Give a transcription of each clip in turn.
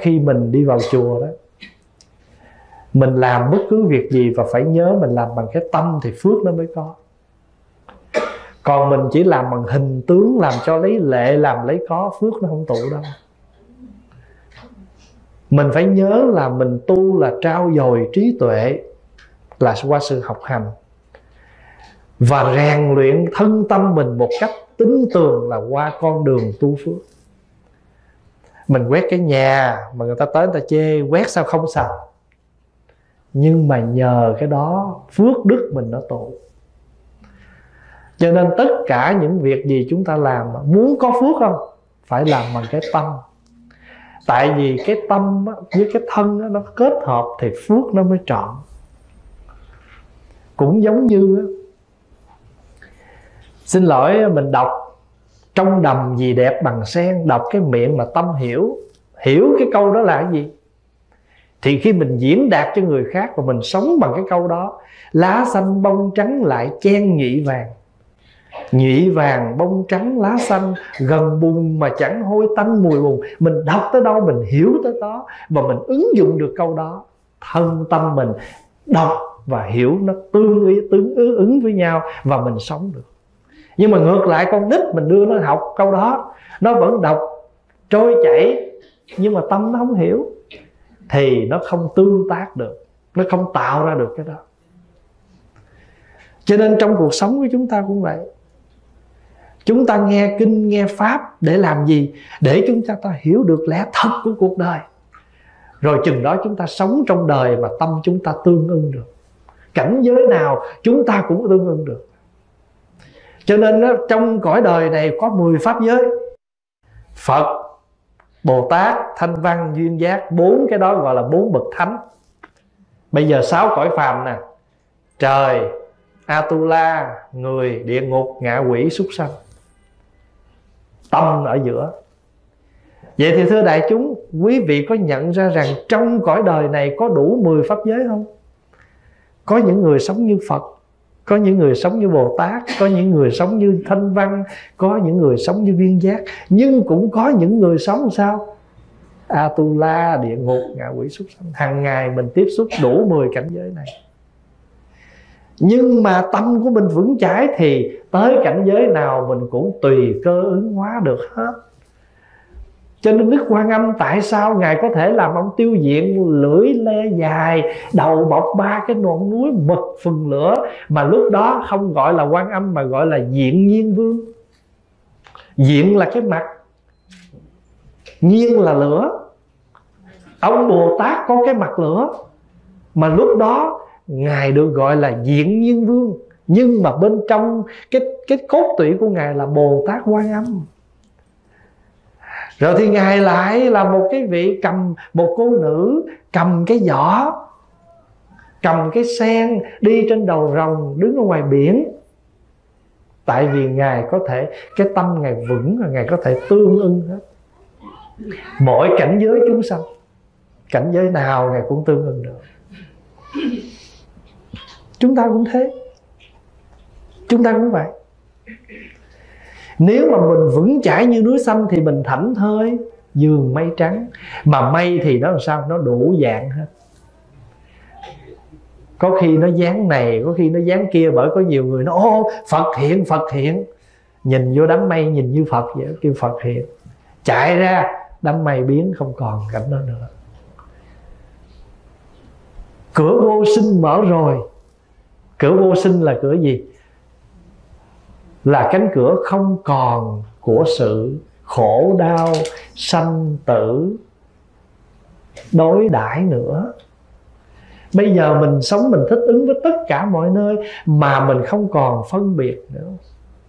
khi mình đi vào chùa đó, mình làm bất cứ việc gì và phải nhớ mình làm bằng cái tâm thì phước nó mới có. Còn mình chỉ làm bằng hình tướng làm cho lấy lệ, làm lấy có, phước nó không tụ đâu. Mình phải nhớ là mình tu là trao dồi trí tuệ là qua sự học hành. Và rèn luyện thân tâm mình một cách tính tường là qua con đường tu phước mình quét cái nhà mà người ta tới người ta chê, quét sao không sạch. Nhưng mà nhờ cái đó, phước đức mình nó tụ. Cho nên tất cả những việc gì chúng ta làm, muốn có phước không? Phải làm bằng cái tâm. Tại vì cái tâm với cái thân nó kết hợp thì phước nó mới trọn. Cũng giống như xin lỗi mình đọc trong đầm gì đẹp bằng sen, đọc cái miệng mà tâm hiểu. Hiểu cái câu đó là cái gì? Thì khi mình diễn đạt cho người khác và mình sống bằng cái câu đó, lá xanh bông trắng lại chen nhị vàng. Nhị vàng bông trắng, lá xanh, gần bùn mà chẳng hôi tanh mùi bùn. Mình đọc tới đâu mình hiểu tới đó và mình ứng dụng được câu đó. Thân tâm mình đọc và hiểu nó tương ý, tương ứng với nhau và mình sống được nhưng mà ngược lại, con nít mình đưa nó học câu đó, nó vẫn đọc, trôi chảy, nhưng mà tâm nó không hiểu, thì nó không tương tác được, nó không tạo ra được cái đó. Cho nên trong cuộc sống của chúng ta cũng vậy. Chúng ta nghe kinh, nghe pháp để làm gì? Để chúng ta ta hiểu được lẽ thật của cuộc đời. Rồi chừng đó chúng ta sống trong đời mà tâm chúng ta tương ưng được. Cảnh giới nào chúng ta cũng tương ưng được cho nên đó, trong cõi đời này có 10 pháp giới. Phật Bồ Tát Thanh Văn Duyên Giác bốn cái đó gọi là bốn bậc thánh. Bây giờ sáu cõi phàm nè. Trời Atula người địa ngục ngạ quỷ súc sanh. Tâm ở giữa. Vậy thì thưa đại chúng quý vị có nhận ra rằng trong cõi đời này có đủ 10 pháp giới không? Có những người sống như phật có những người sống như bồ tát, có những người sống như thanh văn, có những người sống như viên giác, nhưng cũng có những người sống sao? Atula, địa ngục, ngạ quỷ súc sanh. Hàng ngày mình tiếp xúc đủ 10 cảnh giới này. Nhưng mà tâm của mình vững chãi thì tới cảnh giới nào mình cũng tùy cơ ứng hóa được hết cho nên Đức Quan Âm tại sao Ngài có thể làm ông tiêu diện lưỡi le dài Đầu bọc ba cái ngọn núi mực phần lửa Mà lúc đó không gọi là Quan Âm mà gọi là diện nhiên vương? Diện là cái mặt Nhiên là lửa. Ông Bồ Tát có cái mặt lửa Mà lúc đó Ngài được gọi là diện nhiên vương. Nhưng mà bên trong cái, cái cốt tủy của Ngài là Bồ Tát Quan Âm rồi thì ngài lại là một cái vị cầm, một cô nữ cầm cái giỏ, cầm cái sen đi trên đầu rồng, đứng ở ngoài biển. Tại vì ngài có thể, cái tâm ngài vững và ngài có thể tương ưng hết. Mỗi cảnh giới chúng sanh, cảnh giới nào ngài cũng tương ưng được. Chúng ta cũng thế. Chúng ta cũng vậy nếu mà mình vững chãi như núi xanh thì mình thảnh thơi giường mây trắng. Mà mây thì nó làm sao? Nó đủ dạng hết. Có khi nó dáng này, có khi nó dáng kia, bởi có nhiều người nó, ô, phật hiện phật hiện. Nhìn vô đám mây, nhìn như phật vậy, kêu phật hiện. Chạy ra, đám mây biến, không còn cảnh đó nữa. Cửa vô sinh mở rồi. Cửa vô sinh là cửa gì? Là cánh cửa không còn của sự khổ đau, sanh tử, đối đãi nữa. Bây giờ mình sống mình thích ứng với tất cả mọi nơi mà mình không còn phân biệt nữa.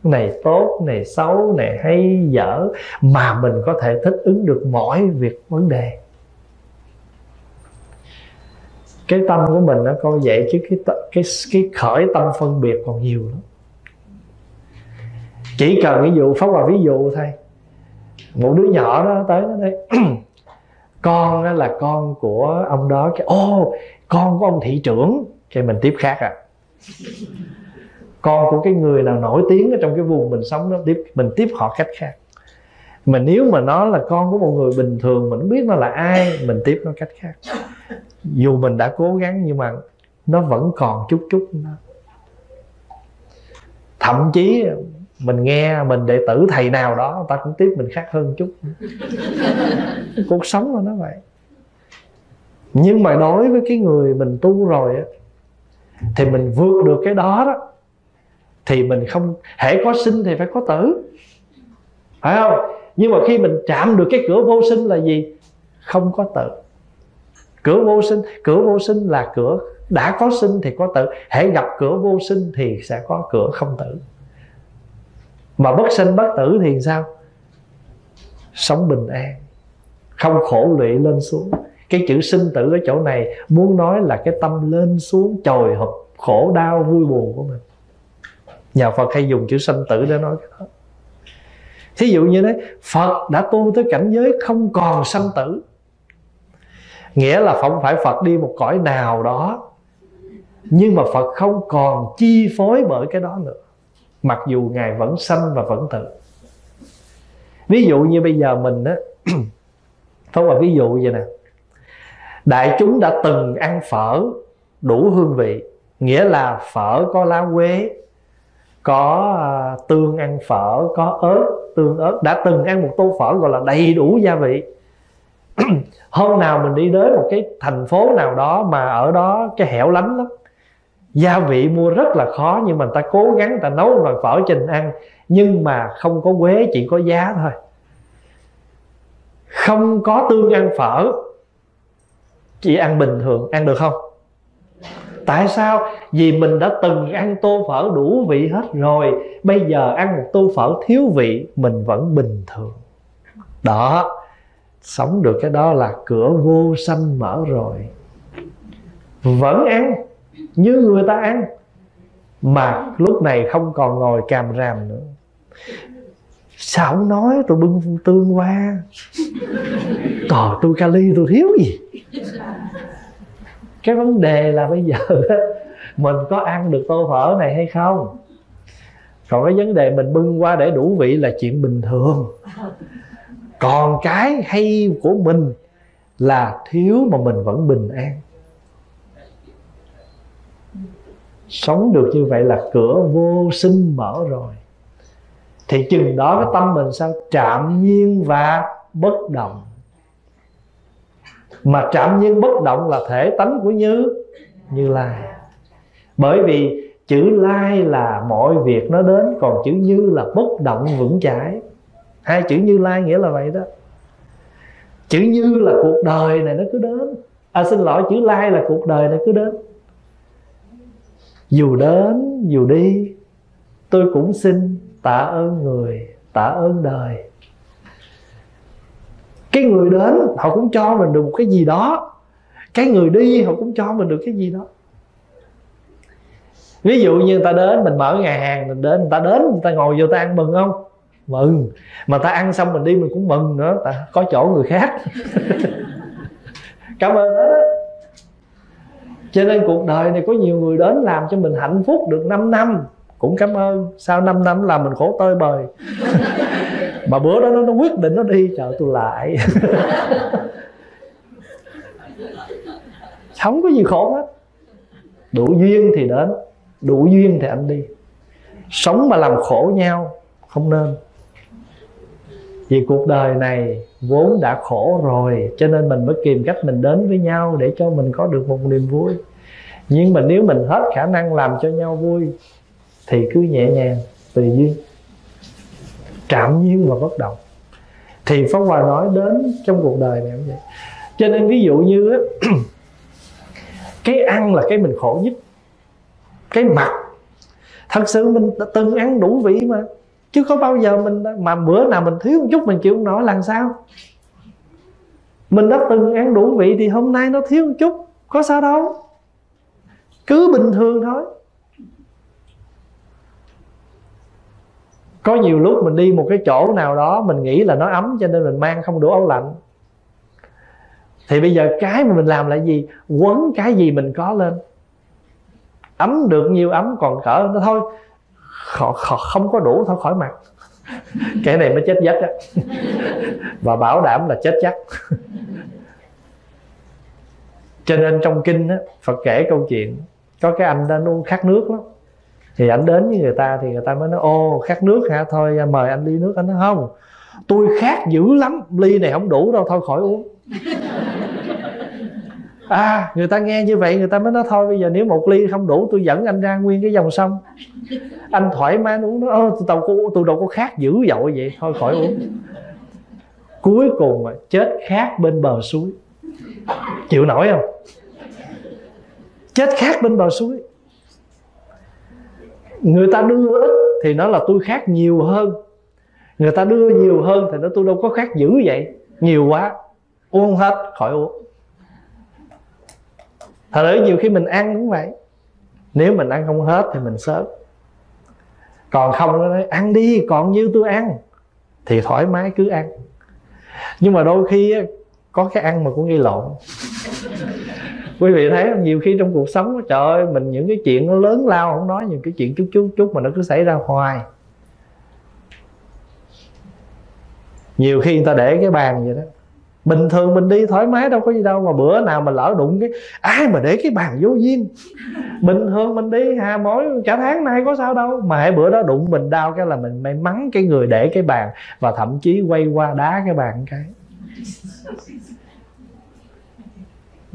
Này tốt, này xấu, này hay, dở, mà mình có thể thích ứng được mọi việc, vấn đề. Cái tâm của mình nó coi vậy chứ cái cái cái khởi tâm phân biệt còn nhiều lắm chỉ cần ví dụ, phóng vào ví dụ thôi. Một đứa nhỏ đó tới nó đây con đó là con của ông đó. Cái ô con của ông thị trưởng. Cái mình tiếp khác à. Con của cái người nào nổi tiếng ở trong cái vùng mình sống đó, tiếp, mình tiếp họ cách khác. Mà nếu mà nó là con của một người bình thường mình biết nó là ai, mình tiếp nó cách khác. Dù mình đã cố gắng nhưng mà nó vẫn còn chút chút đó. thậm chí mình nghe mình đệ tử thầy nào đó người ta cũng tiếp mình khác hơn chút. Cuộc sống là nó vậy. Nhưng mà đối với cái người mình tu rồi á thì mình vượt được cái đó đó thì mình không hễ có sinh thì phải có tử. Phải không? Nhưng mà khi mình chạm được cái cửa vô sinh là gì? Không có tử. Cửa vô sinh cửa vô sinh là cửa đã có sinh thì có tử. Hãy gặp cửa vô sinh thì sẽ có cửa không tử mà bất sinh bất tử thì sao? Sống bình an, không khổ lụy lên xuống. Cái chữ sinh tử ở chỗ này muốn nói là cái tâm lên xuống trồi hụp, khổ đau, vui buồn của mình. Nhà phật hay dùng chữ sanh tử để nói cái đó. Thí dụ như đấy phật đã tu tới cảnh giới không còn sanh tử. Nghĩa là không phải phật đi một cõi nào đó, nhưng mà phật không còn chi phối bởi cái đó nữa mặc dù ngài vẫn sanh và vẫn tử. Ví dụ như bây giờ mình á thôi là ví dụ vậy nè. Đại chúng đã từng ăn phở đủ hương vị, nghĩa là phở có lá quế, có à, tương ăn phở, có ớt, tương ớt. Đã từng ăn một tô phở gọi là đầy đủ gia vị. Hôm nào mình đi đến một cái thành phố nào đó mà ở đó cái hẻo lánh lắm gia vị mua rất là khó, nhưng mà người ta cố gắng, người ta nấu nồi phở trình ăn. Nhưng mà không có quế, chỉ có giá thôi. Không có tương ăn phở, chỉ ăn bình thường. Ăn được không? Tại sao? Vì mình đã từng ăn tô phở đủ vị hết rồi. Bây giờ ăn một tô phở thiếu vị, mình vẫn bình thường. Đó. Sống được cái đó là cửa vô sanh mở rồi. Vẫn ăn như người ta ăn. Mà lúc này không còn ngồi càm ràm nữa. Sao không nói? Tôi bưng tương qua. Trời, tôi kali tôi thiếu gì? Cái vấn đề là bây giờ mình có ăn được tô phở này hay không? Còn cái vấn đề mình bưng qua để đủ vị là chuyện bình thường. Còn cái hay của mình là thiếu mà mình vẫn bình an. Sống được như vậy là cửa vô sinh mở rồi. Thì chừng đó cái tâm mình sao? Trạm nhiên và bất động. Mà trạm nhiên bất động là thể tánh của như như lai. Bởi vì chữ lai là mọi việc nó đến, còn chữ như là bất động vững chãi. Hai chữ như lai nghĩa là vậy đó. Chữ như là cuộc đời này nó cứ đến. À xin lỗi, chữ lai là cuộc đời này cứ đến dù đến, dù đi, tôi cũng xin tạ ơn người, tạ ơn đời. Cái người đến, họ cũng cho mình được một cái gì đó. Cái người đi, họ cũng cho mình được cái gì đó. Ví dụ như người ta đến, mình mở nhà hàng, mình đến, người ta đến, người ta ngồi vô ta ăn mừng không? Mừng. Mà ta ăn xong mình đi, mình cũng mừng nữa, ta có chỗ người khác. Cảm ơn đó cho nên cuộc đời này có nhiều người đến làm cho mình hạnh phúc được 5 năm. Cũng cảm ơn. Sau 5 năm làm mình khổ tơi bời. Mà bữa đó nó, nó quyết định nó đi. Chờ tôi lại. Không có gì khổ hết. Đủ duyên thì đến. Đủ duyên thì anh đi. Sống mà làm khổ nhau không nên. Vì cuộc đời này vốn đã khổ rồi cho nên mình mới tìm cách mình đến với nhau để cho mình có được một niềm vui. Nhưng mà nếu mình hết khả năng làm cho nhau vui thì cứ nhẹ nhàng tùy duyên trạm nhiên và bất động. Thì pháp hòa nói đến trong cuộc đời này cũng vậy. Cho nên ví dụ như á, cái ăn là cái mình khổ nhất cái mặt thật sự mình đã từng ăn đủ vị mà chứ có bao giờ mình, mà bữa nào mình thiếu một chút, mình chịu không nổi làm sao? Mình đã từng ăn đủ vị thì hôm nay nó thiếu một chút, có sao đâu. Cứ bình thường thôi. Có nhiều lúc mình đi một cái chỗ nào đó, mình nghĩ là nó ấm cho nên mình mang không đủ áo lạnh. Thì bây giờ cái mà mình làm là gì? Quấn cái gì mình có lên. Ấm được nhiều ấm, còn cỡ nó thôi không có đủ thôi khỏi mặt, cái này mới chết dắt á. Và bảo đảm là chết chắc. Cho nên trong kinh á phật kể câu chuyện có cái anh đang luôn khát nước lắm. Thì anh đến với người ta thì người ta mới nói ô khát nước hả? Thôi à, mời anh ly nước. Anh nói không tôi khát dữ lắm ly này không đủ đâu thôi khỏi uống à người ta nghe như vậy, người ta mới nói, thôi, bây giờ nếu một ly không đủ, tôi dẫn anh ra nguyên cái dòng sông. Anh thoải mái uống nó ơ tàu cô tôi đâu có khát dữ dội vậy. Thôi, khỏi uống. Cuối cùng mà chết khát bên bờ suối. Chịu nổi không? Chết khát bên bờ suối. Người ta đưa ít thì nó là tôi khát nhiều hơn. Người ta đưa nhiều hơn thì nó tôi đâu có khát dữ vậy. Nhiều quá. Uống hết, khỏi uống thật ra nhiều khi mình ăn cũng vậy. Nếu mình ăn không hết thì mình sớt còn không nó nói, ăn đi, còn như tôi ăn. Thì thoải mái cứ ăn. Nhưng mà đôi khi có cái ăn mà cũng gây lộn. Quý vị thấy không? Nhiều khi trong cuộc sống trời ơi, mình những cái chuyện nó lớn lao không nói, những cái chuyện chút chút chút mà nó cứ xảy ra hoài. Nhiều khi người ta để cái bàn vậy đó bình thường mình đi thoải mái, đâu có gì đâu, mà bữa nào mà lỡ đụng cái, ai mà để cái bàn vô duyên bình thường mình đi hà, mỗi cả tháng nay có sao đâu. Mà hãy bữa đó đụng mình đau cái là mình may mắn cái người để cái bàn và thậm chí quay qua đá cái bàn cái.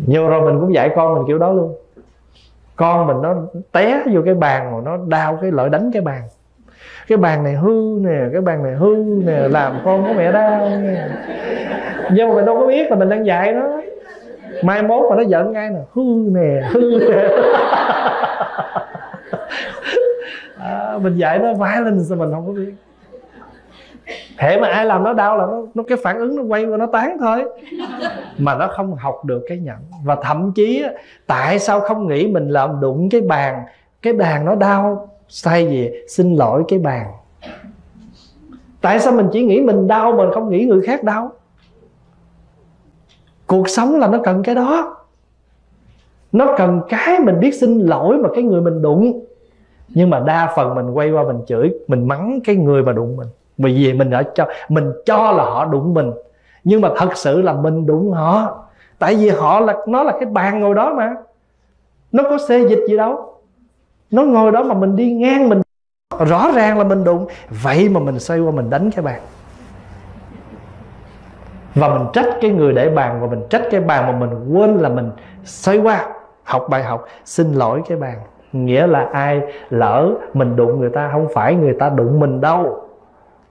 Nhiều rồi mình cũng dạy con mình kiểu đó luôn. Con mình nó té vô cái bàn mà nó đau cái lợi đánh cái bàn cái bàn này hư nè cái bàn này hư nè làm con của mẹ đau nè. Nhưng mà mình đâu có biết là mình đang dạy nó. Mai mốt mà nó giận ngay nè hư nè hư nè. À, mình dạy nó violence mình không có biết. Thế mà ai làm nó đau là nó, nó cái phản ứng nó quay qua nó tán thôi. Mà nó không học được cái nhận. Và thậm chí tại sao không nghĩ mình làm đụng cái bàn cái bàn nó đau? Sai gì xin lỗi cái bàn. Tại sao mình chỉ nghĩ mình đau mình không nghĩ người khác đau? Cuộc sống là nó cần cái đó. Nó cần cái mình biết xin lỗi mà cái người mình đụng. Nhưng mà đa phần mình quay qua mình chửi, mình mắng cái người mà đụng mình. Bởi vì mình ở cho, mình cho là họ đụng mình. Nhưng mà thật sự là mình đụng họ. Tại vì họ là, nó là cái bàn ngồi đó mà. Nó có xê dịch gì đâu nó ngồi đó mà mình đi ngang, mình rõ ràng là mình đụng. Vậy mà mình xoay qua mình đánh cái bàn. Và mình trách cái người để bàn, và mình trách cái bàn mà mình quên là mình xoay qua, học bài học. Xin lỗi cái bàn. Nghĩa là ai lỡ mình đụng người ta, không phải người ta đụng mình đâu,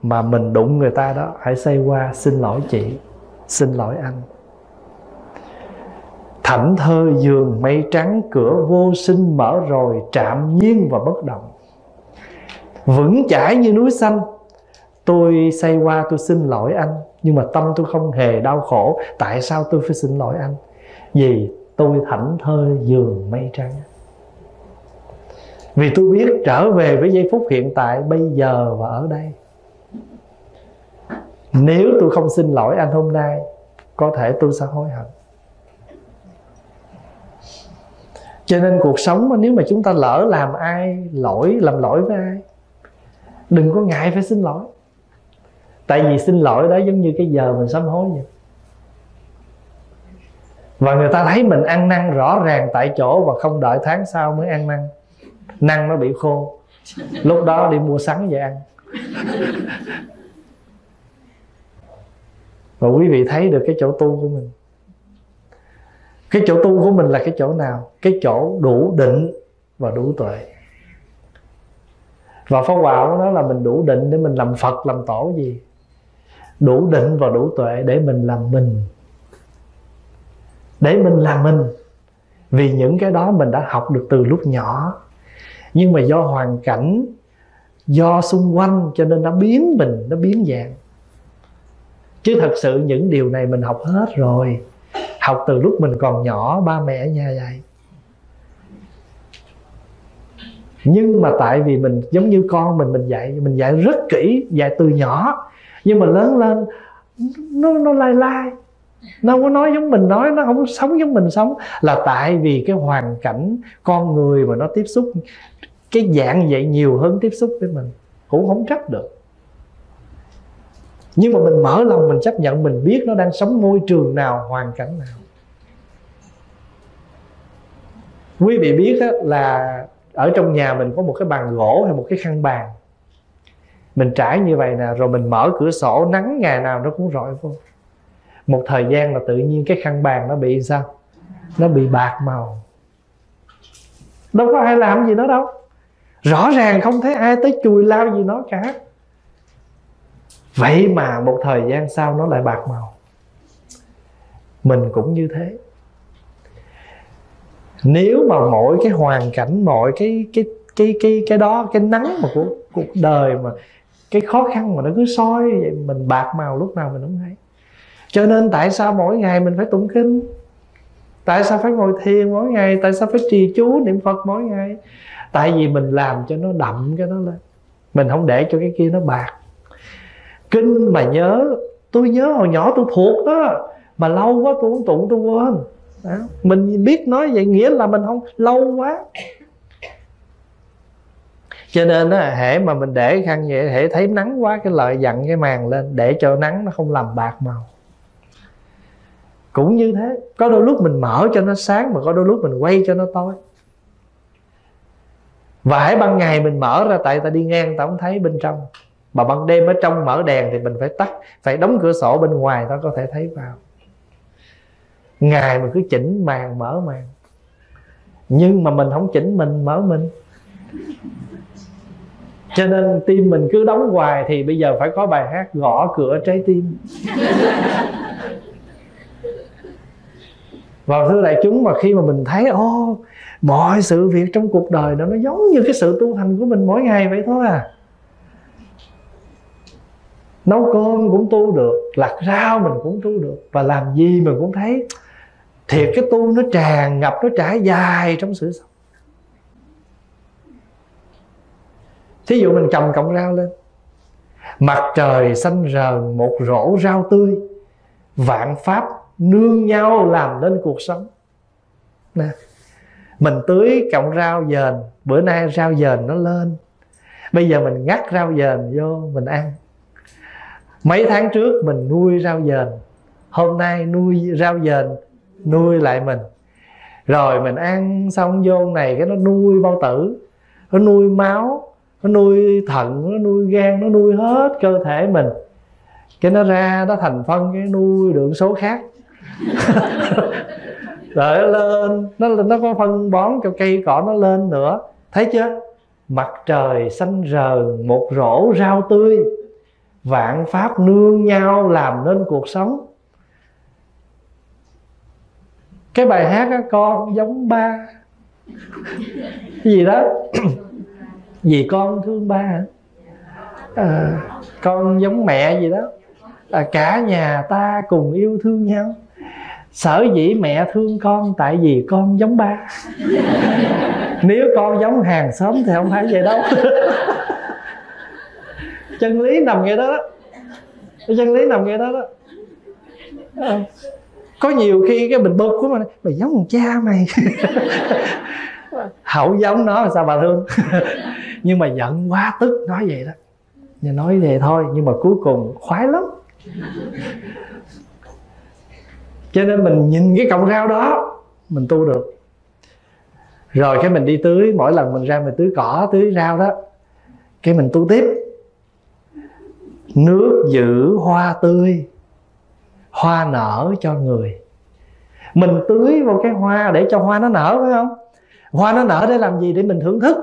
mà mình đụng người ta đó, hãy xoay qua. Xin lỗi chị. Xin lỗi anh thảnh thơ giường mây trắng, cửa vô sinh mở rồi, trạm nhiên và bất động. Vững chãi như núi xanh. Tôi say qua tôi xin lỗi anh, nhưng mà tâm tôi không hề đau khổ. Tại sao tôi phải xin lỗi anh? Vì tôi thảnh thơ giường mây trắng. Vì tôi biết trở về với giây phút hiện tại, bây giờ và ở đây. Nếu tôi không xin lỗi anh hôm nay, có thể tôi sẽ hối hận. Cho nên cuộc sống nếu mà chúng ta lỡ làm ai lỗi, làm lỗi với ai, đừng có ngại phải xin lỗi. Tại vì xin lỗi đó giống như cái giờ mình sám hối vậy. Và người ta thấy mình ăn năn rõ ràng tại chỗ và không đợi tháng sau mới ăn năn. Năn nó bị khô. Lúc đó đi mua sắn về ăn. Và quý vị thấy được cái chỗ tu của mình cái chỗ tu của mình là cái chỗ nào? Cái chỗ đủ định và đủ tuệ. Và phong hòa của nó là mình đủ định để mình làm phật, làm tổ gì? Đủ định và đủ tuệ để mình làm mình. Để mình làm mình. Vì những cái đó mình đã học được từ lúc nhỏ. Nhưng mà do hoàn cảnh, do xung quanh cho nên nó biến mình, nó biến dạng. Chứ thật sự những điều này mình học hết rồi học từ lúc mình còn nhỏ, ba mẹ ở nhà dạy. Nhưng mà tại vì mình giống như con mình mình dạy mình dạy rất kỹ, dạy từ nhỏ. Nhưng mà lớn lên, nó nó lai lai. Nó không có nói giống mình nói, nó không sống giống mình sống. Là tại vì cái hoàn cảnh con người mà nó tiếp xúc, cái dạng vậy nhiều hơn tiếp xúc với mình, cũng không trách được nhưng mà mình mở lòng, mình chấp nhận, mình biết nó đang sống môi trường nào, hoàn cảnh nào. Quý vị biết là ở trong nhà mình có một cái bàn gỗ hay một cái khăn bàn. Mình trải như vậy nè, rồi mình mở cửa sổ, nắng ngày nào nó cũng rọi vô. Một thời gian là tự nhiên cái khăn bàn nó bị sao? Nó bị bạc màu. Đâu có ai làm gì nó đâu. Rõ ràng không thấy ai tới chùi lao gì nó cả vậy mà một thời gian sau nó lại bạc màu. Mình cũng như thế. Nếu mà mỗi cái hoàn cảnh mọi cái cái cái cái cái đó, cái nắng mà của cuộc đời mà cái khó khăn mà nó cứ soi vậy, mình bạc màu lúc nào mình không thấy. Cho nên tại sao mỗi ngày mình phải tụng kinh? Tại sao phải ngồi thiền mỗi ngày? Tại sao phải trì chú niệm phật mỗi ngày? Tại vì mình làm cho nó đậm cái nó lên. Mình không để cho cái kia nó bạc kinh mà nhớ tôi nhớ hồi nhỏ tôi thuộc đó mà lâu quá tôi không tụng tôi quên. Đó. mình biết nói vậy nghĩa là mình không lâu quá. Cho nên á hễ mà mình để khăn vậy hễ thấy nắng quá cái lợi dặn cái màn lên để cho nắng nó không làm bạc màu. Cũng như thế có đôi lúc mình mở cho nó sáng mà có đôi lúc mình quay cho nó tối. Và hãy ban ngày mình mở ra tại ta đi ngang ta không thấy bên trong mà ban đêm ở trong mở đèn thì mình phải tắt, phải đóng cửa sổ bên ngoài ta có thể thấy vào. Ngày mình cứ chỉnh màn, mở màn. Nhưng mà mình không chỉnh, mình mở mình. Cho nên tim mình cứ đóng hoài thì bây giờ phải có bài hát gõ cửa trái tim. Và thưa đại chúng, mà khi mà mình thấy, ô, mọi sự việc trong cuộc đời đó, nó giống như cái sự tu hành của mình mỗi ngày vậy thôi à nấu cơm cũng tu được, lặt rau mình cũng tu được, và làm gì mình cũng thấy thiệt cái tu nó tràn ngập, nó trải dài trong sự sống. Thí dụ mình trồng cọng rau lên, mặt trời xanh rờn, một rổ rau tươi, vạn pháp nương nhau làm nên cuộc sống. Nè, mình tưới cọng rau dền, bữa nay rau dền nó lên, bây giờ mình ngắt rau dền vô, mình ăn mấy tháng trước mình nuôi rau dền, hôm nay nuôi rau dền, nuôi lại mình. Rồi mình ăn xong vô này cái nó nuôi bao tử, nó nuôi máu, nó nuôi thận, nó nuôi gan, nó nuôi hết cơ thể mình. Cái nó ra nó thành phân cái nuôi được số khác. Rồi nó lên, nó nó có phân bón cho cây cỏ nó lên nữa. Thấy chưa? Mặt trời xanh rờn, một rổ rau tươi vạn pháp nương nhau làm nên cuộc sống. Cái bài hát á con giống ba. Cái gì đó. Vì con thương ba. À, con giống mẹ gì đó. À, cả nhà ta cùng yêu thương nhau. Sở dĩ mẹ thương con tại vì con giống ba. Nếu con giống hàng xóm thì không phải vậy đâu. chân lý nằm ngay đó đó. Chân lý nằm ngay đó đó. À, có nhiều khi cái bình bực của mình mày giống con cha mày. Hậu giống nó sao bà thương? Nhưng mà giận quá tức nói vậy đó. Nhưng nói vậy thôi nhưng mà cuối cùng khoái lắm. Cho nên mình nhìn cái cọng rau đó mình tu được. Rồi cái mình đi tưới mỗi lần mình ra mình tưới cỏ tưới rau đó cái mình tu tiếp nước giữ hoa tươi, hoa nở cho người. Mình tưới vào cái hoa để cho hoa nó nở, phải không? Hoa nó nở để làm gì? Để mình thưởng thức.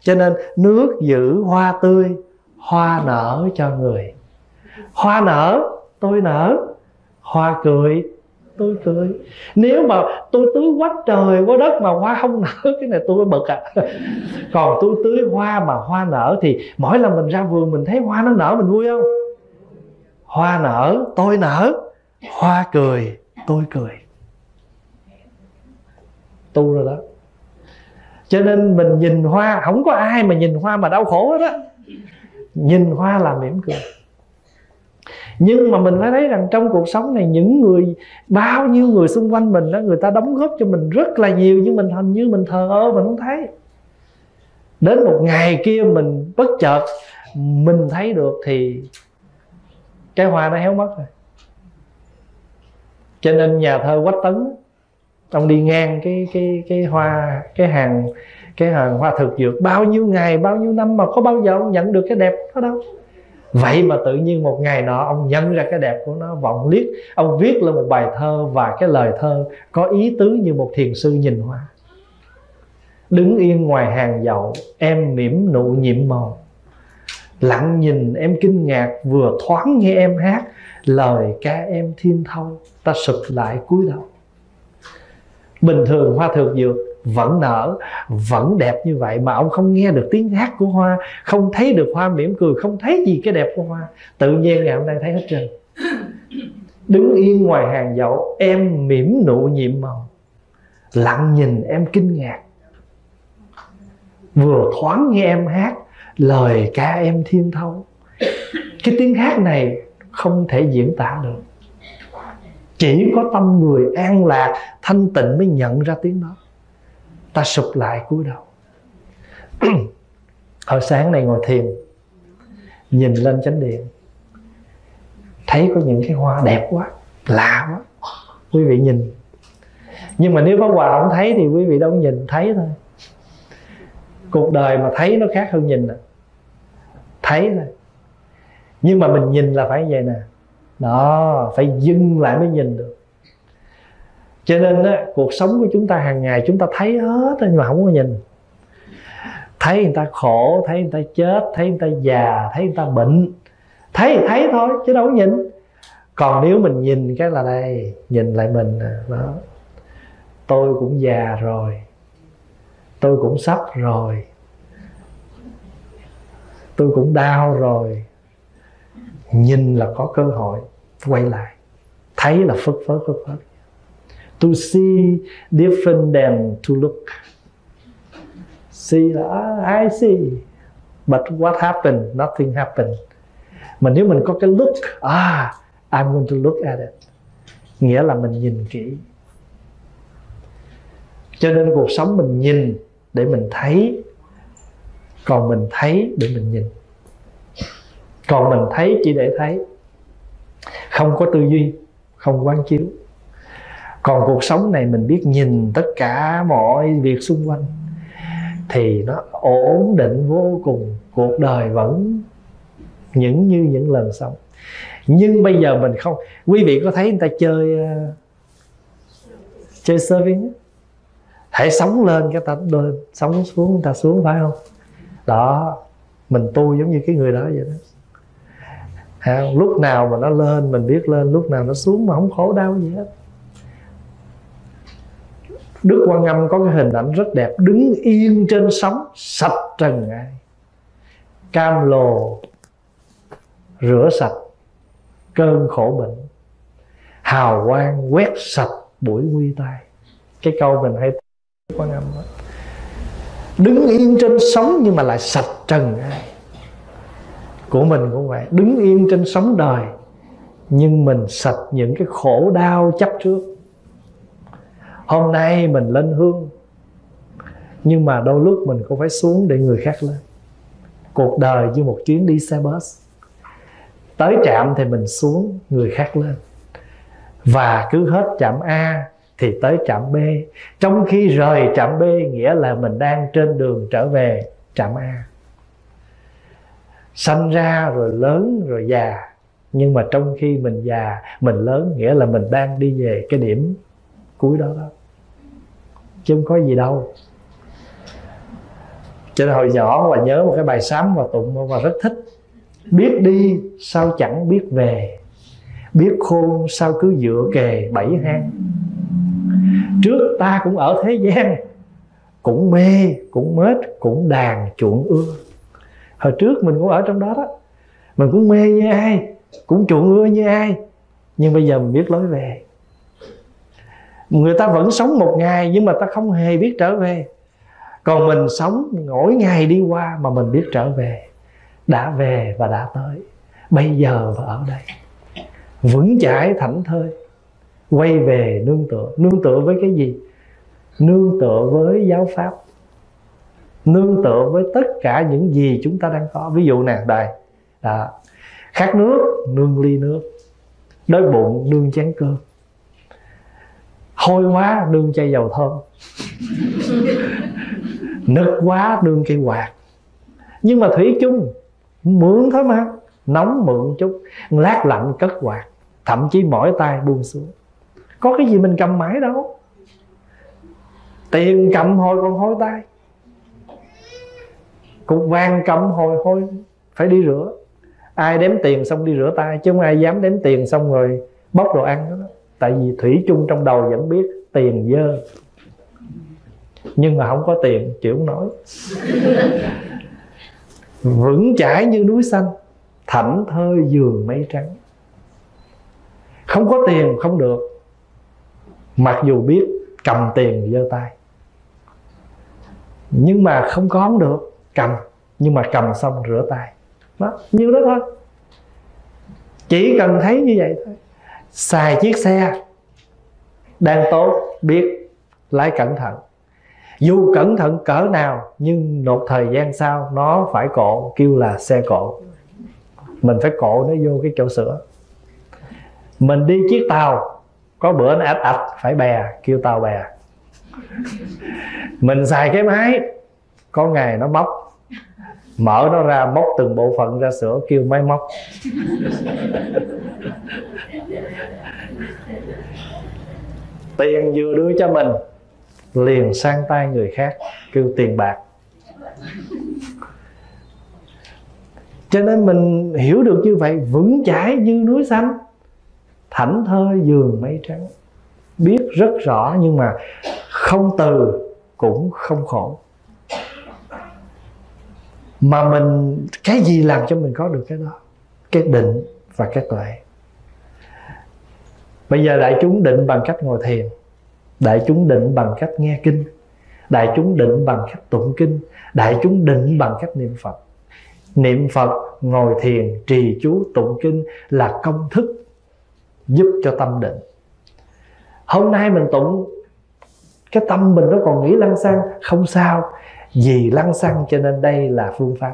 Cho nên nước giữ hoa tươi, hoa nở cho người. Hoa nở, tôi nở. Hoa cười tôi cười. Nếu mà tôi tưới quá trời, quá đất mà hoa không nở, cái này tôi mới bực à. Còn tôi tưới hoa mà hoa nở thì mỗi lần mình ra vườn mình thấy hoa nó nở mình vui không? Hoa nở, tôi nở. Hoa cười, tôi cười. Tu rồi đó. Cho nên mình nhìn hoa, không có ai mà nhìn hoa mà đau khổ hết á. Nhìn hoa là mỉm cười nhưng mà mình phải thấy rằng trong cuộc sống này, những người, bao nhiêu người xung quanh mình đó, người ta đóng góp cho mình rất là nhiều, nhưng mình hình như mình thờ ơ mình không thấy. Đến một ngày kia mình bất chợt, mình thấy được thì cái hoa nó héo mất rồi. Cho nên nhà thơ quách tấn, ông đi ngang cái cái cái hoa, cái hàng cái hàng hoa thực dược. Bao nhiêu ngày, bao nhiêu năm mà có bao giờ ông nhận được cái đẹp đó đâu? Vậy mà tự nhiên một ngày nọ ông nhận ra cái đẹp của nó, vọng liếc, ông viết lên một bài thơ và cái lời thơ có ý tứ như một thiền sư nhìn hoa. Đứng yên ngoài hàng dậu, em mỉm nụ nhiệm màu. Lặng nhìn em kinh ngạc, vừa thoáng nghe em hát, lời ca em thiên thâu, ta sụp lại cúi đầu. Bình thường hoa thượng dược vẫn nở, vẫn đẹp như vậy mà ông không nghe được tiếng hát của hoa, không thấy được hoa mỉm cười, không thấy gì cái đẹp của hoa. Tự nhiên ngày hôm nay thấy hết trơn. Đứng yên ngoài hàng dậu, em mỉm nụ nhiệm màu. Lặng nhìn em kinh ngạc. Vừa thoáng nghe em hát, lời ca em thiên thâu cái tiếng hát này không thể diễn tả được. Chỉ có tâm người an lạc, thanh tịnh mới nhận ra tiếng đó ta sụp lại cúi đầu. Hồi sáng này ngồi thiền, nhìn lên chánh điện. Thấy có những cái hoa đẹp quá, lạ quá. Quý vị nhìn. Nhưng mà nếu có quà không thấy thì quý vị đâu nhìn, thấy thôi. Cuộc đời mà thấy nó khác hơn nhìn à. thấy thôi. Nhưng mà mình nhìn là phải vậy nè. Đó, phải dừng lại mới nhìn được cho nên á, cuộc sống của chúng ta hàng ngày chúng ta thấy hết nhưng mà không có nhìn. Thấy người ta khổ thấy người ta chết thấy người ta già thấy người ta bệnh. Thấy thì thấy thôi chứ đâu có nhìn. Còn nếu mình nhìn cái là đây nhìn lại mình đó. Tôi cũng già rồi. Tôi cũng sắp rồi. Tôi cũng đau rồi. Nhìn là có cơ hội quay lại. Thấy là phất phớt phất phớt to see different than to look. See là ah, I see. But what happened? Nothing happened. Mà nếu mình có cái look ah I'm going to look at it. Nghĩa là mình nhìn kỹ. Cho nên cuộc sống mình nhìn để mình thấy. Còn mình thấy để mình nhìn. Còn mình thấy chỉ để thấy. Không có tư duy không quán chiếu còn cuộc sống này mình biết nhìn tất cả mọi việc xung quanh thì nó ổn định vô cùng cuộc đời vẫn những như những lần sống nhưng bây giờ mình không quý vị có thấy người ta chơi uh, chơi serving hãy sống lên cái ta đôi sống xuống người ta xuống phải không? Đó mình tu giống như cái người đó vậy đó. À, lúc nào mà nó lên mình biết lên lúc nào nó xuống mà không khổ đau gì hết. Đức Quan Âm có cái hình ảnh rất đẹp, Đứng yên trên sóng, Sạch trần ai. Cam lồ, Rửa sạch, Cơn khổ bệnh. Hào quang quét sạch buổi nguy tai. Cái câu mình hay Đức Quan Âm đó. Đứng yên trên sóng nhưng mà lại sạch trần ai. Của mình cũng vậy, Đứng yên trên sóng đời, Nhưng mình sạch những cái khổ đau chấp trước hôm nay mình lên hương. Nhưng mà đôi lúc mình cũng phải xuống để người khác lên. Cuộc đời như một chuyến đi xe bus. Tới trạm thì mình xuống, người khác lên. Và cứ hết trạm A thì tới trạm B. Trong khi rời trạm B, nghĩa là mình đang trên đường trở về trạm A. Sanh ra rồi lớn rồi già. Nhưng mà trong khi mình già, mình lớn nghĩa là mình đang đi về cái điểm cuối đó đó chứ không có gì đâu. Cho nên hồi nhỏ và nhớ một cái bài sám và tụng và rất thích. Biết đi sao chẳng biết về. Biết khôn sao cứ dựa kề bảy hang. Trước ta cũng ở thế gian. Cũng mê, cũng mết, cũng đàn chuộng ưa. Hồi trước mình cũng ở trong đó đó. Mình cũng mê như ai, cũng chuộng ưa như ai. Nhưng bây giờ mình biết lối về người ta vẫn sống một ngày nhưng mà ta không hề biết trở về. Còn mình sống mỗi ngày đi qua mà mình biết trở về. Đã về và đã tới. Bây giờ và ở đây. Vững chãi thảnh thơi. Quay về nương tựa. Nương tựa với cái gì? Nương tựa với giáo pháp. Nương tựa với tất cả những gì chúng ta đang có. Ví dụ nè đây đó. khát nước, nương ly nước. Đói bụng, nương chén cơm hôi quá, đương chai dầu thơm. Nực quá, đương cây quạt. Nhưng mà thủy chung, mượn thôi mà. Nóng mượn chút, lát lạnh cất quạt. Thậm chí mỏi tay buông xuống. Có cái gì mình cầm mãi đâu. Tiền cầm hồi còn hôi tay. Cục vàng cầm hồi hôi, phải đi rửa. Ai đếm tiền xong đi rửa tay, chứ không ai dám đếm tiền xong rồi bóc đồ ăn đó tại vì thủy chung trong đầu vẫn biết tiền dơ. Nhưng mà không có tiền chịu không nói vững chãi như núi xanh thảnh thơi giường mây trắng. Không có tiền không được. Mặc dù biết cầm tiền giơ tay. Nhưng mà không có không được cầm. Nhưng mà cầm xong rửa tay. Đó nhiêu đó thôi. Chỉ cần thấy như vậy thôi xài chiếc xe. Đang tốt, biết, lái cẩn thận. Dù cẩn thận cỡ nào, nhưng một thời gian sau, nó phải cộ kêu là xe cộ mình phải cộ nó vô cái chỗ sửa. Mình đi chiếc tàu, có bữa nó ạch ạch, phải bè, kêu tàu bè. Mình xài cái máy, có ngày nó móc mở nó ra, móc từng bộ phận ra sửa, kêu máy móc. Tiền vừa đưa cho mình, liền sang tay người khác, kêu tiền bạc. Cho nên mình hiểu được như vậy, vững chãi như núi xanh, thảnh thơi giường mây trắng. Biết rất rõ nhưng mà không từ cũng không khổ mà mình, cái gì làm cho mình có được cái đó? Cái định và cái tuệ. Bây giờ đại chúng định bằng cách ngồi thiền. Đại chúng định bằng cách nghe kinh. Đại chúng định bằng cách tụng kinh. Đại chúng định bằng cách niệm phật. Niệm phật, ngồi thiền, trì chú, tụng kinh là công thức giúp cho tâm định. Hôm nay mình tụng, cái tâm mình nó còn nghĩ lăng xăng, không sao vì lăng xăng cho nên đây là phương pháp.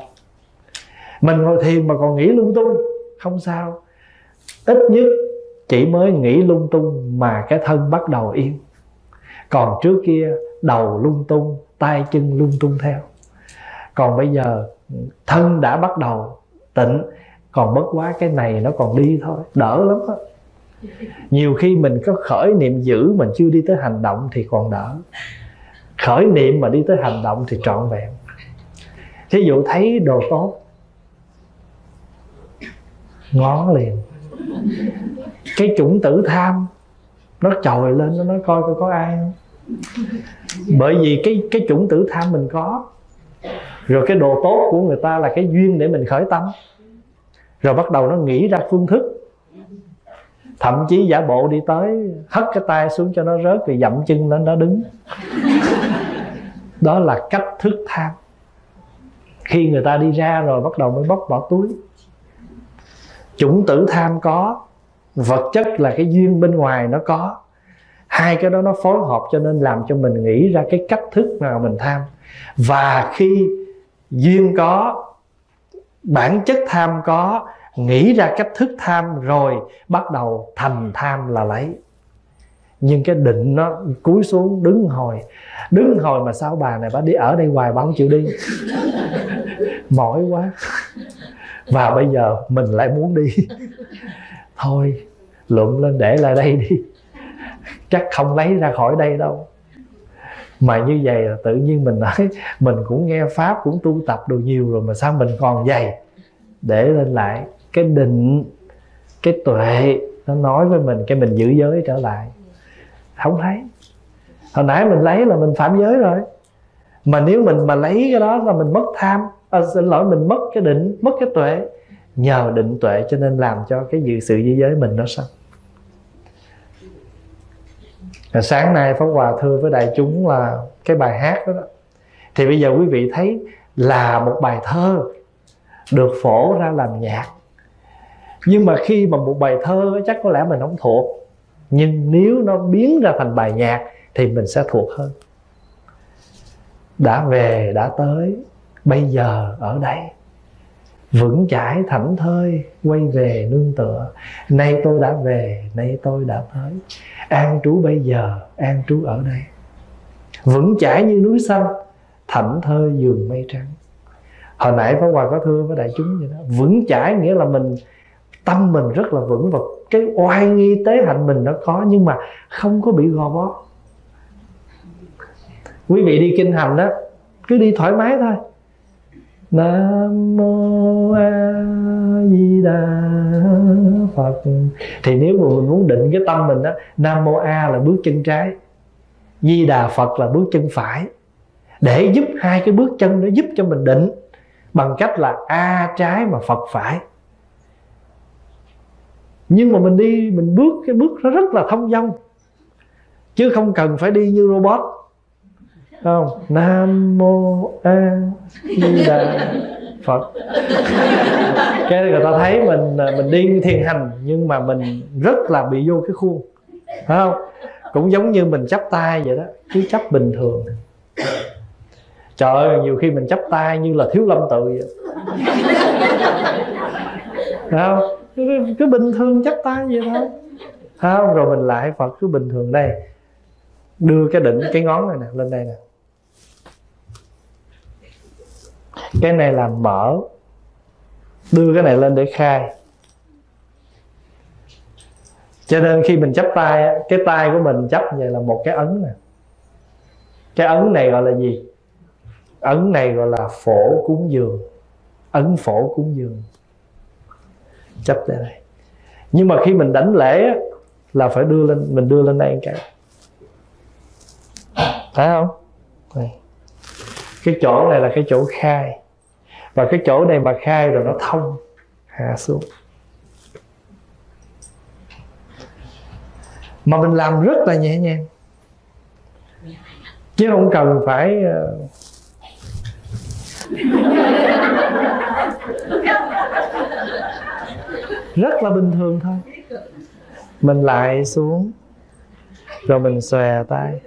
Mình ngồi thiền mà còn nghĩ lung tung, không sao. Ít nhất chỉ mới nghĩ lung tung mà cái thân bắt đầu yên. Còn trước kia, đầu lung tung, tay chân lung tung theo. Còn bây giờ, thân đã bắt đầu tịnh còn bất quá cái này nó còn đi thôi, đỡ lắm đó nhiều khi mình có khởi niệm giữ mình chưa đi tới hành động thì còn đỡ khởi niệm mà đi tới hành động thì trọn vẹn. Thí dụ thấy đồ tốt, ngó liền. Cái chủng tử tham, nó trồi lên, nó nói coi coi có ai không? Bởi vì cái cái chủng tử tham mình có. Rồi cái đồ tốt của người ta là cái duyên để mình khởi tâm. Rồi bắt đầu nó nghĩ ra phương thức thậm chí giả bộ đi tới, hất cái tay xuống cho nó rớt rồi dậm chân lên nó đứng. Đó là cách thức tham. Khi người ta đi ra rồi bắt đầu mới bóc bỏ túi. Chủng tử tham có, vật chất là cái duyên bên ngoài nó có. Hai cái đó nó phối hợp cho nên làm cho mình nghĩ ra cái cách thức nào mình tham. Và khi duyên có, bản chất tham có nghĩ ra cách thức tham rồi bắt đầu thành tham là lấy. Nhưng cái định nó cúi xuống đứng hồi. Đứng hồi mà sao bà này bà đi ở đây hoài bà không chịu đi? Mỏi quá. Và bây giờ mình lại muốn đi. Thôi lượm lên để lại đây đi. Chắc không lấy ra khỏi đây đâu. Mà như vậy là tự nhiên mình nói, mình cũng nghe pháp, cũng tu tập được nhiều rồi mà sao mình còn dày? Để lên lại cái định cái tuệ nó nói với mình cái mình giữ giới trở lại. Không thấy. Hồi nãy mình lấy là mình phạm giới rồi. Mà nếu mình mà lấy cái đó là mình mất tham à, xin lỗi mình mất cái định mất cái tuệ. Nhờ định tuệ cho nên làm cho cái dự sự giữ giới mình nó sanh sáng nay Pháp Hòa thưa với đại chúng là cái bài hát đó, đó. Thì bây giờ quý vị thấy là một bài thơ được phổ ra làm nhạc nhưng mà khi mà một bài thơ chắc có lẽ mình không thuộc, nhưng nếu nó biến ra thành bài nhạc thì mình sẽ thuộc hơn. Đã về, đã tới, bây giờ ở đây. Vững chãi thảnh thơi, quay về nương tựa. Nay tôi đã về, nay tôi đã tới. An trú bây giờ, an trú ở đây. Vững chãi như núi xanh, thảnh thơi giường mây trắng. Hồi nãy Pháp Hòa có thưa với đại chúng vậy đó. Vững chãi nghĩa là mình tâm mình rất là vững và cái oai nghi tế hạnh mình nó có, nhưng mà không có bị gò bó. Quý vị đi kinh hành đó, cứ đi thoải mái thôi. Nam mô a di đà phật. Thì nếu mà mình muốn định cái tâm mình đó, nam mô a là bước chân trái, di đà phật là bước chân phải. Để giúp hai cái bước chân nó giúp cho mình định bằng cách là a trái mà phật phải nhưng mà mình đi, mình bước cái bước nó rất là thông dong. Chứ không cần phải đi như robot. Không? Nam mô a di đà phật. Cái người ta thấy mình à, mình đi thiền hành, nhưng mà mình rất là bị vô cái khuôn. Phải không? Cũng giống như mình chắp tay vậy đó, cứ chấp bình thường. Trời ơi, nhiều khi mình chắp tay như là thiếu lâm tự vậy. Phải không? Cứ, cứ bình thường chắp tay vậy thôi. Không rồi mình lại phật cứ bình thường đây. Đưa cái đỉnh cái ngón này nè lên đây nè. Cái này là mở. Đưa cái này lên để khai. Cho nên khi mình chấp tay cái tay của mình chấp vậy là một cái ấn nè. Cái ấn này gọi là gì? Ấn này gọi là phổ cúng dường. Ấn phổ cúng dường chấp đây này. Nhưng mà khi mình đánh lễ là phải đưa lên, mình đưa lên đây cái thấy không? Này. cái chỗ này là cái chỗ khai. Và cái chỗ này mà khai rồi nó thông, hạ xuống. Mà mình làm rất là nhẹ nhàng. Chứ không cần phải ờ, rất là bình thường thôi. Mình lại xuống rồi mình xòe tay.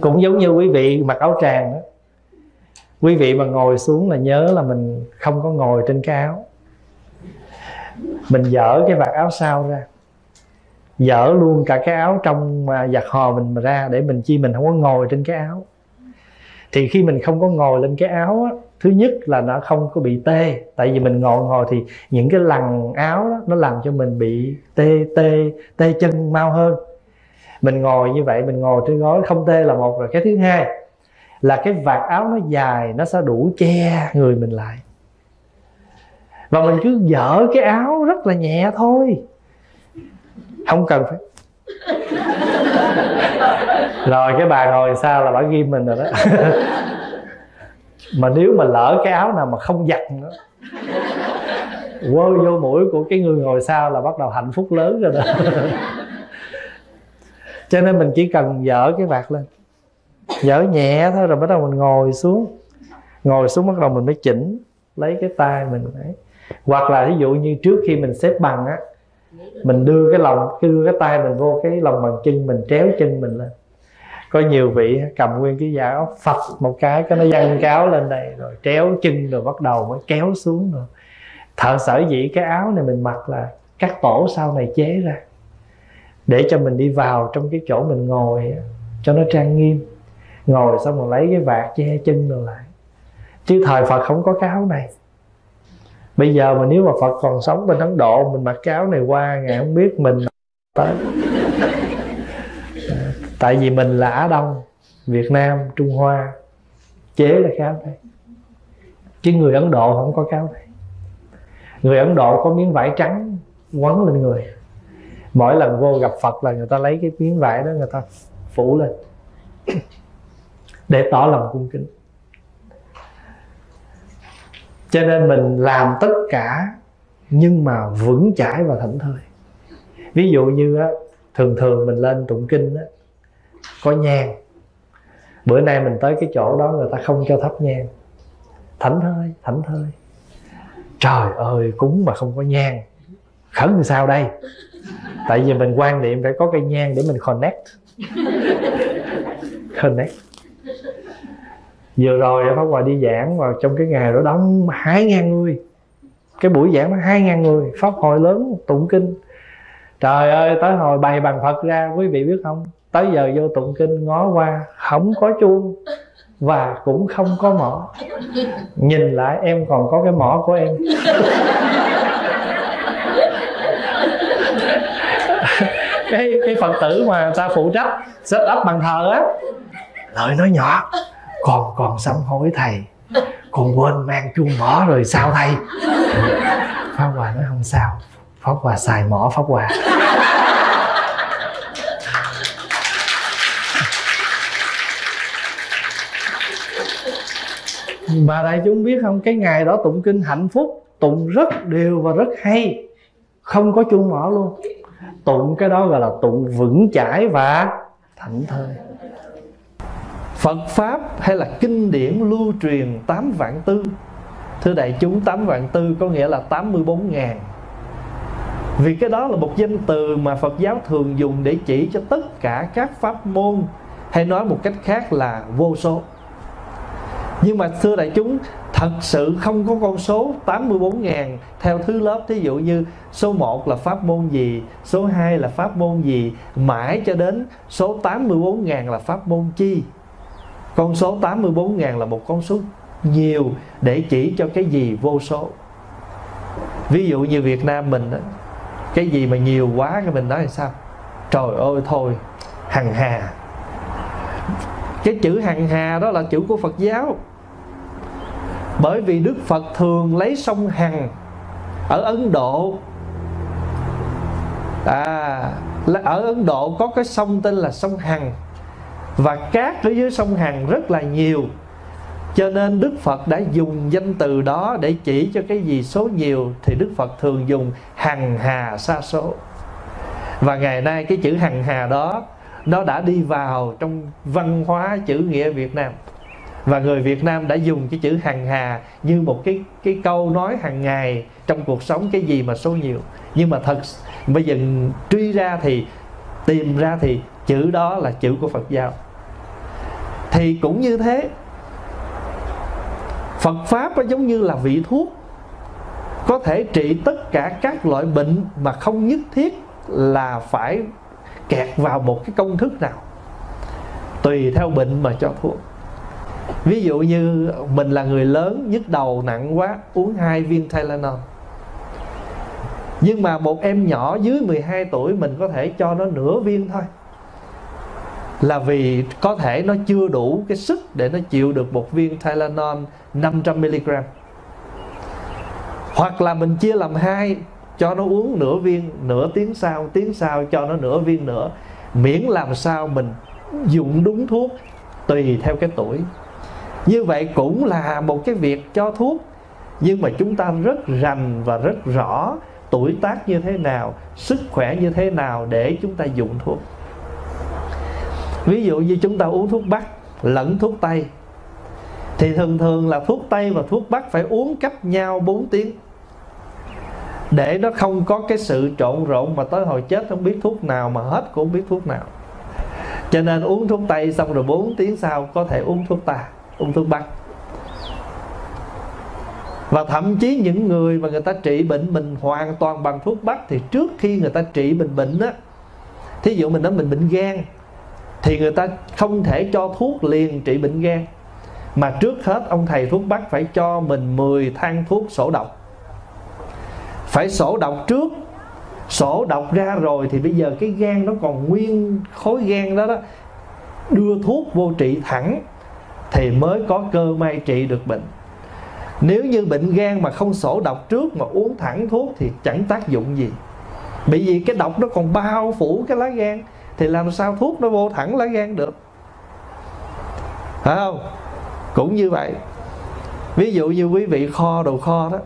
Cũng giống như quý vị mặc áo tràng đó. Quý vị mà ngồi xuống là nhớ là mình không có ngồi trên cái áo. Mình dở cái vạt áo sau ra. Dở luôn cả cái áo trong giặt hò mình mà ra để mình chi mình không có ngồi trên cái áo. Thì khi mình không có ngồi lên cái áo á, thứ nhất là nó không có bị tê, tại vì mình ngồi ngồi thì những cái lằn áo đó, nó làm cho mình bị tê tê tê chân, mau hơn. Mình ngồi như vậy, mình ngồi trên gối không tê là một. Rồi cái thứ hai là cái vạt áo nó dài, nó sẽ đủ che người mình lại. Và mình cứ dở cái áo rất là nhẹ thôi. Không cần phải. Rồi cái bà ngồi sao là bà ghim mình rồi đó. mà nếu mà lỡ cái áo nào mà không giặt nữa, quơ vô mũi của cái người ngồi sau là bắt đầu hạnh phúc lớn rồi đó. Cho nên mình chỉ cần dở cái vạt lên, dở nhẹ thôi rồi bắt đầu mình ngồi xuống. Ngồi xuống bắt đầu mình mới chỉnh, lấy cái tay mình ấy. Hoặc là ví dụ như trước khi mình xếp bằng á, mình đưa cái lòng, đưa cái tay mình vô cái lòng bàn chân mình, tréo chân mình lên có nhiều vị cầm nguyên cái giả áo phật một cái cái nó văng cáo lên đây rồi tréo chân rồi bắt đầu mới kéo xuống rồi thợ sở dĩ cái áo này mình mặc là các tổ sau này chế ra để cho mình đi vào trong cái chỗ mình ngồi cho nó trang nghiêm. Ngồi xong rồi lấy cái vạt che chân rồi lại. Chứ thời phật không có cái áo này. Bây giờ mà nếu mà phật còn sống bên ấn độ mình mặc cái áo này qua ngài không biết mình tới tại vì mình là á đông, việt nam, trung hoa, chế là cái áo này chứ người ấn độ không có cái áo này người ấn độ có miếng vải trắng, quấn lên người. Mỗi lần vô gặp phật là người ta lấy cái miếng vải đó, người ta phủ lên. Để tỏ lòng cung kính. Cho nên mình làm tất cả, nhưng mà vững chãi và thảnh thơi. Ví dụ như á, thường thường mình lên tụng kinh á có nhang. Bữa nay mình tới cái chỗ đó người ta không cho thắp nhang. Thảnh thơi thảnh thơi. Trời ơi, cúng mà không có nhang. Khẩn làm sao đây? Tại vì mình quan niệm phải có cây nhang để mình connect. Connect. Vừa rồi pháp hòa đi giảng vào trong cái ngày đó đóng hai ngàn người. Cái buổi giảng nó hai ngàn người. Pháp hội lớn, tụng kinh. Trời ơi, tới hồi bày bằng phật ra, quý vị biết không? Tới giờ vô tụng kinh, ngó qua, không có chuông và cũng không có mỏ. Nhìn lại em còn có cái mỏ của em. Cái cái phật tử mà ta phụ trách set up bằng thờ á lợi nói nhỏ, còn còn sám hối thầy, còn quên mang chuông mỏ rồi sao thầy? Pháp hòa nói, không sao, pháp hòa xài mỏ pháp hòa. Mà đại chúng biết không, cái ngày đó tụng kinh hạnh phúc, tụng rất đều và rất hay. Không có chuông mỏ luôn. Tụng cái đó gọi là tụng vững chãi và thảnh thơi. Phật Pháp hay là kinh điển lưu truyền 8 vạn tư? Thưa đại chúng 8 vạn tư có nghĩa là 84 ngàn. Vì cái đó là một danh từ mà Phật giáo thường dùng để chỉ cho tất cả các pháp môn, Hay nói một cách khác là vô số. Nhưng mà xưa đại chúng Thật sự không có con số 84.000 theo thứ lớp. Thí dụ như số 1 là pháp môn gì, Số 2 là pháp môn gì, Mãi cho đến số 84.000 là pháp môn chi. Con số 84.000 là một con số nhiều để chỉ cho cái gì vô số. Ví dụ như Việt Nam mình cái gì mà nhiều quá cái mình nói là sao? Trời ơi, thôi, hằng hà cái chữ hằng hà đó là chữ của Phật giáo. Bởi vì Đức Phật thường lấy sông Hằng ở Ấn Độ. À ở Ấn Độ có cái sông tên là sông Hằng. Và cát ở dưới sông Hằng rất là nhiều. Cho nên Đức Phật đã dùng danh từ đó để chỉ cho cái gì số nhiều thì Đức Phật thường dùng hằng hà sa số. Và ngày nay cái chữ hằng hà đó nó đã đi vào trong văn hóa chữ nghĩa Việt Nam. Và người Việt Nam đã dùng cái chữ hằng hà như một cái cái câu nói hàng ngày trong cuộc sống cái gì mà số nhiều. Nhưng mà thật bây giờ truy ra thì, tìm ra thì chữ đó là chữ của Phật giáo. Thì cũng như thế, Phật Pháp nó giống như là vị thuốc, Có thể trị tất cả các loại bệnh Mà không nhất thiết là phải kẹt vào một cái công thức nào, Tùy theo bệnh mà cho thuốc. Ví dụ như mình là người lớn, nhức đầu, nặng quá, Uống hai viên Tylenol. Nhưng mà một em nhỏ dưới 12 tuổi Mình có thể cho nó nửa viên thôi. Là vì có thể nó chưa đủ cái sức để nó chịu được một viên Tylenol 500mg hoặc là mình chia làm hai cho nó uống nửa viên, nửa tiếng sau tiếng sau cho nó nửa viên nữa. Miễn làm sao mình dùng đúng thuốc tùy theo cái tuổi. Như vậy cũng là một cái việc cho thuốc, nhưng mà chúng ta rất rành và rất rõ tuổi tác như thế nào, sức khỏe như thế nào để chúng ta dùng thuốc. Ví dụ như chúng ta uống thuốc bắc, lẫn thuốc tây, thì thường thường là thuốc tây và thuốc bắc phải uống cách nhau 4 tiếng để nó không có cái sự trộn rộn mà tới hồi chết không biết thuốc nào mà hết cũng không biết thuốc nào. Cho nên uống thuốc tây xong rồi 4 tiếng sau có thể uống thuốc ta, uống thuốc bắc. Và thậm chí những người mà người ta trị bệnh mình hoàn toàn bằng thuốc bắc thì trước khi người ta trị mình bệnh á, thí dụ mình nói mình bệnh gan, thì người ta không thể cho thuốc liền trị bệnh gan. Mà trước hết ông thầy thuốc bắc phải cho mình 10 thang thuốc sổ độc phải sổ độc trước. Sổ độc ra rồi thì bây giờ cái gan nó còn nguyên khối gan đó đó. Đưa thuốc vô trị thẳng thì mới có cơ may trị được bệnh. Nếu như bệnh gan mà không sổ độc trước mà uống thẳng thuốc thì chẳng tác dụng gì. Bởi vì cái độc nó còn bao phủ cái lá gan thì làm sao thuốc nó vô thẳng lá gan được? Phải không? Cũng như vậy. Ví dụ như quý vị kho đồ kho đó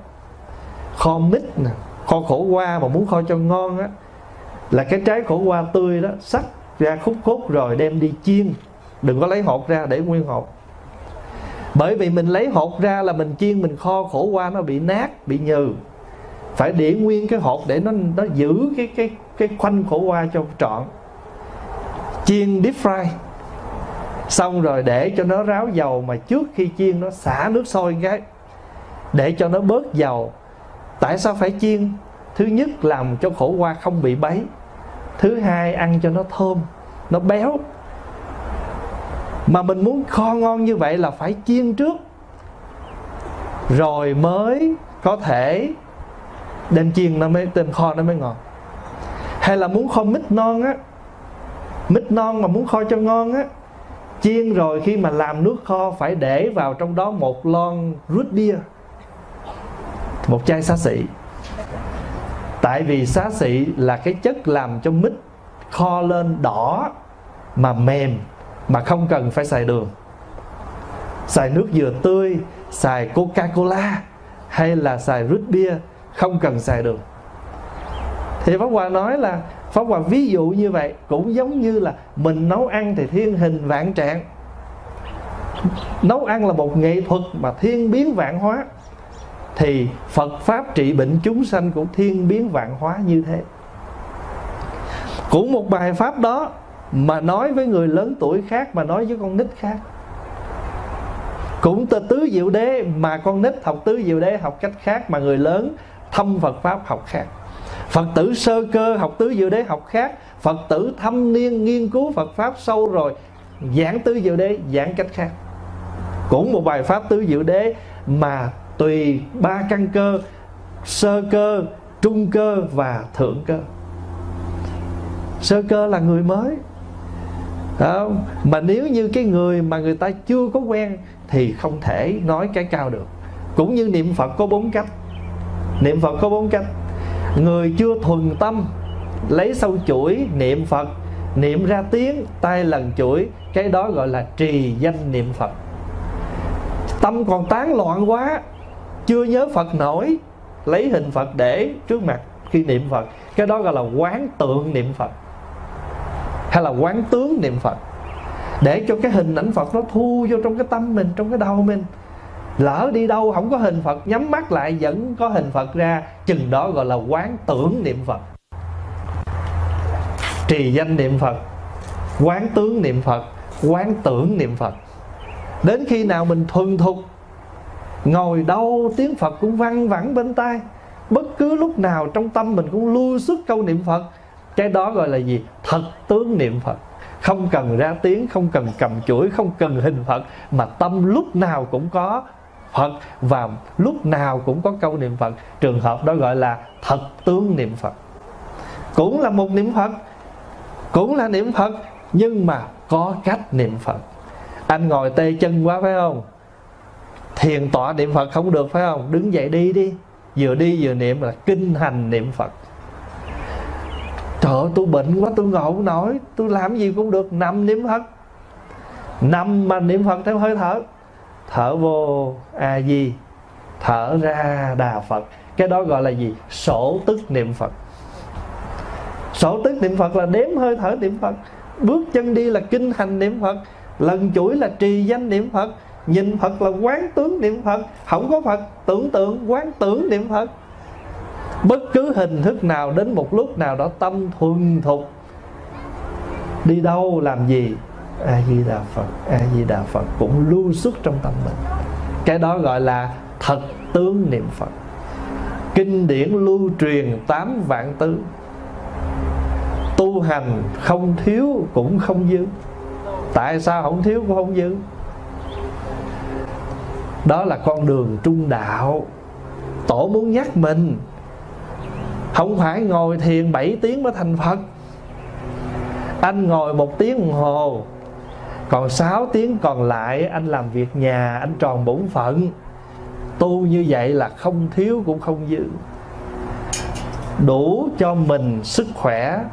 kho mít nè, kho khổ qua mà muốn kho cho ngon á, là cái trái khổ qua tươi đó sắc ra khúc khúc rồi đem đi chiên. Đừng có lấy hột ra để nguyên hột. Bởi vì mình lấy hột ra là mình chiên, mình kho khổ qua nó bị nát, bị nhừ. Phải để nguyên cái hột để nó nó giữ cái cái cái khoanh khổ qua cho trọn. Chiên deep fry. Xong rồi để cho nó ráo dầu mà trước khi chiên nó xả nước sôi cái để cho nó bớt dầu tại sao phải chiên? Thứ nhất, làm cho khổ qua không bị bấy. Thứ hai, ăn cho nó thơm, nó béo. Mà mình muốn kho ngon như vậy là phải chiên trước, rồi mới có thể đem chiên nó mới, đem kho nó mới ngon hay là muốn kho mít non á, mít non mà muốn kho cho ngon á, chiên rồi khi mà làm nước kho phải để vào trong đó một lon rút bia một chai xá xị. Tại vì xá xị là cái chất làm cho mít kho lên đỏ mà mềm, mà không cần phải xài đường. Xài nước dừa tươi, xài coca cola hay là xài root beer, không cần xài đường. Thì pháp hòa nói là, pháp hòa ví dụ như vậy cũng giống như là mình nấu ăn thì thiên hình vạn trạng. Nấu ăn là một nghệ thuật mà thiên biến vạn hóa thì Phật pháp trị bệnh chúng sanh cũng thiên biến vạn hóa như thế. Cũng một bài pháp đó mà nói với người lớn tuổi khác, mà nói với con nít khác. Cũng từ tứ diệu đế, mà con nít học tứ diệu đế học cách khác, mà người lớn thâm Phật pháp học khác. Phật tử sơ cơ học tứ diệu đế học khác. Phật tử thâm niên nghiên cứu Phật pháp sâu rồi, giảng tứ diệu đế giảng cách khác. Cũng một bài pháp tứ diệu đế mà tùy ba căn cơ, sơ cơ, trung cơ và thượng cơ. Sơ cơ là người mới. Không? mà nếu như cái người mà người ta chưa có quen thì không thể nói cái cao được. Cũng như niệm phật có bốn cách. Niệm phật có bốn cách. Người chưa thuần tâm, lấy sâu chuỗi, niệm phật. Niệm ra tiếng, tay lần chuỗi. Cái đó gọi là trì danh niệm phật. Tâm còn tán loạn quá chưa nhớ phật nổi, lấy hình phật để trước mặt khi niệm phật. Cái đó gọi là quán tượng niệm phật. Hay là quán tướng niệm phật. Để cho cái hình ảnh phật nó thu vô trong cái tâm mình, trong cái đầu mình. Lỡ đi đâu không có hình phật, nhắm mắt lại vẫn có hình phật ra, chừng đó gọi là quán tưởng niệm phật. Trì danh niệm phật, quán tướng niệm phật, quán tưởng niệm phật. Đến khi nào mình thuần thục ngồi đâu tiếng phật cũng văng vẳng bên tai. Bất cứ lúc nào trong tâm mình cũng lưu xuất câu niệm phật. Cái đó gọi là gì? Thật tướng niệm phật. Không cần ra tiếng, không cần cầm chuỗi, không cần hình phật, mà tâm lúc nào cũng có phật và lúc nào cũng có câu niệm phật. Trường hợp đó gọi là thật tướng niệm phật. Cũng là một niệm phật, cũng là niệm phật, nhưng mà có cách niệm phật. Anh ngồi tê chân quá phải không? Thiền tọa niệm phật không được, phải không? Đứng dậy đi đi. Vừa đi vừa niệm là kinh hành niệm phật. Trời ơi, tôi bệnh quá, tôi ngộ không nổi. Tôi làm gì cũng được. Nằm niệm phật. Nằm mà niệm phật theo hơi thở. Thở vô, a di, thở ra, đà phật. Cái đó gọi là gì? Sổ tức niệm phật. Sổ tức niệm phật là đếm hơi thở niệm phật. Bước chân đi là kinh hành niệm phật. Lần chuỗi là trì danh niệm phật nhìn phật là quán tướng niệm phật. Không có phật, tưởng tượng, quán tưởng niệm phật. Bất cứ hình thức nào, đến một lúc nào đó, tâm thuần thục. Đi đâu làm gì? A di đà phật a di đà phật cũng lưu xuất trong tâm mình. Cái đó gọi là thật tướng niệm phật. Kinh điển lưu truyền tám vạn tư. Tu hành không thiếu cũng không dư. Tại sao không thiếu cũng không dư? Đó là con đường trung đạo. Tổ muốn nhắc mình. Không phải ngồi thiền 7 tiếng mới thành Phật. Anh ngồi một tiếng đồng hồ, Còn 6 tiếng còn lại anh làm việc nhà, Anh tròn bổn phận. Tu như vậy là không thiếu cũng không dư. Đủ cho mình sức khỏe,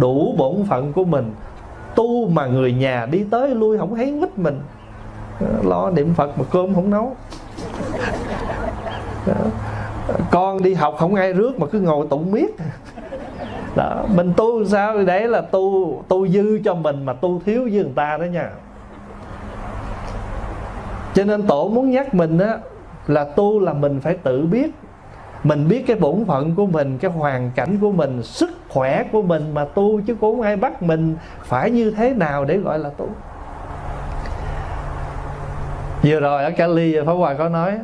Đủ bổn phận của mình. Tu mà người nhà đi tới lui không thấy mít mình. Lo niệm Phật mà cơm không nấu. Con đi học không ai rước mà cứ ngồi tụng miết. Đó. Mình tu sao đấy là tu tu dư cho mình mà tu thiếu với người ta đó nha. Cho nên tổ muốn nhắc mình á, là tu là mình phải tự biết. Mình biết cái bổn phận của mình, cái hoàn cảnh của mình, sức khỏe của mình mà tu chứ cũng không ai bắt mình phải như thế nào để gọi là tu vừa rồi ở Cali, Pháp Hòa có nói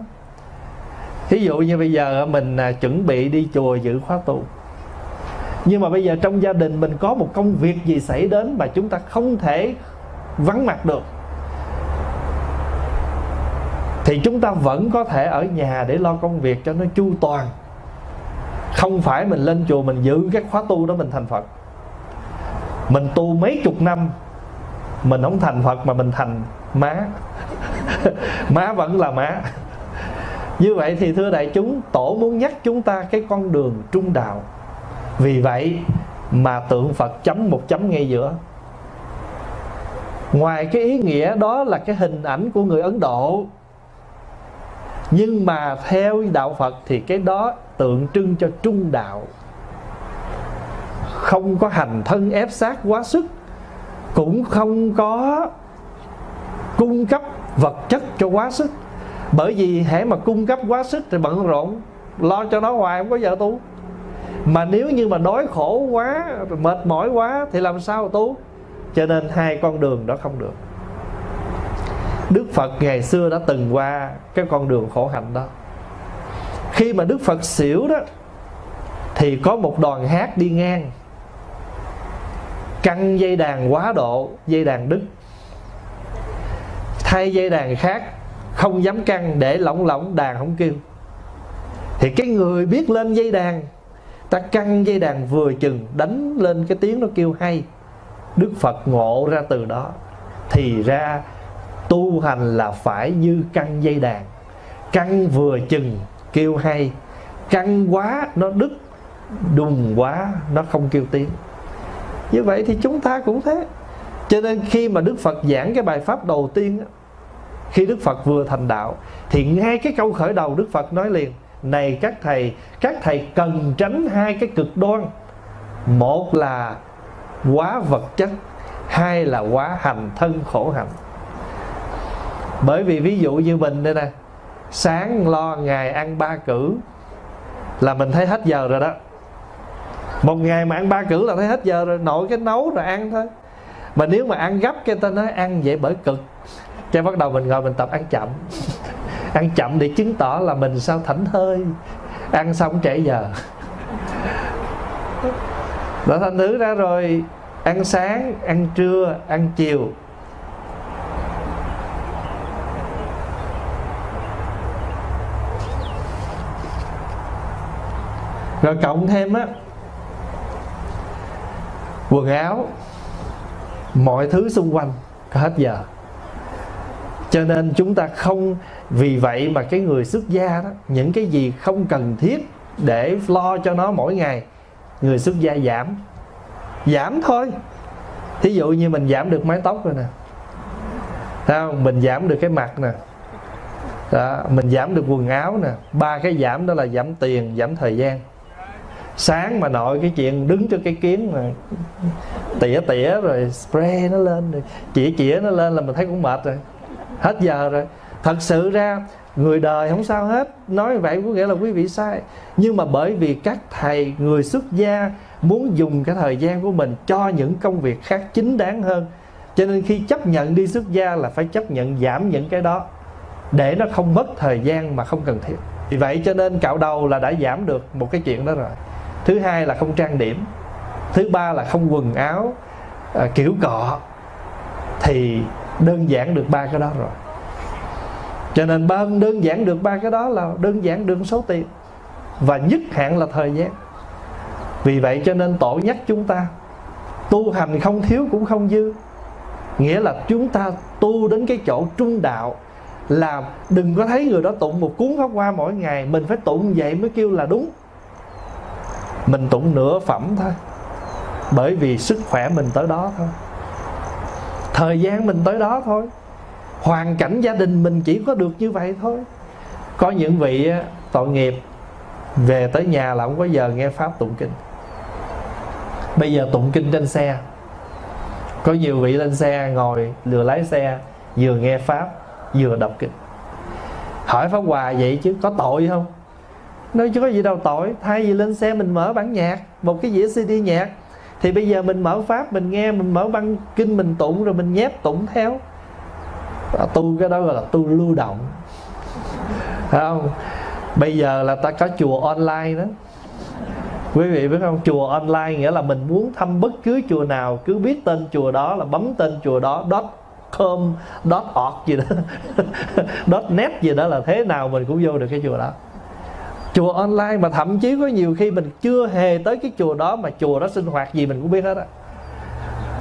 ví dụ như bây giờ mình à, chuẩn bị đi chùa giữ khóa tu, nhưng mà bây giờ trong gia đình mình có một công việc gì xảy đến mà chúng ta không thể vắng mặt được, thì chúng ta vẫn có thể ở nhà để lo công việc cho nó chu toàn. Không phải mình lên chùa mình giữ cái khóa tu đó mình thành phật. Mình tu mấy chục năm, mình không thành phật mà mình thành má. má vẫn là má. Như vậy thì thưa đại chúng, tổ muốn nhắc chúng ta cái con đường trung đạo. Vì vậy mà tượng phật chấm một chấm ngay giữa. Ngoài cái ý nghĩa đó là cái hình ảnh của người ấn độ. Nhưng mà theo đạo phật thì cái đó tượng trưng cho trung đạo. Không có hành thân ép sát quá sức, cũng không có cung cấp vật chất cho quá sức. Bởi vì hãy mà cung cấp quá sức thì bận rộn, lo cho nó hoài, không có giờ tu. Mà nếu như mà đói khổ quá, mệt mỏi quá thì làm sao tu? Cho nên hai con đường đó không được. Đức Phật ngày xưa đã từng qua cái con đường khổ hạnh đó. Khi mà Đức Phật xỉu đó, Thì có một đoàn hát đi ngang. Căng dây đàn quá độ, Dây đàn đứt. Thay dây đàn khác, Không dám căng để lỏng lỏng đàn không kêu. Thì cái người biết lên dây đàn, Ta căng dây đàn vừa chừng, Đánh lên cái tiếng nó kêu hay. Đức Phật ngộ ra từ đó, Thì ra tu hành là phải như căng dây đàn. Căng vừa chừng, kêu hay. Căng quá, nó đứt. Đùng quá, nó không kêu tiếng. Như vậy thì chúng ta cũng thế. Cho nên khi mà đức phật giảng cái bài pháp đầu tiên khi đức phật vừa thành đạo, thì ngay cái câu khởi đầu đức phật nói liền, này các thầy các thầy cần tránh hai cái cực đoan. Một là quá vật chất, hai là quá hành thân khổ hạnh. Bởi vì ví dụ như mình đây nè, sáng lo ngày ăn ba cử là mình thấy hết giờ rồi đó. Một ngày mà ăn ba cử là thấy hết giờ rồi nội cái nấu rồi ăn thôi. Mà nếu mà ăn gấp cái ta nói ăn vậy bởi cực cho bắt đầu mình ngồi mình tập ăn chậm. Ăn chậm để chứng tỏ là mình sao thảnh thơi. Ăn xong trễ giờ. Đó thành thứ ra rồi. Ăn sáng, ăn trưa, ăn chiều. Rồi cộng thêm á, quần áo, mọi thứ xung quanh hết giờ cho nên chúng ta không vì vậy mà cái người xuất gia đó những cái gì không cần thiết để lo cho nó mỗi ngày người xuất gia giảm. Giảm thôi. Thí dụ như mình giảm được mái tóc rồi nè. Thấy không? mình giảm được cái mặt nè. Đó, mình giảm được quần áo nè. Ba cái giảm đó là giảm tiền giảm thời gian. Sáng mà nội cái chuyện đứng cho cái kiến mà tỉa tỉa rồi spray nó lên rồi chĩa chĩa nó lên là mình thấy cũng mệt rồi hết giờ rồi. Thật sự ra người đời không sao hết. Nói vậy có nghĩa là quý vị sai. Nhưng mà bởi vì các thầy người xuất gia muốn dùng cái thời gian của mình cho những công việc khác chính đáng hơn. Cho nên khi chấp nhận đi xuất gia là phải chấp nhận giảm những cái đó. Để nó không mất thời gian mà không cần thiết. Vì vậy cho nên cạo đầu là đã giảm được một cái chuyện đó rồi. Thứ hai là không trang điểm. Thứ ba là không quần áo à, kiểu cọ. Thì đơn giản được ba cái đó rồi. Cho nên ba đơn giản được ba cái đó là đơn giản được số tiền. Và nhất hạn là thời gian. Vì vậy cho nên tổ nhắc chúng ta. Tu hành không thiếu cũng không dư. Nghĩa là chúng ta tu đến cái chỗ trung đạo là đừng có thấy người đó tụng một cuốn pháp hoa mỗi ngày. Mình phải tụng vậy mới kêu là đúng. Mình tụng nửa phẩm thôi. Bởi vì sức khỏe mình tới đó thôi thời gian mình tới đó thôi. Hoàn cảnh gia đình mình chỉ có được như vậy thôi. Có những vị tội nghiệp, về tới nhà là không có giờ nghe pháp tụng kinh. Bây giờ tụng kinh trên xe. Có nhiều vị lên xe ngồi lừa lái xe, vừa nghe pháp, vừa đọc kinh. Hỏi pháp hòa vậy chứ, có tội không? Nói chứ có gì đâu tội. Thay vì lên xe mình mở bản nhạc, một cái dĩa cd nhạc thì bây giờ mình mở pháp, mình nghe, mình mở băng kinh, mình tụng, rồi mình nhép tụng theo. À, tu cái đó gọi là tu lưu động. Phải không? Bây giờ là ta có chùa online đó. Quý vị biết không? Chùa online nghĩa là mình muốn thăm bất cứ chùa nào, cứ biết tên chùa đó là bấm tên chùa đó, dot com, dot org gì đó, dot net gì đó là thế nào mình cũng vô được cái chùa đó chùa online mà thậm chí có nhiều khi mình chưa hề tới cái chùa đó mà chùa đó sinh hoạt gì mình cũng biết hết á.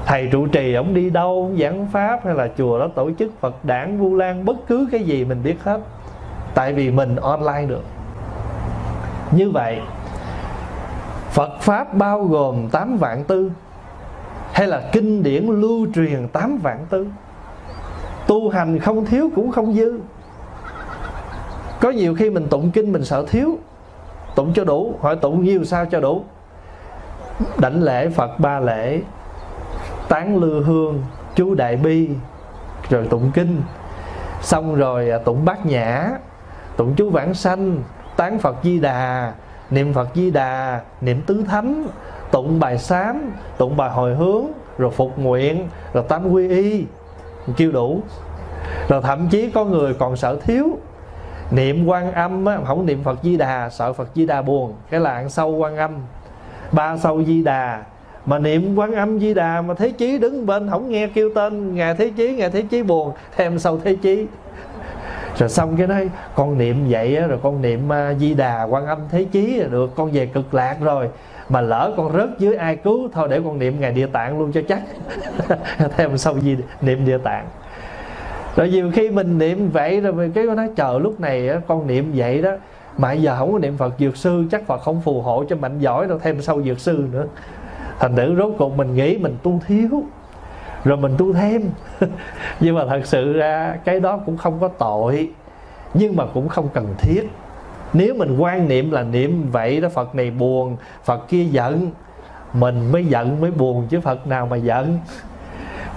Thầy trụ trì, ông đi đâu, ông giảng pháp hay là chùa đó tổ chức phật đản, vu lan, bất cứ cái gì mình biết hết. Tại vì mình online được. Như vậy, Phật Pháp bao gồm 8 vạn tư, Hay là kinh điển lưu truyền 8 vạn tư. Tu hành không thiếu cũng không dư. Có nhiều khi mình tụng kinh mình sợ thiếu, Tụng cho đủ, Hỏi tụng nhiều sao cho đủ. Đảnh lễ Phật ba lễ, Tán lư hương, Chú đại bi, Rồi tụng kinh. Xong rồi à, tụng bát nhã, Tụng chú vãng sanh, Tán Phật Di Đà, niệm phật di đà, niệm tứ thánh, tụng bài sám, tụng bài hồi hướng, rồi phục nguyện, rồi tam quy y, kêu đủ. Rồi thậm chí có người còn sợ thiếu niệm quan âm á, không niệm phật di đà sợ phật di đà buồn. Cái là ăn sâu quan âm. Ba sâu di đà. Mà niệm quan âm di đà mà thế chí đứng bên không nghe kêu tên. Ngài thế chí ngài thế chí buồn thêm sâu thế chí. Rồi xong cái nói con niệm vậy á, rồi con niệm uh, di đà quan âm thế chí được con về cực lạc rồi. Mà lỡ con rớt dưới ai cứu thôi để con niệm ngày địa tạng luôn cho chắc. Thêm sâu di niệm địa tạng rồi nhiều khi mình niệm vậy rồi mình cái nói chờ lúc này con niệm vậy đó, mà giờ không có niệm phật dược sư, chắc phật không phù hộ cho mạnh giỏi đâu, thêm sau dược sư nữa. Thành thử rốt cuộc mình nghĩ mình tu thiếu, rồi mình tu thêm. Nhưng mà thật sự ra cái đó cũng không có tội, nhưng mà cũng không cần thiết. Nếu mình quan niệm là niệm vậy đó, phật này buồn, phật kia giận, mình mới giận, mới buồn, chứ phật nào mà giận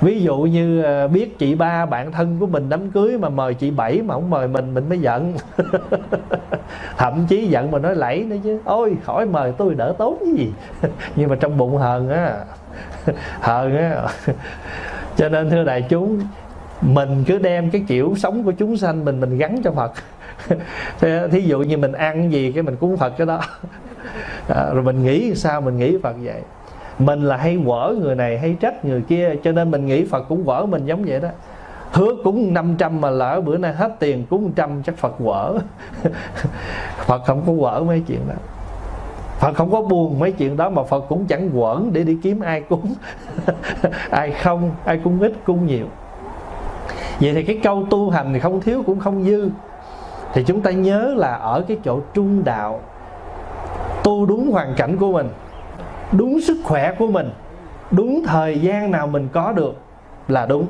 ví dụ như ờ, biết chị ba bạn thân của mình đám cưới mà mời chị bảy mà không mời mình mình mới giận. Thậm chí giận mà nói lẫy nữa chứ. Ôi khỏi mời tôi đỡ tốn cái gì. Nhưng mà trong bụng hờn á hờn á cho nên thưa đại chúng mình cứ đem cái kiểu sống của chúng sanh mình mình gắn cho phật. Thí dụ như mình ăn gì cái mình cúng phật cái đó. À, rồi mình nghĩ sao mình nghĩ phật vậy? Mình là hay quở người này, hay trách người kia, cho nên mình nghĩ phật cũng quở mình giống vậy đó. Hứa cúng 500 mà lỡ bữa nay hết tiền cúng trăm chắc Phật quở Phật không có quở mấy chuyện đó. Phật không có buồn mấy chuyện đó mà Phật cũng chẳng quẩn để đi kiếm ai cúng ai không, ai cúng ít cúng nhiều. Vậy thì cái câu tu hành thì không thiếu cũng không dư. Thì chúng ta nhớ là ở cái chỗ trung đạo, tu đúng hoàn cảnh của mình đúng sức khỏe của mình, đúng thời gian nào mình có được là đúng.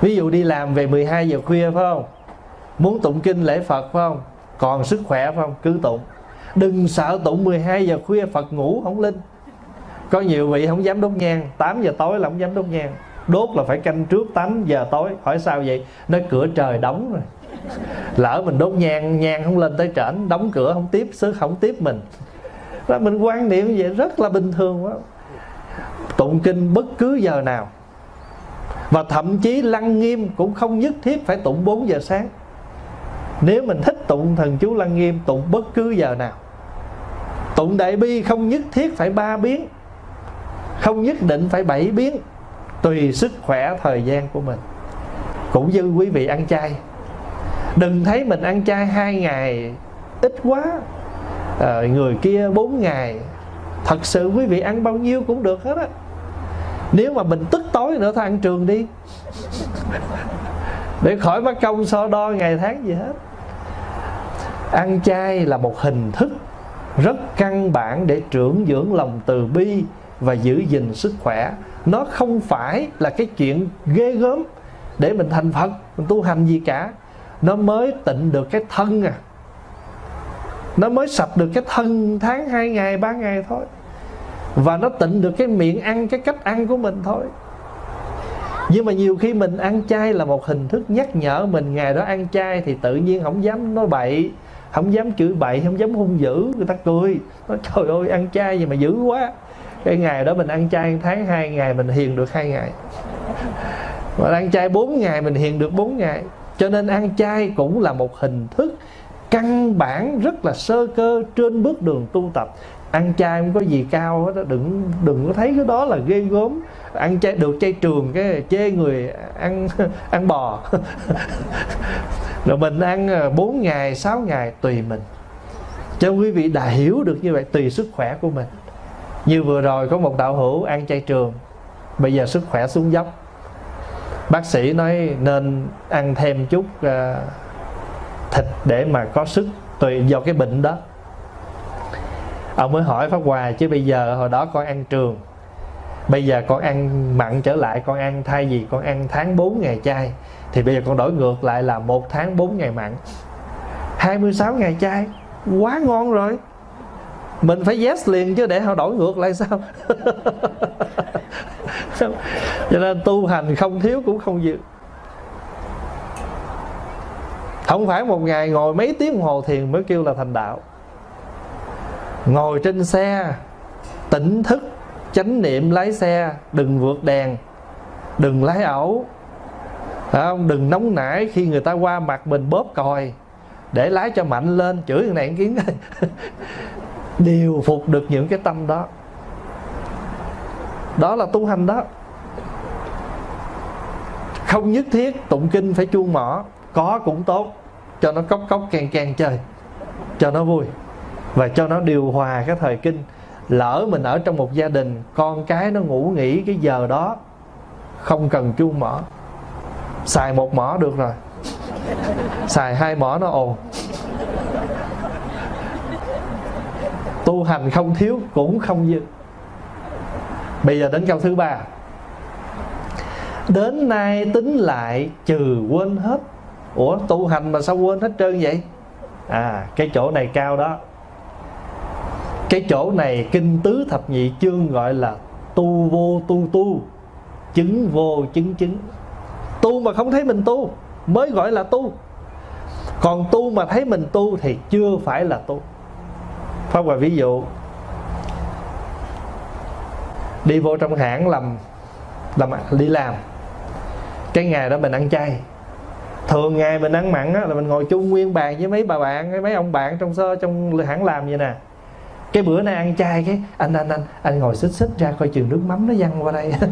Ví dụ đi làm về 12 giờ khuya, phải không? Muốn tụng kinh lễ Phật, phải không? Còn sức khỏe, phải không? Cứ tụng. Đừng sợ tụng 12 giờ khuya Phật ngủ không linh. Có nhiều vị không dám đốt nhang 8 giờ tối là không dám đốt nhang. Đốt là phải canh trước 8 giờ tối. Hỏi sao vậy? Nói cửa trời đóng rồi. Lỡ mình đốt nhang nhang không lên tới trển, đóng cửa không tiếp sứ không tiếp mình là mình quan niệm vậy rất là bình thường quá tụng kinh bất cứ giờ nào. Và thậm chí lăng nghiêm cũng không nhất thiết phải tụng 4 giờ sáng. Nếu mình thích tụng thần chú lăng nghiêm, tụng bất cứ giờ nào. Tụng đại bi không nhất thiết phải ba biến. Không nhất định phải bảy biến, tùy sức khỏe thời gian của mình. Cũng như quý vị ăn chay. Đừng thấy mình ăn chay hai ngày, ít quá à, người kia bốn ngày thật sự quý vị ăn bao nhiêu cũng được hết á. Nếu mà mình tức tối nữa thôi ăn trường đi. Để khỏi mất công so đo ngày tháng gì hết. Ăn chay là một hình thức rất căn bản để trưởng dưỡng lòng từ bi và giữ gìn sức khỏe. Nó không phải là cái chuyện ghê gớm để mình thành phật mình tu hành gì cả. Nó mới tịnh được cái thân à nó mới sạch được cái thân tháng hai ngày, ba ngày thôi. Và nó tịnh được cái miệng ăn, cái cách ăn của mình thôi. Nhưng mà nhiều khi mình ăn chay là một hình thức nhắc nhở mình ngày đó ăn chay thì tự nhiên không dám nói bậy, không dám chửi bậy, không dám hung dữ người ta cười. Nói trời ơi, ăn chay gì mà dữ quá. Cái ngày đó mình ăn chay tháng hai ngày mình hiền được hai ngày. Mà ăn chay 4 ngày mình hiền được 4 ngày. Cho nên ăn chay cũng là một hình thức căn bản rất là sơ cơ trên bước đường tu tập. Ăn chay không có gì cao hết đó đừng đừng có thấy cái đó là ghê gớm. Ăn chay được chay trường cái chê người ăn ăn bò. Rồi mình ăn à, 4 ngày 6 ngày tùy mình. Cho quý vị đã hiểu được như vậy tùy sức khỏe của mình. Như vừa rồi có một đạo hữu ăn chay trường bây giờ sức khỏe xuống dốc. Bác sĩ nói nên ăn thêm chút uh, thịt để mà có sức tùy do cái bệnh đó. Ông mới hỏi pháp hòa, chứ bây giờ hồi đó con ăn trường, bây giờ con ăn mặn trở lại, con ăn thay vì con ăn tháng 4 ngày chay, thì bây giờ con đổi ngược lại là một tháng 4 ngày mặn. 26 ngày chay, quá ngon rồi. Mình phải yes liền chứ, để họ đổi ngược lại sao? Cho nên tu hành không thiếu cũng không dư không phải một ngày ngồi mấy tiếng đồng hồ thiền mới kêu là thành đạo. Ngồi trên xe, tỉnh thức, chánh niệm, lái xe, đừng vượt đèn, đừng lái ẩu. Không? đừng nóng nảy khi người ta qua mặt mình bóp còi, để lái cho mạnh lên, chửi thằng này kiến điều phục được những cái tâm đó. Đó là tu hành đó. Không nhất thiết tụng kinh phải chuông mỏ, có cũng tốt cho nó cốc cốc can can chơi, cho nó vui. Và cho nó điều hòa cái thời kinh. Lỡ mình ở trong một gia đình, con cái nó ngủ nghỉ cái giờ đó, không cần chuông mỏ xài một mỏ được rồi. Xài hai mỏ nó ồn. Tu hành không thiếu, cũng không dư. Bây giờ đến câu thứ ba. Đến nay tính lại, trừ quên hết ủa tu hành mà sao quên hết trơn vậy? À cái chỗ này cao đó. Cái chỗ này kinh tứ thập nhị chương gọi là tu vô tu tu chứng vô chứng chứng. Tu mà không thấy mình tu mới gọi là tu. Còn tu mà thấy mình tu thì chưa phải là tu. Pháp Hòa ví dụ Đi vô trong hãng làm, làm Đi làm. Cái ngày đó mình ăn chay. Thường ngày mình ăn mặn á, là mình ngồi chung nguyên bàn với mấy bà bạn Mấy ông bạn trong sơ trong hãng làm vậy nè. Cái bữa nay ăn chay cái anh anh anh anh ngồi xích xích ra coi chừng nước mắm nó văng qua đây.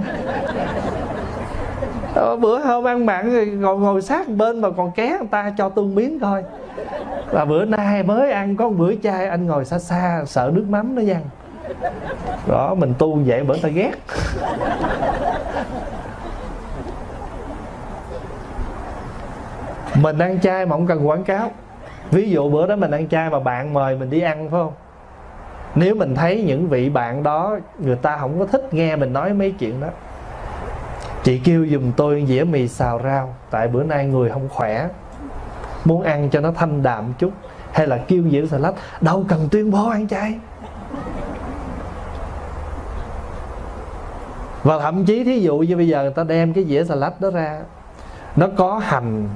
Ờ, bữa hôm ăn mặn rồi ngồi ngồi sát bên mà còn ké người ta cho tương miếng coi. Và bữa nay mới ăn có một bữa chay anh ngồi xa xa sợ nước mắm nó văng. Đó mình tu vậy bởi ta ghét. mình ăn chay mà không cần quảng cáo. Ví dụ bữa đó mình ăn chay mà bạn mời mình đi ăn, phải không? Nếu mình thấy những vị bạn đó, người ta không có thích nghe mình nói mấy chuyện đó. Chị kêu dùm tôi dĩa mì xào rau, tại bữa nay người không khỏe. Muốn ăn cho nó thanh đạm chút, hay là kêu dĩa xà lách, đâu cần tuyên bố ăn chay. Và thậm chí thí dụ như bây giờ người ta đem cái dĩa xà lách đó ra, nó có hành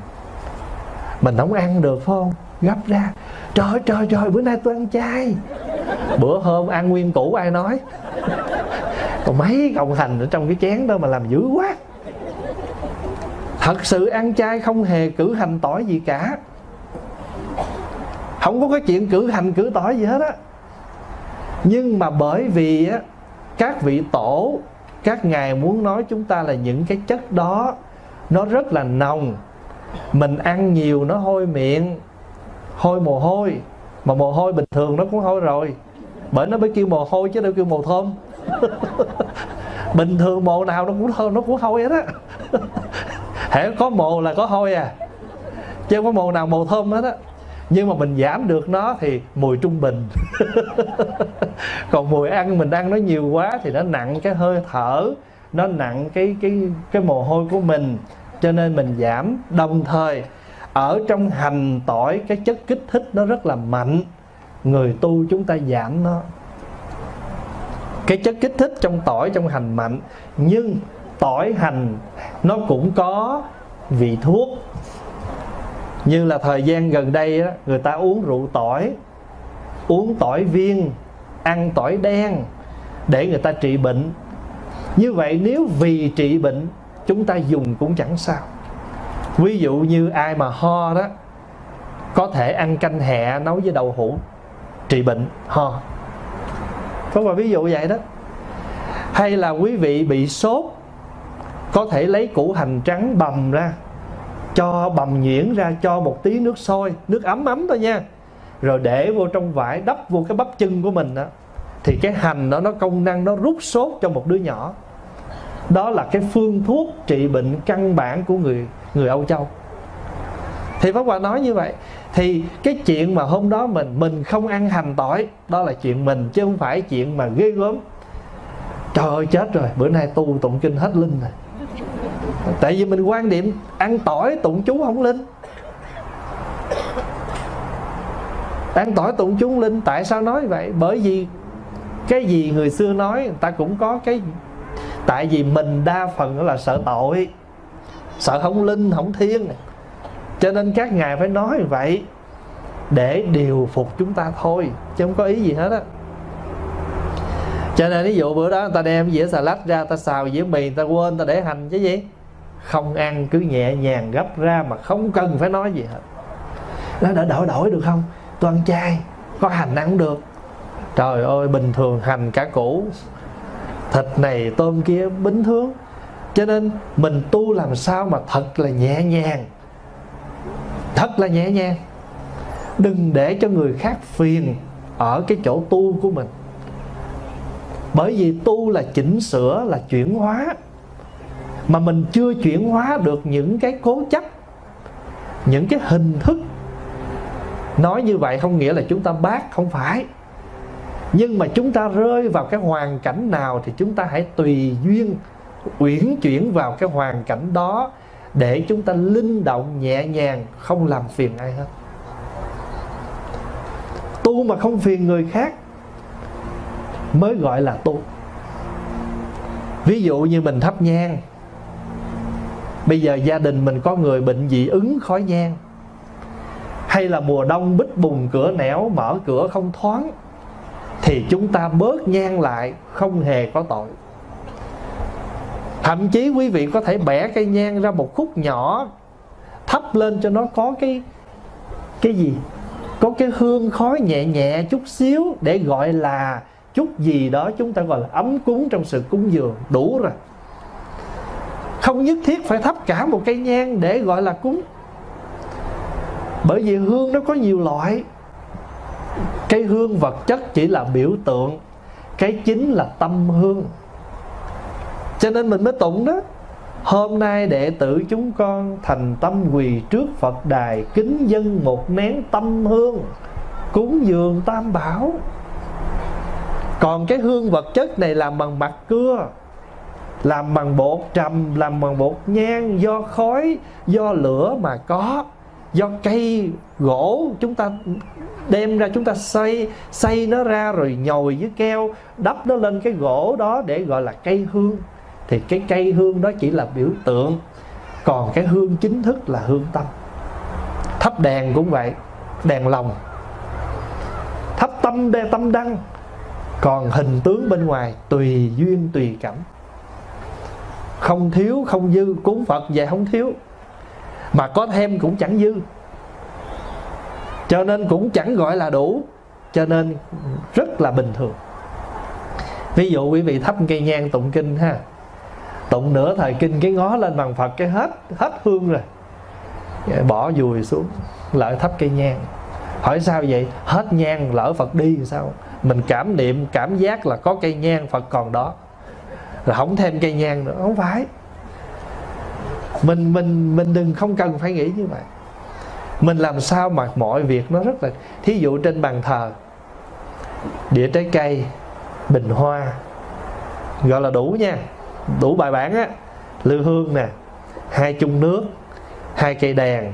mình không ăn được, phải không? Gấp ra. Trời trời trời, bữa nay tôi ăn chay. Bữa hôm ăn nguyên củ, ai nói? Còn mấy cọng hành ở trong cái chén đó mà làm dữ quá. Thật sự ăn chay không hề cử hành tỏi gì cả. Không có cái chuyện cử hành, cử tỏi gì hết á. Nhưng mà bởi vì á, các vị tổ, các ngài muốn nói chúng ta là những cái chất đó, nó rất là nồng mình ăn nhiều nó hôi miệng, hôi mồ hôi, mà mồ hôi bình thường nó cũng hôi rồi. Bởi nó mới kêu mồ hôi chứ đâu kêu mồ thơm. Bình thường mồ nào nó cũng thơm nó cũng hôi hết á. Hễ có mồ là có hôi à. Chứ không có mồ nào mồ thơm hết á. Nhưng mà mình giảm được nó thì mùi trung bình. Còn mùi ăn, mình ăn nó nhiều quá thì nó nặng cái hơi thở, nó nặng cái cái cái mồ hôi của mình cho nên mình giảm. Đồng thời ở trong hành tỏi cái chất kích thích nó rất là mạnh. Người tu chúng ta giảm nó. Cái chất kích thích trong tỏi trong hành mạnh. Nhưng tỏi hành nó cũng có vị thuốc. Như là thời gian gần đây đó, người ta uống rượu tỏi uống tỏi viên ăn tỏi đen để người ta trị bệnh. Như vậy nếu vì trị bệnh chúng ta dùng cũng chẳng sao. Ví dụ như ai mà ho đó, có thể ăn canh hẹ nấu với đậu hũ, trị bệnh, ho. Có một ví dụ vậy đó. Hay là quý vị bị sốt, có thể lấy củ hành trắng bầm ra, cho bầm nhuyễn ra, cho một tí nước sôi, nước ấm ấm thôi nha. Rồi để vô trong vải, đắp vô cái bắp chân của mình đó. Thì cái hành đó, nó công năng, nó rút sốt cho một đứa nhỏ đó là cái phương thuốc trị bệnh căn bản của người người Âu Châu. Thì Pháp Hòa nói như vậy, thì cái chuyện mà hôm đó mình mình không ăn hành tỏi, đó là chuyện mình chứ không phải chuyện mà ghê gớm. Trời ơi, chết rồi, bữa nay tu tụng kinh hết linh rồi. Tại vì mình quan niệm ăn tỏi tụng chú không linh. Ăn tỏi tụng chú không linh, tại sao nói vậy? Bởi vì cái gì người xưa nói, người ta cũng có cái tại vì mình đa phần là sợ tội, sợ không linh, không thiên cho nên các ngài phải nói vậy để điều phục chúng ta thôi, chứ không có ý gì hết á. Cho nên ví dụ bữa đó người ta đem dĩa xà lách ra ta xào dĩa mì, người ta quên ta để hành chứ gì. Không ăn cứ nhẹ nhàng gấp ra mà không cần phải nói gì hết. Nó đã đổi đổi được không? Tôi ăn chay, có hành ăn cũng được. Trời ơi, bình thường hành cả củ thịt này tôm kia bình thường cho nên mình tu làm sao mà thật là nhẹ nhàng. Thật là nhẹ nhàng. Đừng để cho người khác phiền ở cái chỗ tu của mình. Bởi vì tu là chỉnh sửa, là chuyển hóa. Mà mình chưa chuyển hóa được những cái cố chấp, những cái hình thức. Nói như vậy không nghĩa là chúng ta bác, không phải nhưng mà chúng ta rơi vào cái hoàn cảnh nào thì chúng ta hãy tùy duyên, uyển chuyển vào cái hoàn cảnh đó để chúng ta linh động nhẹ nhàng, không làm phiền ai hết. Tu mà không phiền người khác mới gọi là tu. Ví dụ như mình thắp nhang, bây giờ gia đình mình có người bệnh dị ứng khói nhang, hay là mùa đông bích bùng, cửa nẻo mở cửa không thoáng thì chúng ta bớt nhang lại, không hề có tội. Thậm chí quý vị có thể bẻ cây nhang ra một khúc nhỏ, thắp lên cho nó có cái cái gì? Có cái hương khói nhẹ nhẹ chút xíu để gọi là chút gì đó chúng ta gọi là ấm cúng trong sự cúng dường, đủ rồi. Không nhất thiết phải thắp cả một cây nhang để gọi là cúng. Bởi vì hương nó có nhiều loại cái hương vật chất chỉ là biểu tượng, cái chính là tâm hương. Cho nên mình mới tụng đó, hôm nay đệ tử chúng con thành tâm quỳ trước phật đài, kính dân một nén tâm hương, cúng dường tam bảo. Còn cái hương vật chất này làm bằng mặt cưa, làm bằng bột trầm, làm bằng bột nhang, do khói, do lửa mà có do cây gỗ chúng ta đem ra, chúng ta xây xây nó ra rồi nhồi với keo, đắp nó lên cái gỗ đó để gọi là cây hương. Thì cái cây hương đó chỉ là biểu tượng. Còn cái hương chính thức là hương tâm. Thắp đèn cũng vậy, đèn lòng thắp tâm đe tâm đăng. Còn hình tướng bên ngoài, tùy duyên tùy cảnh không thiếu, không dư, cúng phật về không thiếu mà có thêm cũng chẳng dư. Cho nên cũng chẳng gọi là đủ, cho nên rất là bình thường. Ví dụ quý vị thắp cây nhang tụng kinh ha. Tụng nửa thời kinh cái ngó lên bằng phật cái hết hết hương rồi. Bỏ dùi xuống lỡ thắp cây nhang. Hỏi sao vậy? Hết nhang lỡ phật đi thì sao? Mình cảm niệm, cảm giác là có cây nhang phật còn đó. Rồi không thêm cây nhang nữa. Không phải mình mình mình đừng không cần phải nghĩ như vậy. Mình làm sao mà mọi việc nó rất là, thí dụ trên bàn thờ, đĩa trái cây, bình hoa, gọi là đủ nha, đủ bài bản á lư hương nè, hai chung nước, hai cây đèn,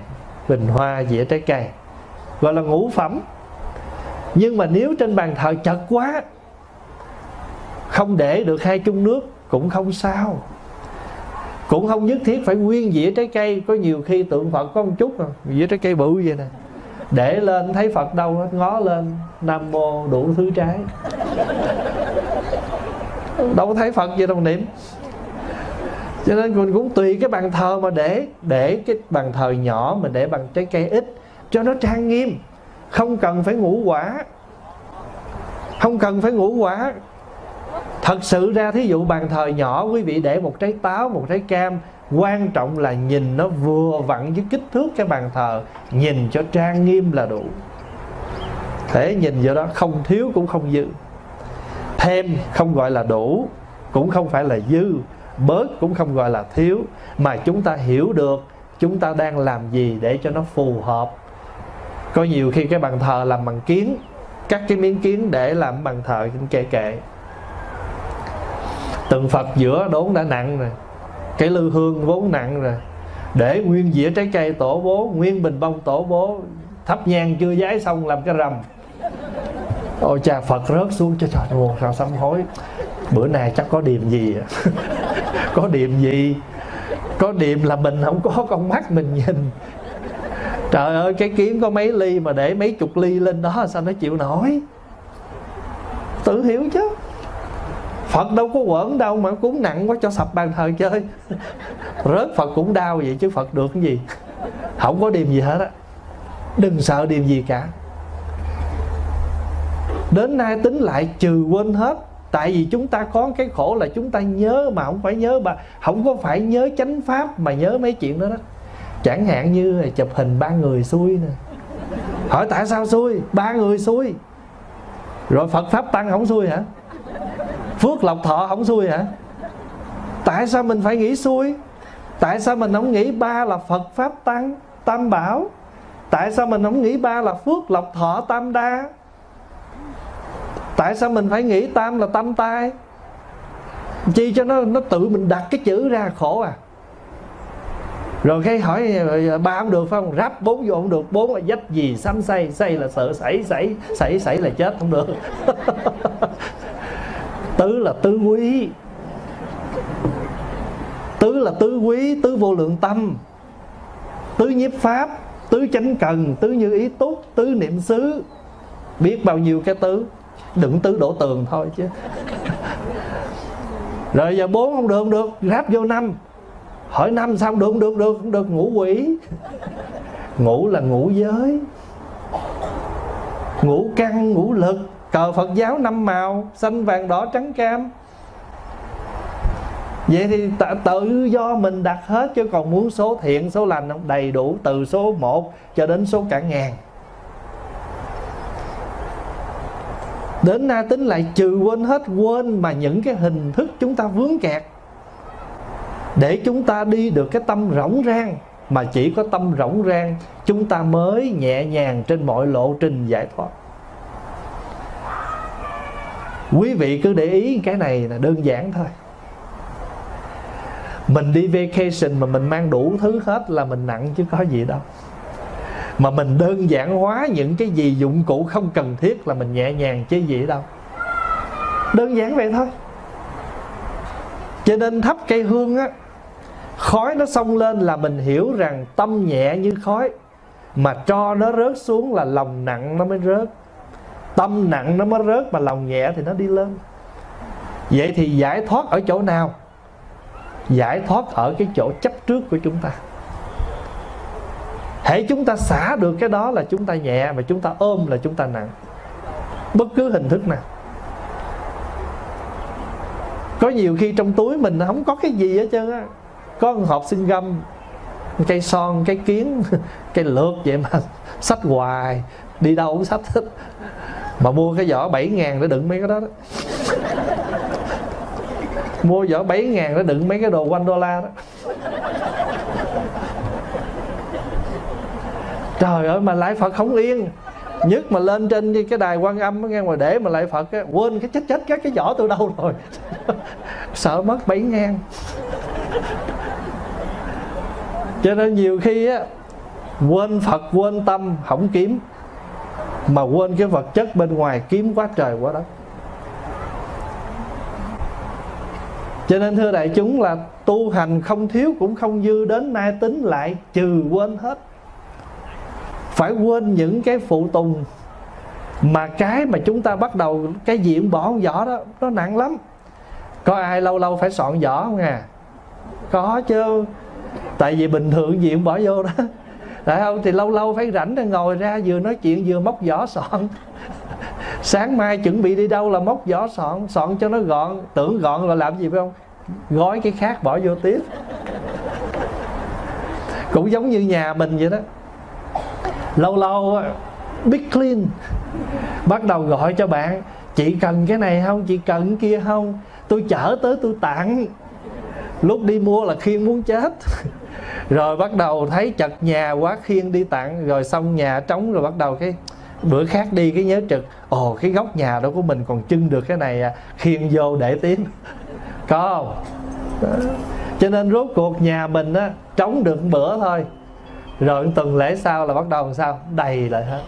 bình hoa, dĩa trái cây, gọi là ngũ phẩm. Nhưng mà nếu trên bàn thờ chật quá, không để được hai chung nước cũng không sao cũng không nhất thiết phải nguyên dĩa trái cây, có nhiều khi tượng phật có một chút à dĩa trái cây bự vậy nè. Để lên thấy phật đâu hết, ngó lên, nam mô đủ thứ trái. Đâu có thấy phật gì đâu niệm. Cho nên mình cũng tùy cái bàn thờ mà để để cái bàn thờ nhỏ mình để bằng trái cây ít, cho nó trang nghiêm. Không cần phải ngũ quả. Không cần phải ngũ quả thật sự ra, thí dụ bàn thờ nhỏ, quý vị để một trái táo, một trái cam, quan trọng là nhìn nó vừa vặn với kích thước cái bàn thờ, nhìn cho trang nghiêm là đủ. Thế nhìn vô đó, không thiếu cũng không dư. Thêm không gọi là đủ, cũng không phải là dư, bớt cũng không gọi là thiếu, mà chúng ta hiểu được chúng ta đang làm gì để cho nó phù hợp. Có nhiều khi cái bàn thờ làm bằng kiến, cắt cái miếng kiến để làm bàn thờ kệ kệ Từng phật giữa đốn đã nặng rồi, cái lư hương vốn nặng rồi. Để nguyên dĩa trái cây tổ bố, nguyên bình bông tổ bố, thắp nhang chưa giái xong làm cái rầm ôi cha, phật rớt xuống cho trời buồn sao sám hối. Bữa nay chắc có điềm gì à? có điềm gì? Có điềm là mình không có con mắt mình nhìn. Trời ơi, cái kiếm có mấy ly mà để mấy chục ly lên đó, sao nó chịu nổi? Tự hiểu chứ. Phật đâu có quẩn đâu mà cúng nặng quá cho sập bàn thờ chơi. Rớt Phật cũng đau vậy chứ Phật được cái gì? Không có điềm gì hết á. Đừng sợ điềm gì cả. Đến nay tính lại trừ quên hết. Tại vì chúng ta có cái khổ là chúng ta nhớ mà không phải nhớ bà Không có phải nhớ chánh pháp mà nhớ mấy chuyện đó đó. Chẳng hạn như là chụp hình ba người xui nè. Hỏi tại sao xui? Ba người xui. Rồi Phật Pháp Tăng không xui hả? Phước lộc thọ không xui hả? Tại sao mình phải nghĩ xui? Tại sao mình không nghĩ ba là Phật Pháp Tăng, Tam Bảo? Tại sao mình không nghĩ ba là phước lộc thọ, tam đa? Tại sao mình phải nghĩ tam là tam tai? Chi cho nó nó tự mình đặt cái chữ ra khổ à? Rồi cái hỏi, ba không được phải không? Ráp bốn vô không được. Bốn là dách gì xăm say say là sợ xảy xảy xảy xảy là chết không được. tứ là tứ quý. Tứ là tứ quý, tứ vô lượng tâm. Tứ nhiếp pháp, tứ chánh cần, tứ như ý túc, tứ niệm xứ. Biết bao nhiêu cái tứ? Đừng tứ đổ tường thôi chứ. Rồi giờ bốn không được không được. Ráp vô năm. Hỏi năm sao được được được được. Ngủ quỷ. Ngủ là ngủ giới. Ngủ căn ngủ lực cờ phật giáo năm màu, xanh vàng đỏ trắng cam. Vậy thì tự do mình đặt hết chứ còn muốn số thiện, số lành không? Đầy đủ từ số 1 cho đến số cả ngàn. Đến na tính lại trừ quên hết, quên mà những cái hình thức chúng ta vướng kẹt. Để chúng ta đi được cái tâm rỗng rang, mà chỉ có tâm rỗng rang, chúng ta mới nhẹ nhàng trên mọi lộ trình giải thoát quý vị cứ để ý cái này là đơn giản thôi. Mình đi vacation mà mình mang đủ thứ hết là mình nặng chứ có gì đâu. Mà mình đơn giản hóa những cái gì dụng cụ không cần thiết là mình nhẹ nhàng chứ gì đâu. Đơn giản vậy thôi. Cho nên thắp cây hương á, khói nó xông lên là mình hiểu rằng tâm nhẹ như khói. Mà cho nó rớt xuống là lòng nặng nó mới rớt tâm nặng nó mới rớt, mà lòng nhẹ thì nó đi lên. Vậy thì giải thoát ở chỗ nào? Giải thoát ở cái chỗ chấp trước của chúng ta. Hãy chúng ta xả được cái đó là chúng ta nhẹ và chúng ta ôm là chúng ta nặng. Bất cứ hình thức nào. Có nhiều khi trong túi mình không có cái gì hết trơn á. Có một hộp sinh gâm, cây son cây kiến cây lược vậy mà. Sách hoài, đi đâu cũng sách hết mà mua cái vỏ 7 ngàn để đựng mấy cái đó đó. Mua vỏ 7 ngàn để đựng mấy cái đồ quanh đô la đó. Trời ơi mà lại phật không yên. Nhất mà lên trên cái đài quan âm nghe mà để mà lại phật á, quên cái chết chết cái cái vỏ từ đâu rồi. Sợ mất 7 ngàn. Cho nên nhiều khi á quên phật quên tâm không kiếm mà quên cái vật chất bên ngoài kiếm quá trời quá đất. Cho nên thưa đại chúng là tu hành không thiếu cũng không dư đến nay tính lại trừ quên hết. Phải quên những cái phụ tùng mà cái mà chúng ta bắt đầu cái gì cũng bỏ vỏ đó, nó nặng lắm. Có ai lâu lâu phải soạn vỏ không à? Có chứ. Tại vì bình thường gì cũng bỏ vô đó tại không? Thì lâu lâu phải rảnh rồi ngồi ra, vừa nói chuyện vừa móc vỏ sọn sáng mai chuẩn bị đi đâu là móc vỏ sọn sọn cho nó gọn, tưởng gọn là làm gì phải không? Gói cái khác bỏ vô tiếp. Cũng giống như nhà mình vậy đó. Lâu lâu big clean. Bắt đầu gọi cho bạn, chị cần cái này không? Chị cần cái kia không? Tôi chở tới tôi tặng. Lúc đi mua là khiên muốn chết. rồi bắt đầu thấy chật nhà quá khiên đi tặng. Rồi xong nhà trống rồi bắt đầu cái bữa khác đi, cái nhớ trực. Ồ, cái góc nhà đó của mình còn trưng được cái này à? Khiên vô để tiếng có không? Cho nên rốt cuộc nhà mình á, trống được một bữa thôi. Rồi tuần lễ sau là bắt đầu làm sao? Đầy lại hết.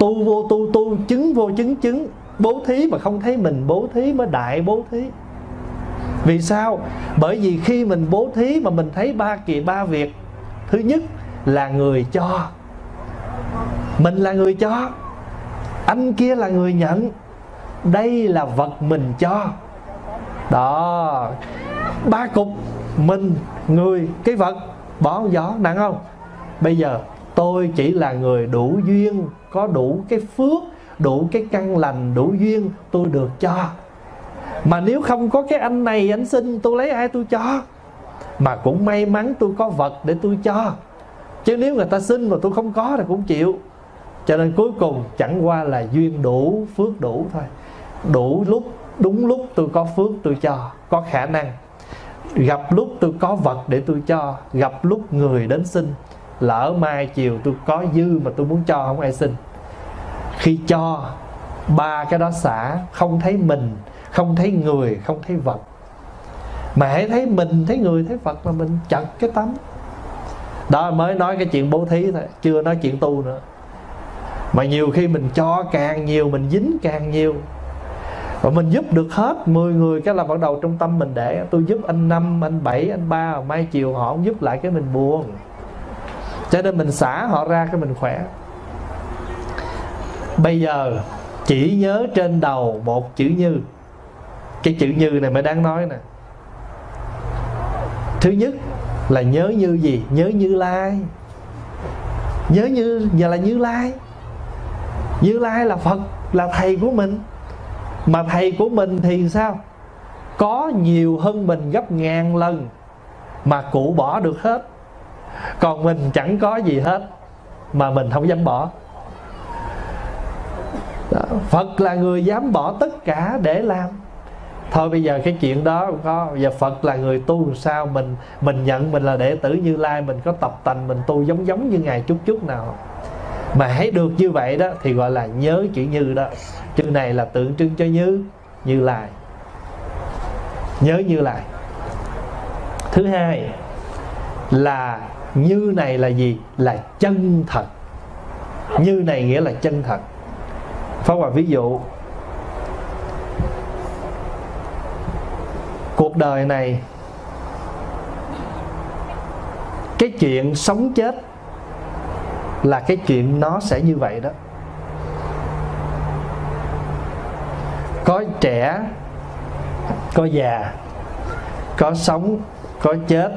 Tu vô, tu tu, chứng vô, chứng chứng. Bố thí mà không thấy mình, bố thí mới đại bố thí vì sao? Bởi vì khi mình bố thí mà mình thấy ba kỳ ba việc, thứ nhất là người cho. Mình là người cho, anh kia là người nhận. Đây là vật mình cho. Đó, ba cục, mình, người, cái vật, bỏ gió nặng không? Bây giờ tôi chỉ là người đủ duyên, có đủ cái phước, đủ cái căn lành, đủ duyên, tôi được cho mà nếu không có cái anh này, anh xin tôi lấy ai tôi cho? Mà cũng may mắn tôi có vật để tôi cho. Chứ nếu người ta xin mà tôi không có thì cũng chịu. Cho nên cuối cùng chẳng qua là duyên đủ, phước đủ thôi. Đủ lúc, đúng lúc tôi có phước tôi cho, có khả năng. Gặp lúc tôi có vật để tôi cho, gặp lúc người đến xin. Lỡ mai chiều tôi có dư mà tôi muốn cho, không ai xin. Khi cho, ba cái đó xả, không thấy mình không thấy người, không thấy vật. Mà hãy thấy mình, thấy người, thấy vật là mình chặt cái tấm. Đó, mới nói cái chuyện bố thí thôi, chưa nói chuyện tu nữa. Mà nhiều khi mình cho càng nhiều, mình dính càng nhiều. Và mình giúp được hết 10 người cái là bắt đầu trong tâm mình để. Tôi giúp anh năm, anh bảy, anh ba, mai chiều họ không giúp lại cái mình buồn. Cho nên mình xả họ ra cái mình khỏe. Bây giờ chỉ nhớ trên đầu một chữ như cái chữ như này mới đáng nói nè. Thứ nhất là nhớ như gì? Nhớ như lai. Nhớ như, giờ là như lai. Như lai là phật, là thầy của mình. Mà thầy của mình thì sao? Có nhiều hơn mình gấp ngàn lần mà cụ bỏ được hết. Còn mình chẳng có gì hết mà mình không dám bỏ. Đó. phật là người dám bỏ tất cả để làm thôi bây giờ cái chuyện đó không có, bây giờ phật là người tu làm sao mình mình nhận mình là đệ tử như lai, mình có tập tành, mình tu giống giống như ngài chút chút nào. Mà hãy được như vậy đó thì gọi là nhớ chữ như đó. Chữ này là tượng trưng cho như như lai. Nhớ như lai. Thứ hai là như này là gì? Là chân thật. Như này nghĩa là chân thật. Phá Hòa ví dụ Cuộc đời này, Cái chuyện sống chết Là cái chuyện nó sẽ như vậy đó. Có trẻ, Có già, Có sống, Có chết,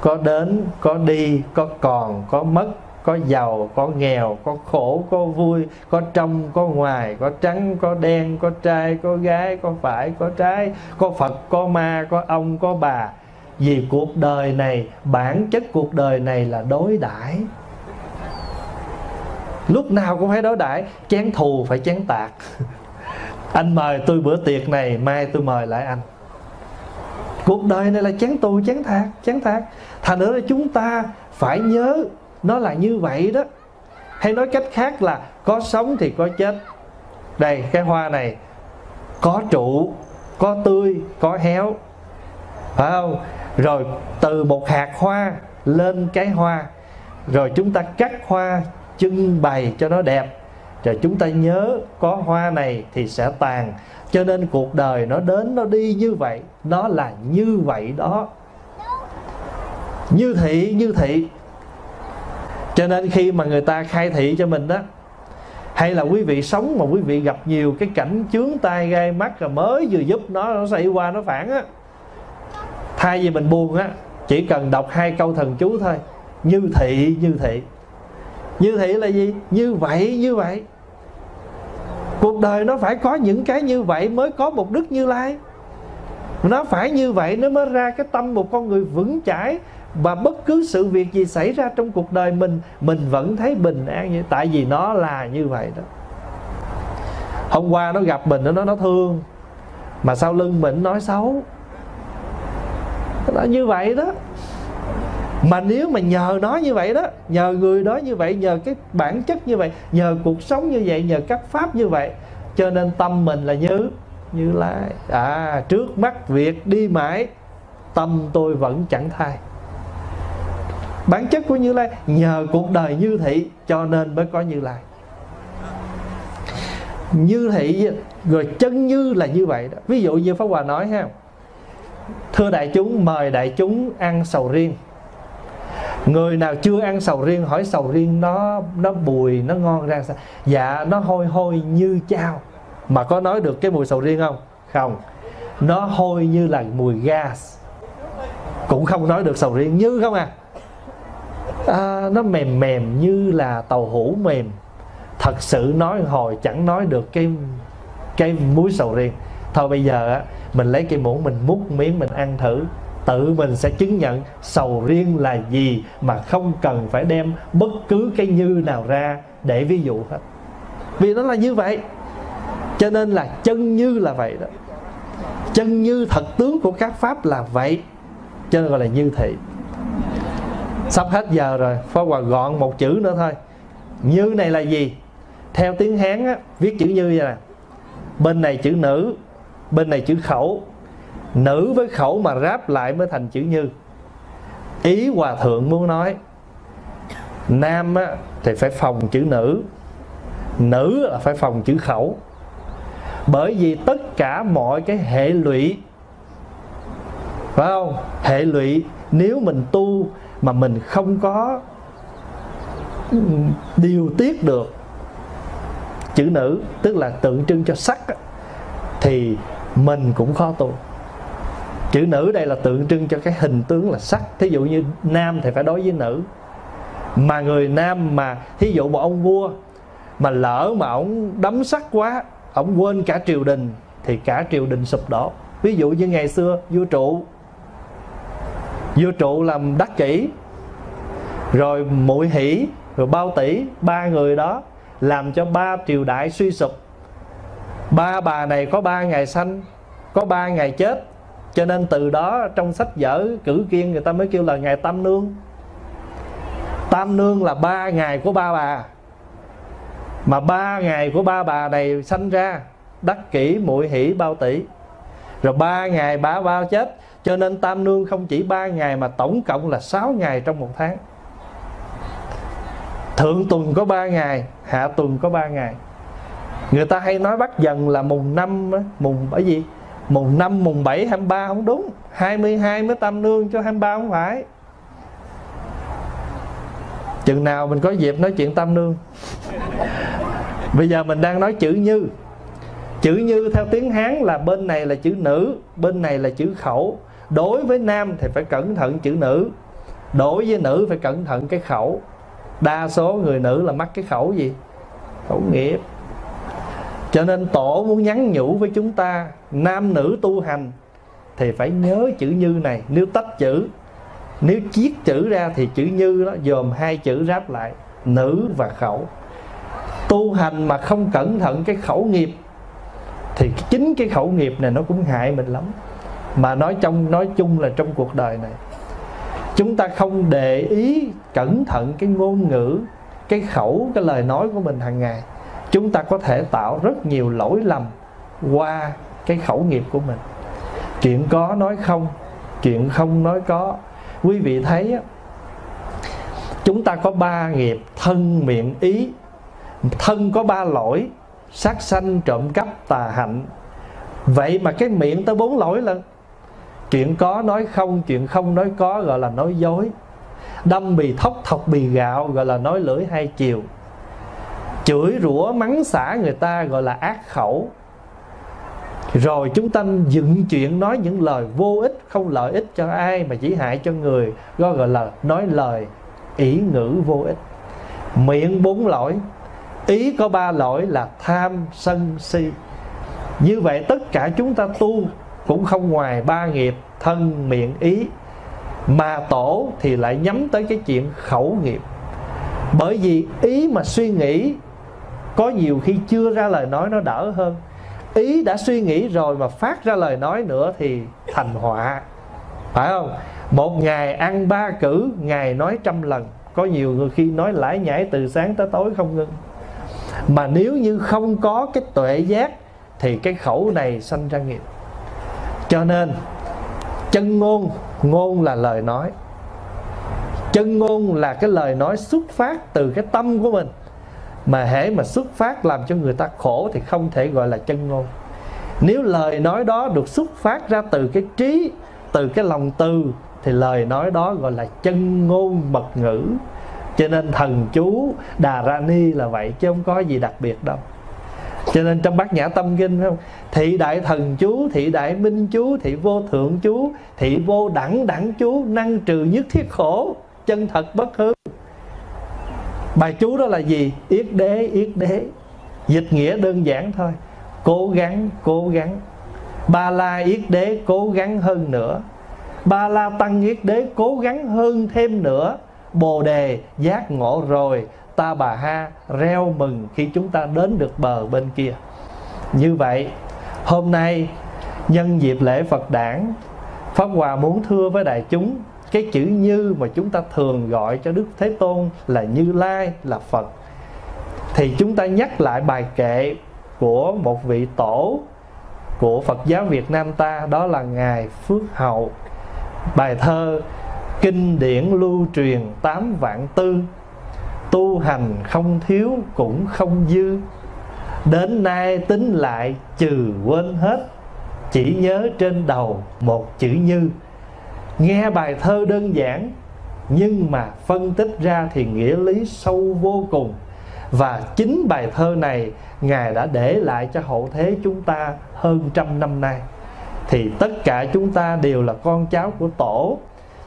Có đến, Có đi, Có còn, Có mất có giàu, có nghèo, có khổ, có vui, có trong, có ngoài, có trắng, có đen, có trai, có gái, có phải, có trái, có phật, có ma, có ông, có bà. Vì cuộc đời này, bản chất cuộc đời này là đối đãi. Lúc nào cũng phải đối đãi, chén thù phải chén tạc. Anh mời tôi bữa tiệc này, mai tôi mời lại anh. Cuộc đời này là chén tù, chén thạc chén thạc thành nữa là chúng ta phải nhớ nó là như vậy đó. Hay nói cách khác là có sống thì có chết. Đây, cái hoa này, có trụ, có tươi, có héo. Phải không? Rồi từ một hạt hoa lên cái hoa. Rồi chúng ta cắt hoa, trưng bày cho nó đẹp. Rồi chúng ta nhớ có hoa này thì sẽ tàn. Cho nên cuộc đời nó đến, nó đi như vậy. Nó là như vậy đó. Như thị như thị cho nên khi mà người ta khai thị cho mình đó, hay là quý vị sống mà quý vị gặp nhiều cái cảnh chướng tai gai mắt rồi mới vừa giúp nó nó xảy qua, nó phản á, thay vì mình buồn á, chỉ cần đọc hai câu thần chú thôi. Như thị như thị. Như thị là gì? Như vậy như vậy. Cuộc đời nó phải có những cái như vậy mới có một đức như lai. Nó phải như vậy nó mới ra cái tâm một con người vững chãi và bất cứ sự việc gì xảy ra trong cuộc đời mình mình vẫn thấy bình an như tại vì nó là như vậy đó. Hôm qua nó gặp mình, nó nói nó thương. Mà sau lưng mình nói xấu. Nó như vậy đó. Mà nếu mà nhờ nó như vậy đó, nhờ người đó như vậy, nhờ cái bản chất như vậy, nhờ cuộc sống như vậy, nhờ các pháp như vậy, cho nên tâm mình là như như lai. À trước mắt việc đi mãi, tâm tôi vẫn chẳng thay bản chất của như lai nhờ cuộc đời như thị cho nên mới có như lai. Như thị rồi chân như là như vậy đó. Ví dụ như pháp hòa nói ha thưa đại chúng mời đại chúng ăn sầu riêng. Người nào chưa ăn sầu riêng hỏi sầu riêng nó nó bùi nó ngon ra sao? Dạ nó hôi hôi như chao. Mà có nói được cái mùi sầu riêng không? Không. Nó hôi như là mùi gas. Cũng không nói được sầu riêng. Như không à, à nó mềm mềm như là tàu hũ mềm. Thật sự nói hồi chẳng nói được cái cái muối sầu riêng. Thôi bây giờ á, mình lấy cái muỗng mình múc miếng mình ăn thử. Tự mình sẽ chứng nhận sầu riêng là gì mà không cần phải đem bất cứ cái như nào ra để ví dụ hết. Vì nó là như vậy. Cho nên là chân như là vậy đó. Chân như thật tướng của các pháp là vậy. Cho nên gọi là như thị sắp hết giờ rồi phó hòa gọn một chữ nữa thôi. Như này là gì? Theo tiếng hán á, viết chữ như vậy nè. Bên này chữ nữ bên này chữ khẩu. Nữ với khẩu mà ráp lại mới thành chữ như. Ý hòa thượng muốn nói nam á, thì phải phòng chữ nữ. Nữ là phải phòng chữ khẩu. Bởi vì tất cả mọi cái hệ lụy phải không? Hệ lụy nếu mình tu mà mình không có điều tiết được chữ nữ, tức là tượng trưng cho sắc thì mình cũng khó tu. Chữ nữ đây là tượng trưng cho cái hình tướng là sắc. Thí dụ như nam thì phải đối với nữ. Mà người nam mà, thí dụ một ông vua mà lỡ mà ông đấm sắc quá, ông quên cả triều đình thì cả triều đình sụp đổ. Ví dụ như ngày xưa vua trụ vua trụ làm đắc kỷ, rồi muội hỷ, rồi bao tỷ, ba người đó làm cho ba triều đại suy sụp. Ba bà này có ba ngày sanh, có ba ngày chết, cho nên từ đó trong sách vở cử kiên người ta mới kêu là ngày tam nương. Tam nương là ba ngày của ba bà. Mà ba ngày của ba bà này sanh ra, đắc kỷ, muội hỷ, bao tỷ. Rồi ba ngày ba bao chết cho nên tam nương không chỉ ba ngày mà tổng cộng là sáu ngày trong một tháng. Thượng tuần có ba ngày, hạ tuần có ba ngày. Người ta hay nói bắt dần là mùng năm mùng bởi gì? Mùng năm, mùng bảy, hai ba không đúng. 22 mới tam nương cho 23 không phải. Chừng nào mình có dịp nói chuyện tam nương. Bây giờ mình đang nói chữ như. Chữ như theo tiếng hán là bên này là chữ nữ, bên này là chữ khẩu đối với nam thì phải cẩn thận chữ nữ. Đối với nữ phải cẩn thận cái khẩu. Đa số người nữ là mắc cái khẩu gì? Khẩu nghiệp. Cho nên tổ muốn nhắn nhủ với chúng ta, nam nữ tu hành, thì phải nhớ chữ như này. Nếu tách chữ, nếu chiết chữ ra thì chữ như đó, dòm hai chữ ráp lại, nữ và khẩu. Tu hành mà không cẩn thận cái khẩu nghiệp, thì chính cái khẩu nghiệp này nó cũng hại mình lắm mà nói trong, nói chung là trong cuộc đời này, chúng ta không để ý cẩn thận cái ngôn ngữ, cái khẩu, cái lời nói của mình hàng ngày. Chúng ta có thể tạo rất nhiều lỗi lầm qua cái khẩu nghiệp của mình. Chuyện có nói không, chuyện không nói có. Quý vị thấy chúng ta có ba nghiệp, thân, miệng, ý. Thân có ba lỗi, sát sanh, trộm cắp, tà hạnh. Vậy mà cái miệng tới bốn lỗi lần chuyện có nói không, chuyện không nói có, gọi là nói dối. Đâm bì thóc, thọc bì gạo, gọi là nói lưỡi hai chiều. Chửi rủa, mắng xả người ta, gọi là ác khẩu. Rồi chúng ta dựng chuyện nói những lời vô ích, không lợi ích cho ai, mà chỉ hại cho người. Đó gọi là nói lời ý ngữ vô ích. Miệng bốn lỗi. Ý có ba lỗi là tham sân si. Như vậy tất cả chúng ta tu cũng không ngoài ba nghiệp, thân, miệng, ý. Mà tổ thì lại nhắm tới cái chuyện khẩu nghiệp. Bởi vì ý mà suy nghĩ, có nhiều khi chưa ra lời nói nó đỡ hơn. Ý đã suy nghĩ rồi mà phát ra lời nói nữa thì thành họa. Phải không? Một ngày ăn ba cử ngày nói trăm lần. Có nhiều người khi nói lãi nhãi từ sáng tới tối không ngưng. Mà nếu như không có cái tuệ giác, thì cái khẩu này sanh ra nghiệp cho nên, chân ngôn ngôn là lời nói. Chân ngôn là cái lời nói xuất phát từ cái tâm của mình. Mà hễ mà xuất phát làm cho người ta khổ thì không thể gọi là chân ngôn. Nếu lời nói đó được xuất phát ra từ cái trí, từ cái lòng từ, thì lời nói đó gọi là chân ngôn mật ngữ. Cho nên thần chú đà ra ni là vậy, chứ không có gì đặc biệt đâu cho nên trong bát nhã tâm kinh không? Thị đại thần chú, thị đại minh chú, thị vô thượng chú, thị vô đẳng đẳng chú, năng trừ nhất thiết khổ, chân thật bất hư. Bài chú đó là gì? Yết đế yết đế. Dịch nghĩa đơn giản thôi. Cố gắng cố gắng. Ba la yết đế cố gắng hơn nữa. Ba la tăng yết đế cố gắng hơn thêm nữa. Bồ đề giác ngộ rồi ta bà ha reo mừng khi chúng ta đến được bờ bên kia. Như vậy, hôm nay, nhân dịp lễ phật đản, pháp hòa muốn thưa với đại chúng, cái chữ như mà chúng ta thường gọi cho đức thế tôn là như lai là phật. Thì chúng ta nhắc lại bài kệ của một vị tổ của phật giáo việt nam ta, đó là ngài phước hậu. Bài thơ kinh điển lưu truyền tám vạn tư tu hành không thiếu cũng không dư. Đến nay tính lại trừ quên hết, chỉ nhớ trên đầu một chữ như. Nghe bài thơ đơn giản, nhưng mà phân tích ra thì nghĩa lý sâu vô cùng. Và chính bài thơ này ngài đã để lại cho hậu thế chúng ta hơn trăm năm nay. Thì tất cả chúng ta đều là con cháu của tổ.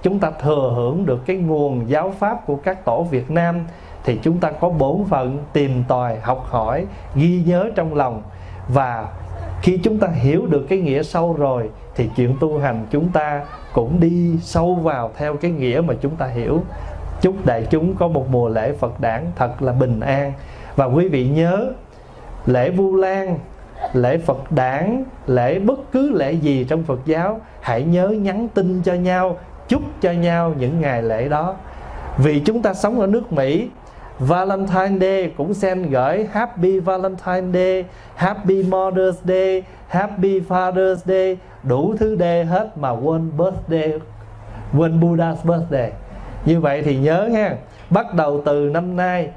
Chúng ta thừa hưởng được cái nguồn giáo pháp của các tổ Việt Nam thì chúng ta có bốn phận tìm tòi, học hỏi, ghi nhớ trong lòng. Và khi chúng ta hiểu được cái nghĩa sâu rồi, thì chuyện tu hành chúng ta cũng đi sâu vào theo cái nghĩa mà chúng ta hiểu. Chúc đại chúng có một mùa lễ Phật đản thật là bình an. Và quý vị nhớ, lễ Vu Lan, lễ Phật đản, lễ bất cứ lễ gì trong Phật giáo, hãy nhớ nhắn tin cho nhau, chúc cho nhau những ngày lễ đó. Vì chúng ta sống ở nước Mỹ Valentine Day cũng send gửi Happy Valentine Day, Happy Mother's Day, Happy Father's Day, đủ thứ day hết mà quên birthday, quên Buddha's birthday. Như vậy thì nhớ ha, bắt đầu từ năm nay,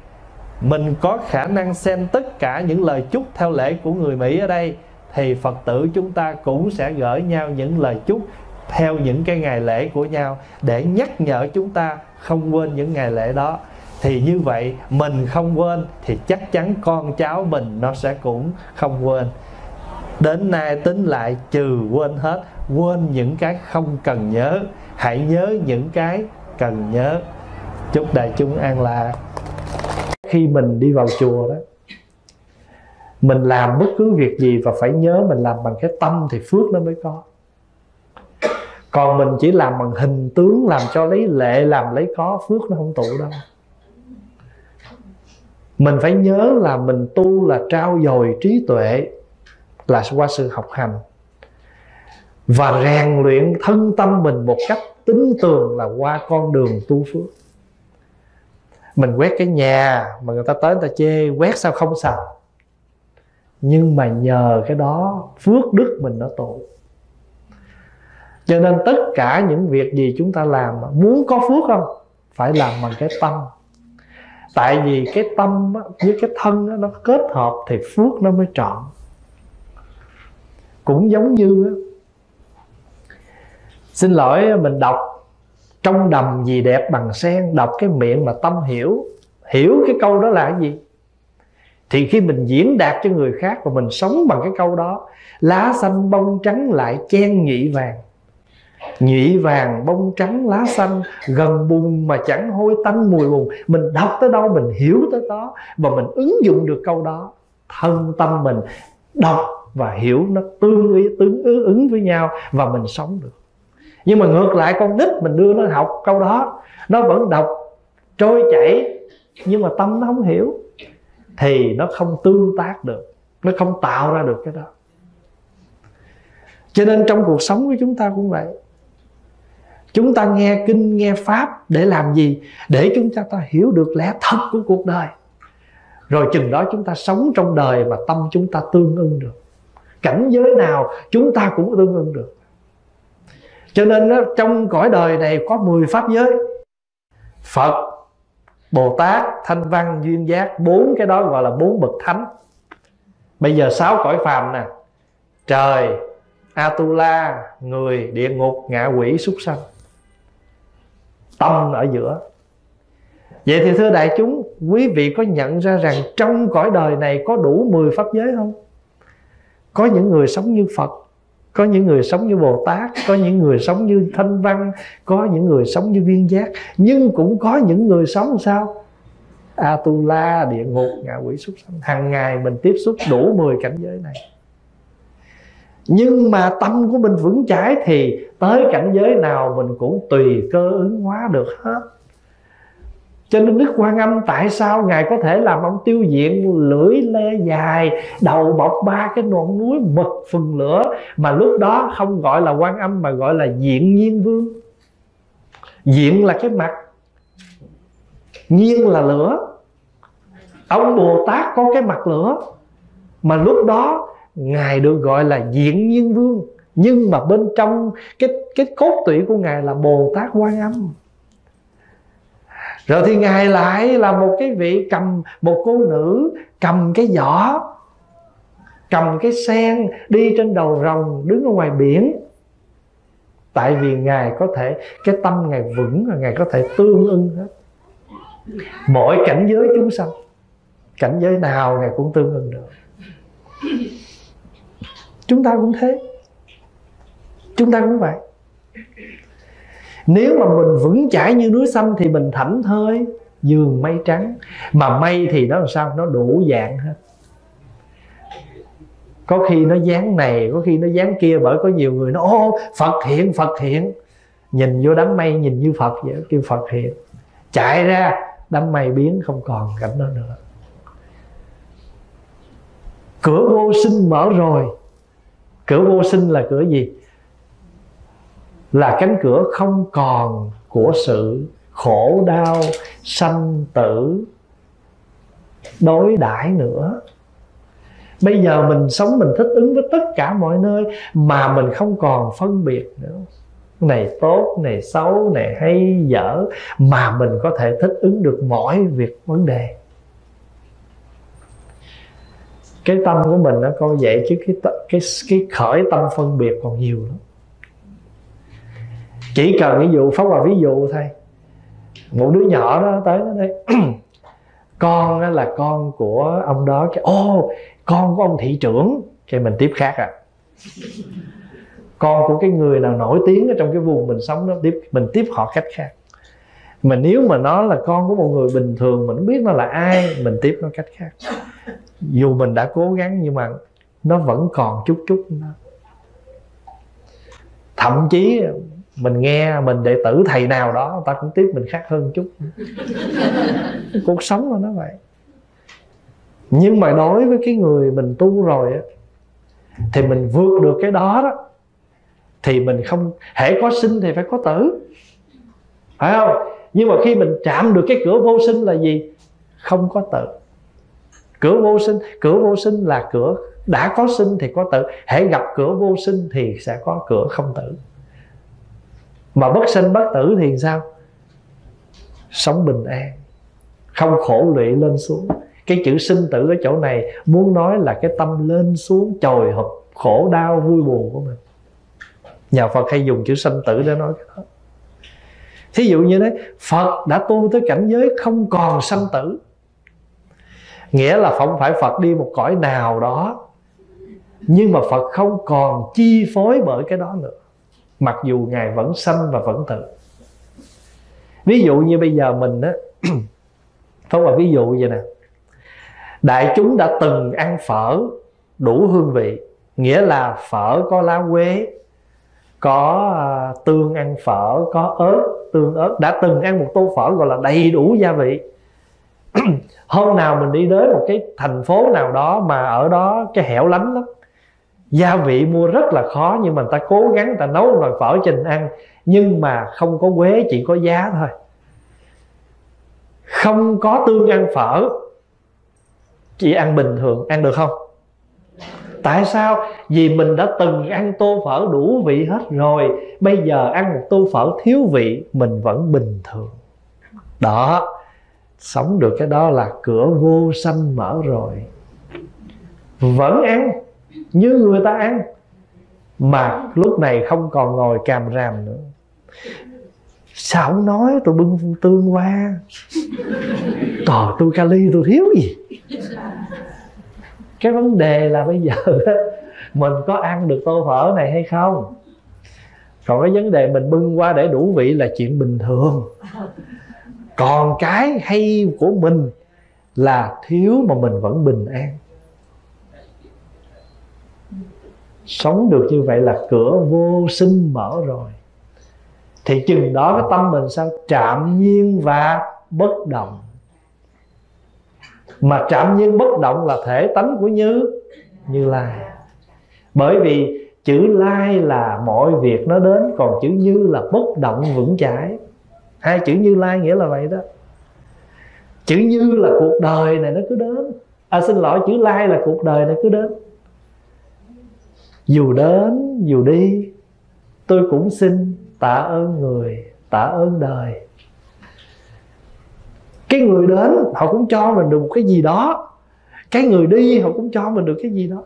mình có khả năng xem tất cả những lời chúc theo lễ của người Mỹ ở đây, thì Phật tử chúng ta cũng sẽ gửi nhau những lời chúc theo những cái ngày lễ của nhau để nhắc nhở chúng ta không quên những ngày lễ đó thì như vậy, mình không quên thì chắc chắn con cháu mình nó sẽ cũng không quên. Đến nay tính lại trừ quên hết, quên những cái không cần nhớ. Hãy nhớ những cái cần nhớ. Chúc đại chúng an lạc. Khi mình đi vào chùa đó, mình làm bất cứ việc gì và phải nhớ mình làm bằng cái tâm thì phước nó mới có. Còn mình chỉ làm bằng hình tướng, làm cho lấy lệ, làm lấy có, phước nó không tụ đâu mình phải nhớ là mình tu là trao dồi trí tuệ là qua sự học hành. Và rèn luyện thân tâm mình một cách tính tường là qua con đường tu phước. Mình quét cái nhà mà người ta tới người ta chê, quét sao không sạch nhưng mà nhờ cái đó, phước đức mình nó tụ cho nên tất cả những việc gì chúng ta làm, muốn có phước không? Phải làm bằng cái tâm tại vì cái tâm với cái thân nó kết hợp thì phước nó mới trọn. Cũng giống như xin lỗi mình đọc trong đầm gì đẹp bằng sen, đọc cái miệng mà tâm hiểu hiểu cái câu đó là cái gì? Thì khi mình diễn đạt cho người khác và mình sống bằng cái câu đó, lá xanh bông trắng lại chen nhị vàng nhụy vàng, bông trắng, lá xanh, gần bùn mà chẳng hôi tanh mùi bùn. Mình đọc tới đâu mình hiểu tới đó và mình ứng dụng được câu đó. Thân tâm mình đọc và hiểu nó tương ý, tương ứng với nhau và mình sống được. Nhưng mà ngược lại, con nít mình đưa nó học câu đó, nó vẫn đọc, trôi chảy, nhưng mà tâm nó không hiểu, thì nó không tương tác được, nó không tạo ra được cái đó. Cho nên trong cuộc sống của chúng ta cũng vậy chúng ta nghe kinh nghe pháp để làm gì? Để chúng ta, ta hiểu được lẽ thật của cuộc đời. Rồi chừng đó chúng ta sống trong đời mà tâm chúng ta tương ưng được. Cảnh giới nào chúng ta cũng tương ưng được. Cho nên đó, trong cõi đời này có 10 pháp giới. Phật Bồ Tát Thanh Văn Duyên Giác bốn cái đó gọi là bốn bậc thánh. Bây giờ sáu cõi phàm nè. Trời Atula người địa ngục ngạ quỷ súc sanh tâm ở giữa. Vậy thì thưa đại chúng, quý vị có nhận ra rằng trong cõi đời này có đủ 10 pháp giới không? Có những người sống như phật, có những người sống như bồ tát, có những người sống như thanh văn, có những người sống như viên giác. Nhưng cũng có những người sống sao? Atula địa ngục, ngạ quỷ súc sanh. Hàng ngày mình tiếp xúc đủ 10 cảnh giới này nhưng mà tâm của mình vững chãi thì tới cảnh giới nào mình cũng tùy cơ ứng hóa được hết. Cho nên Đức Quan Âm tại sao Ngài có thể làm ông tiêu diện lưỡi lê dài, Đầu bọc ba cái ngọn núi mực phần lửa Mà lúc đó không gọi là Quan Âm mà gọi là diện nhiên vương? Diện là cái mặt, Nhiên là lửa. Ông Bồ Tát có cái mặt lửa Mà lúc đó Ngài được gọi là diện nhiên vương. Nhưng mà bên trong cái, cái cốt tủy của Ngài là Bồ Tát Quan Âm. Rồi thì ngài lại là một cái vị cầm một cô nữ cầm cái giỏ cầm cái sen đi trên đầu rồng đứng ở ngoài biển. Tại vì ngài có thể cái tâm ngài vững và ngài có thể tương ưng hết. Mỗi cảnh giới chúng sanh cảnh giới nào ngài cũng tương ưng được chúng ta cũng thế. Chúng ta cũng vậy. Nếu mà mình vững chãi như núi xanh thì mình thảnh thơi giường mây trắng. Mà mây thì nó làm sao? Nó đủ dạng hết. Có khi nó dáng này, có khi nó dáng kia bởi có nhiều người nó ô, phật hiện phật hiện. Nhìn vô đám mây, nhìn như phật vậy, kêu phật hiện. Chạy ra, đám mây biến, không còn cảnh đó nữa. Cửa vô sinh mở rồi cửa vô sinh là cửa gì? Là cánh cửa không còn của sự khổ đau, sanh tử, đối đãi nữa. Bây giờ mình sống mình thích ứng với tất cả mọi nơi mà mình không còn phân biệt nữa. Này tốt, này xấu, này hay dở mà mình có thể thích ứng được mọi việc vấn đề cái tâm của mình nó coi vậy chứ cái cái cái khởi tâm phân biệt còn nhiều lắm. Chỉ cần ví dụ, phóng vào ví dụ thôi. Một đứa nhỏ đó tới nó đây con là con của ông đó. Cái ô con của ông thị trưởng. Cái mình tiếp khác à. Con của cái người nào nổi tiếng ở trong cái vùng mình sống đó, tiếp, mình tiếp họ cách khác. Mà nếu mà nó là con của một người bình thường mình biết nó là ai, mình tiếp nó cách khác dù mình đã cố gắng nhưng mà nó vẫn còn chút chút đó. thậm chí mình nghe mình đệ tử thầy nào đó người ta cũng tiếp mình khác hơn chút. Cuộc sống là nó vậy. Nhưng mà đối với cái người mình tu rồi á thì mình vượt được cái đó đó thì mình không hễ có sinh thì phải có tử. Phải không? Nhưng mà khi mình chạm được cái cửa vô sinh là gì? Không có tử cửa vô sinh, cửa vô sinh là cửa đã có sinh thì có tử. Hễ gặp cửa vô sinh thì sẽ có cửa không tử. Mà bất sinh bất tử thì sao? Sống bình an, không khổ lụy lên xuống. Cái chữ sinh tử ở chỗ này muốn nói là cái tâm lên xuống trồi hụp, khổ đau, vui buồn của mình. Nhà phật hay dùng chữ sanh tử để nói cái đó. Thí dụ như đấy phật đã tu tới cảnh giới không còn sanh tử nghĩa là không phải phật đi một cõi nào đó, nhưng mà phật không còn chi phối bởi cái đó nữa, mặc dù ngài vẫn sanh và vẫn tử ví dụ như bây giờ mình á không là ví dụ vậy nè. Đại chúng đã từng ăn phở đủ hương vị, nghĩa là phở có lá quế, có à, tương ăn phở, có ớt, tương ớt, đã từng ăn một tô phở gọi là đầy đủ gia vị. hôm nào mình đi đến một cái thành phố nào đó mà ở đó cái hẻo lánh lắm. Gia vị mua rất là khó nhưng mà người ta cố gắng, người ta nấu nồi phở trình ăn. Nhưng mà không có quế, chỉ có giá thôi. Không có tương ăn phở chỉ ăn bình thường, ăn được không? Tại sao? Vì mình đã từng ăn tô phở đủ vị hết rồi. Bây giờ ăn một tô phở thiếu vị, mình vẫn bình thường. Đó sống được cái đó là cửa vô sanh mở rồi. Vẫn ăn, như người ta ăn, mà lúc này không còn ngồi càm ràm nữa. Sao không nói tôi bưng tương qua. Trời, tôi kali tôi thiếu gì? Cái vấn đề là bây giờ mình có ăn được tô phở này hay không? Còn cái vấn đề mình bưng qua để đủ vị là chuyện bình thường còn cái hay của mình là thiếu mà mình vẫn bình an. Sống được như vậy là cửa vô sinh mở rồi. Thì chừng đó cái tâm mình sao? Trạm nhiên và bất động. Mà trạm nhiên bất động là thể tánh của như như lai. Bởi vì chữ lai là mọi việc nó đến, còn chữ như là bất động vững chãi hai chữ như lai nghĩa là vậy đó. Chữ như là cuộc đời này nó cứ đến. À xin lỗi, chữ lai là cuộc đời này cứ đến. Dù đến, dù đi, tôi cũng xin tạ ơn người, tạ ơn đời. Cái người đến, họ cũng cho mình được một cái gì đó. Cái người đi, họ cũng cho mình được cái gì đó.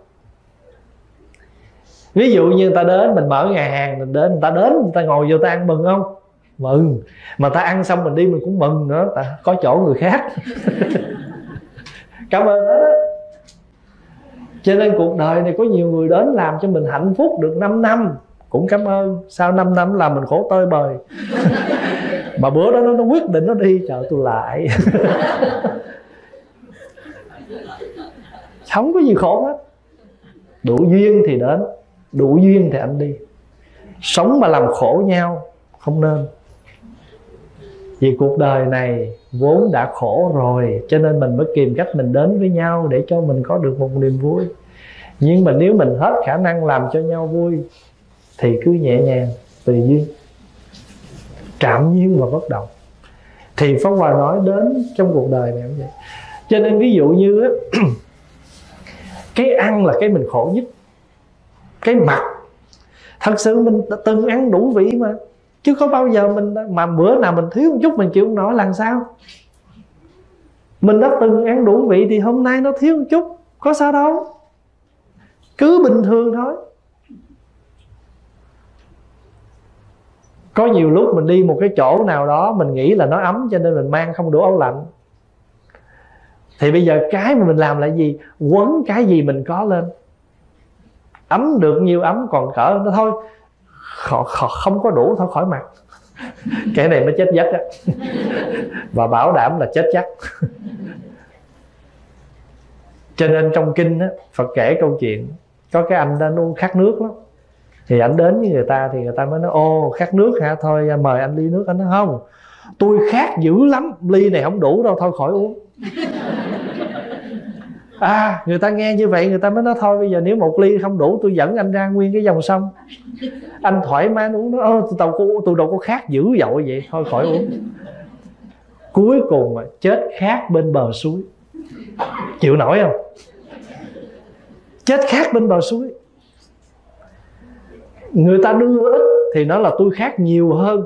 Ví dụ như người ta đến, mình mở nhà hàng, mình đến, người ta đến, người ta ngồi vô ta ăn mừng không? Mừng. Mà ta ăn xong mình đi mình cũng mừng nữa ta có chỗ người khác. Cảm ơn đó cho nên cuộc đời này có nhiều người đến làm cho mình hạnh phúc được 5 năm. Cũng cảm ơn. Sau 5 năm làm mình khổ tơi bời. Mà bữa đó nó, nó quyết định nó đi chờ tôi lại. Không có gì khổ hết. Đủ duyên thì đến đủ duyên thì anh đi. Sống mà làm khổ nhau không nên vì cuộc đời này vốn đã khổ rồi cho nên mình mới tìm cách mình đến với nhau để cho mình có được một niềm vui. Nhưng mà nếu mình hết khả năng làm cho nhau vui thì cứ nhẹ nhàng tùy duyên trạm nhiên và bất động. Thì pháp hòa nói đến trong cuộc đời này cũng vậy. Cho nên ví dụ như á, cái ăn là cái mình khổ nhất. Cái mặt thật sự mình đã từng ăn đủ vị mà chứ có bao giờ mình mà bữa nào mình thiếu một chút, mình chịu không nổi, làm sao? Mình đã từng ăn đủ vị thì hôm nay nó thiếu một chút, có sao đâu. Cứ bình thường thôi. Có nhiều lúc mình đi một cái chỗ nào đó, mình nghĩ là nó ấm cho nên mình mang không đủ áo lạnh. Thì bây giờ cái mà mình làm là gì? Quấn cái gì mình có lên. Ấm được nhiều ấm, còn cỡ nó thôi không có đủ thôi khỏi mặt, cái này nó chết giấc á. Và bảo đảm là chết chắc. Cho nên trong kinh á phật kể câu chuyện có cái anh đã nuôi khát nước lắm. Thì anh đến với người ta thì người ta mới nói ô khát nước hả? Thôi à, mời anh ly nước. Anh nói không tôi khát dữ lắm ly này không đủ đâu thôi khỏi uống à người ta nghe như vậy, người ta mới nói, thôi, bây giờ nếu một ly không đủ, tôi dẫn anh ra nguyên cái dòng sông. Anh thoải mái uống nó, ơ tôi đâu tôi đâu có khát dữ dội vậy, thôi, khỏi uống. Cuối cùng mà chết khát bên bờ suối. Chịu nổi không? Chết khát bên bờ suối. Người ta đưa ít thì nó là tôi khát nhiều hơn.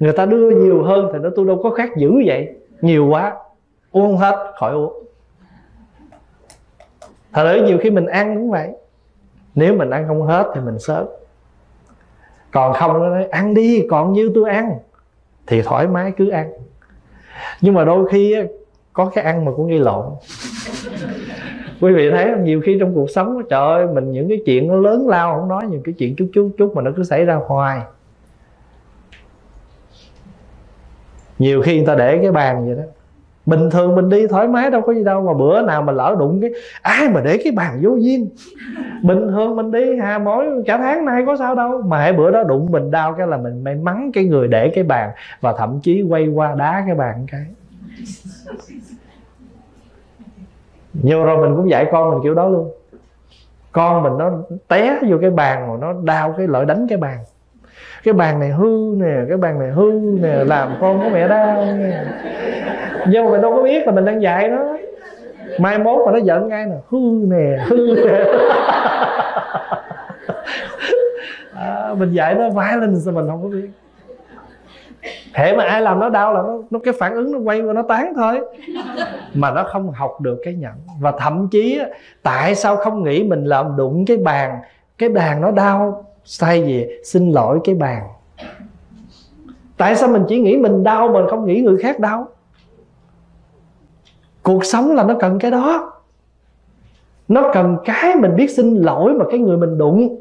Người ta đưa nhiều hơn thì nó tôi đâu có khát dữ vậy. Nhiều quá, uống hết, khỏi uống thật ra nhiều khi mình ăn cũng vậy. Nếu mình ăn không hết thì mình sớt còn không nó nói, ăn đi, còn như tôi ăn. Thì thoải mái cứ ăn. Nhưng mà đôi khi có cái ăn mà cũng gây lộn. Quý vị thấy không? Nhiều khi trong cuộc sống trời ơi, mình những cái chuyện nó lớn lao không nói, những cái chuyện chút chút chút mà nó cứ xảy ra hoài. Nhiều khi người ta để cái bàn vậy đó bình thường mình đi thoải mái, đâu có gì đâu, mà bữa nào mà lỡ đụng cái, ai mà để cái bàn vô duyên? Bình thường mình đi hà, mỗi cả tháng nay có sao đâu. Mà hãy bữa đó đụng mình đau cái là mình may mắn cái người để cái bàn và thậm chí quay qua đá cái bàn cái. Nhiều rồi mình cũng dạy con mình kiểu đó luôn. Con mình nó té vô cái bàn mà nó đau cái lợi đánh cái bàn cái bàn này hư nè cái bàn này hư nè làm con của mẹ đau nè. Nhưng mà mình đâu có biết là mình đang dạy nó. Mai mốt mà nó giận ngay nè hư nè hư nè. À, mình dạy nó violence mình không có biết. Thế mà ai làm nó đau là nó, nó cái phản ứng nó quay qua nó tán thôi. Mà nó không học được cái nhận. Và thậm chí tại sao không nghĩ mình làm đụng cái bàn cái bàn nó đau? Sai gì xin lỗi cái bàn. Tại sao mình chỉ nghĩ mình đau, mình không nghĩ người khác đau? Cuộc sống là nó cần cái đó. Nó cần cái mình biết xin lỗi mà cái người mình đụng.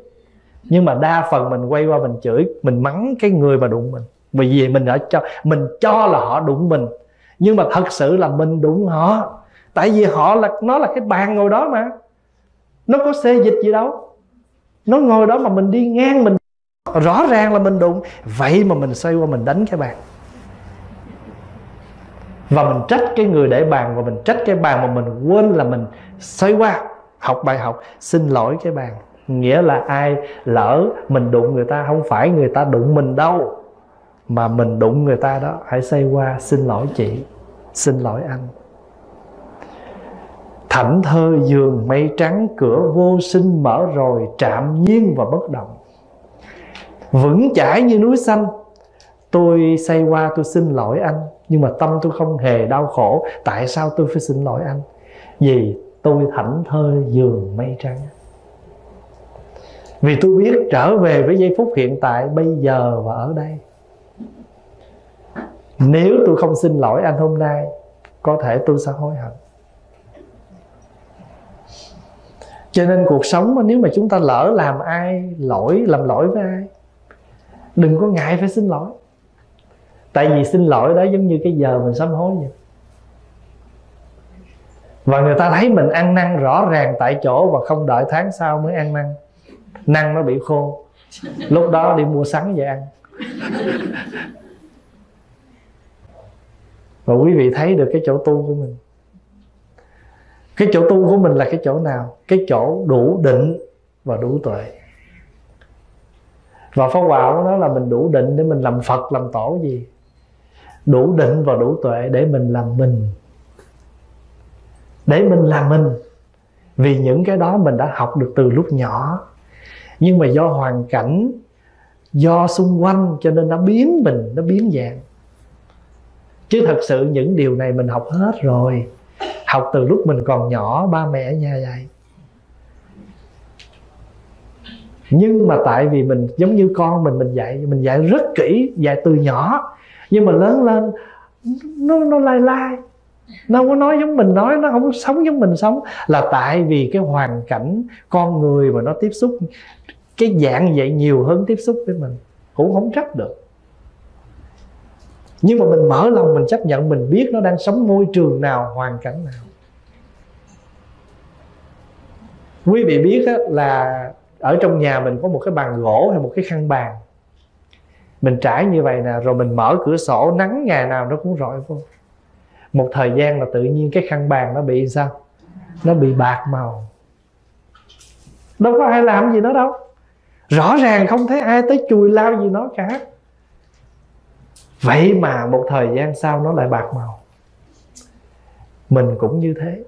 Nhưng mà đa phần mình quay qua mình chửi, mình mắng cái người mà đụng mình. Bởi vì mình đã cho, mình cho là họ đụng mình. Nhưng mà thật sự là mình đụng họ. Tại vì họ là, nó là cái bàn ngồi đó mà. Nó có xê dịch gì đâu nó ngồi đó mà mình đi ngang, mình rõ ràng là mình đụng. Vậy mà mình xoay qua mình đánh cái bàn. Và mình trách cái người để bàn, và mình trách cái bàn mà mình quên là mình xoay qua, học bài học. Xin lỗi cái bàn. Nghĩa là ai lỡ mình đụng người ta, không phải người ta đụng mình đâu, mà mình đụng người ta đó, hãy xoay qua. Xin lỗi chị. Xin lỗi anh thảnh thơ giường mây trắng, cửa vô sinh mở rồi, trạm nhiên và bất động. Vững chãi như núi xanh. Tôi say qua tôi xin lỗi anh, nhưng mà tâm tôi không hề đau khổ. Tại sao tôi phải xin lỗi anh? Vì tôi thảnh thơ giường mây trắng. Vì tôi biết trở về với giây phút hiện tại, bây giờ và ở đây. Nếu tôi không xin lỗi anh hôm nay, có thể tôi sẽ hối hận. Cho nên cuộc sống mà nếu mà chúng ta lỡ làm ai lỗi, làm lỗi với ai, đừng có ngại phải xin lỗi. Tại vì xin lỗi đó giống như cái giờ mình sám hối vậy. Và người ta thấy mình ăn năn rõ ràng tại chỗ và không đợi tháng sau mới ăn năn. Năn nó bị khô. Lúc đó đi mua sắn về ăn. Và quý vị thấy được cái chỗ tu của mình cái chỗ tu của mình là cái chỗ nào? Cái chỗ đủ định và đủ tuệ. Và phong hòa của nó là mình đủ định để mình làm phật, làm tổ gì? Đủ định và đủ tuệ để mình làm mình. Để mình làm mình. Vì những cái đó mình đã học được từ lúc nhỏ. Nhưng mà do hoàn cảnh, do xung quanh cho nên nó biến mình, nó biến dạng. Chứ thật sự những điều này mình học hết rồi học từ lúc mình còn nhỏ, ba mẹ ở nhà dạy. Nhưng mà tại vì mình giống như con mình mình dạy mình dạy rất kỹ, dạy từ nhỏ. Nhưng mà lớn lên, nó nó lai lai. Nó không có nói giống mình nói, nó không sống giống mình sống. Là tại vì cái hoàn cảnh con người mà nó tiếp xúc, cái dạng vậy nhiều hơn tiếp xúc với mình, cũng không trách được nhưng mà mình mở lòng, mình chấp nhận, mình biết nó đang sống môi trường nào, hoàn cảnh nào. Quý vị biết là ở trong nhà mình có một cái bàn gỗ hay một cái khăn bàn. Mình trải như vậy nè, rồi mình mở cửa sổ, nắng ngày nào nó cũng rọi vô. Một thời gian là tự nhiên cái khăn bàn nó bị sao? Nó bị bạc màu. Đâu có ai làm gì nó đâu. Rõ ràng không thấy ai tới chùi lao gì nó cả vậy mà một thời gian sau nó lại bạc màu. Mình cũng như thế.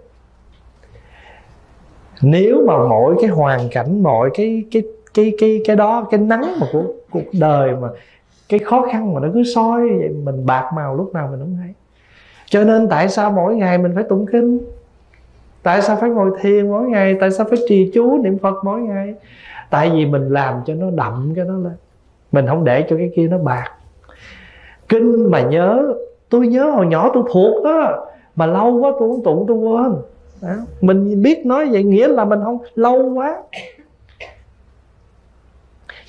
Nếu mà mỗi cái hoàn cảnh mọi cái cái cái cái cái đó, cái nắng mà của cuộc đời mà cái khó khăn mà nó cứ soi vậy, mình bạc màu lúc nào mình không thấy. Cho nên tại sao mỗi ngày mình phải tụng kinh? Tại sao phải ngồi thiền mỗi ngày? Tại sao phải trì chú niệm phật mỗi ngày? Tại vì mình làm cho nó đậm cái đó lên. Mình không để cho cái kia nó bạc kinh mà nhớ tôi nhớ hồi nhỏ tôi thuộc á mà lâu quá tôi không tụng tôi quên. Đó. mình biết nói vậy nghĩa là mình không lâu quá.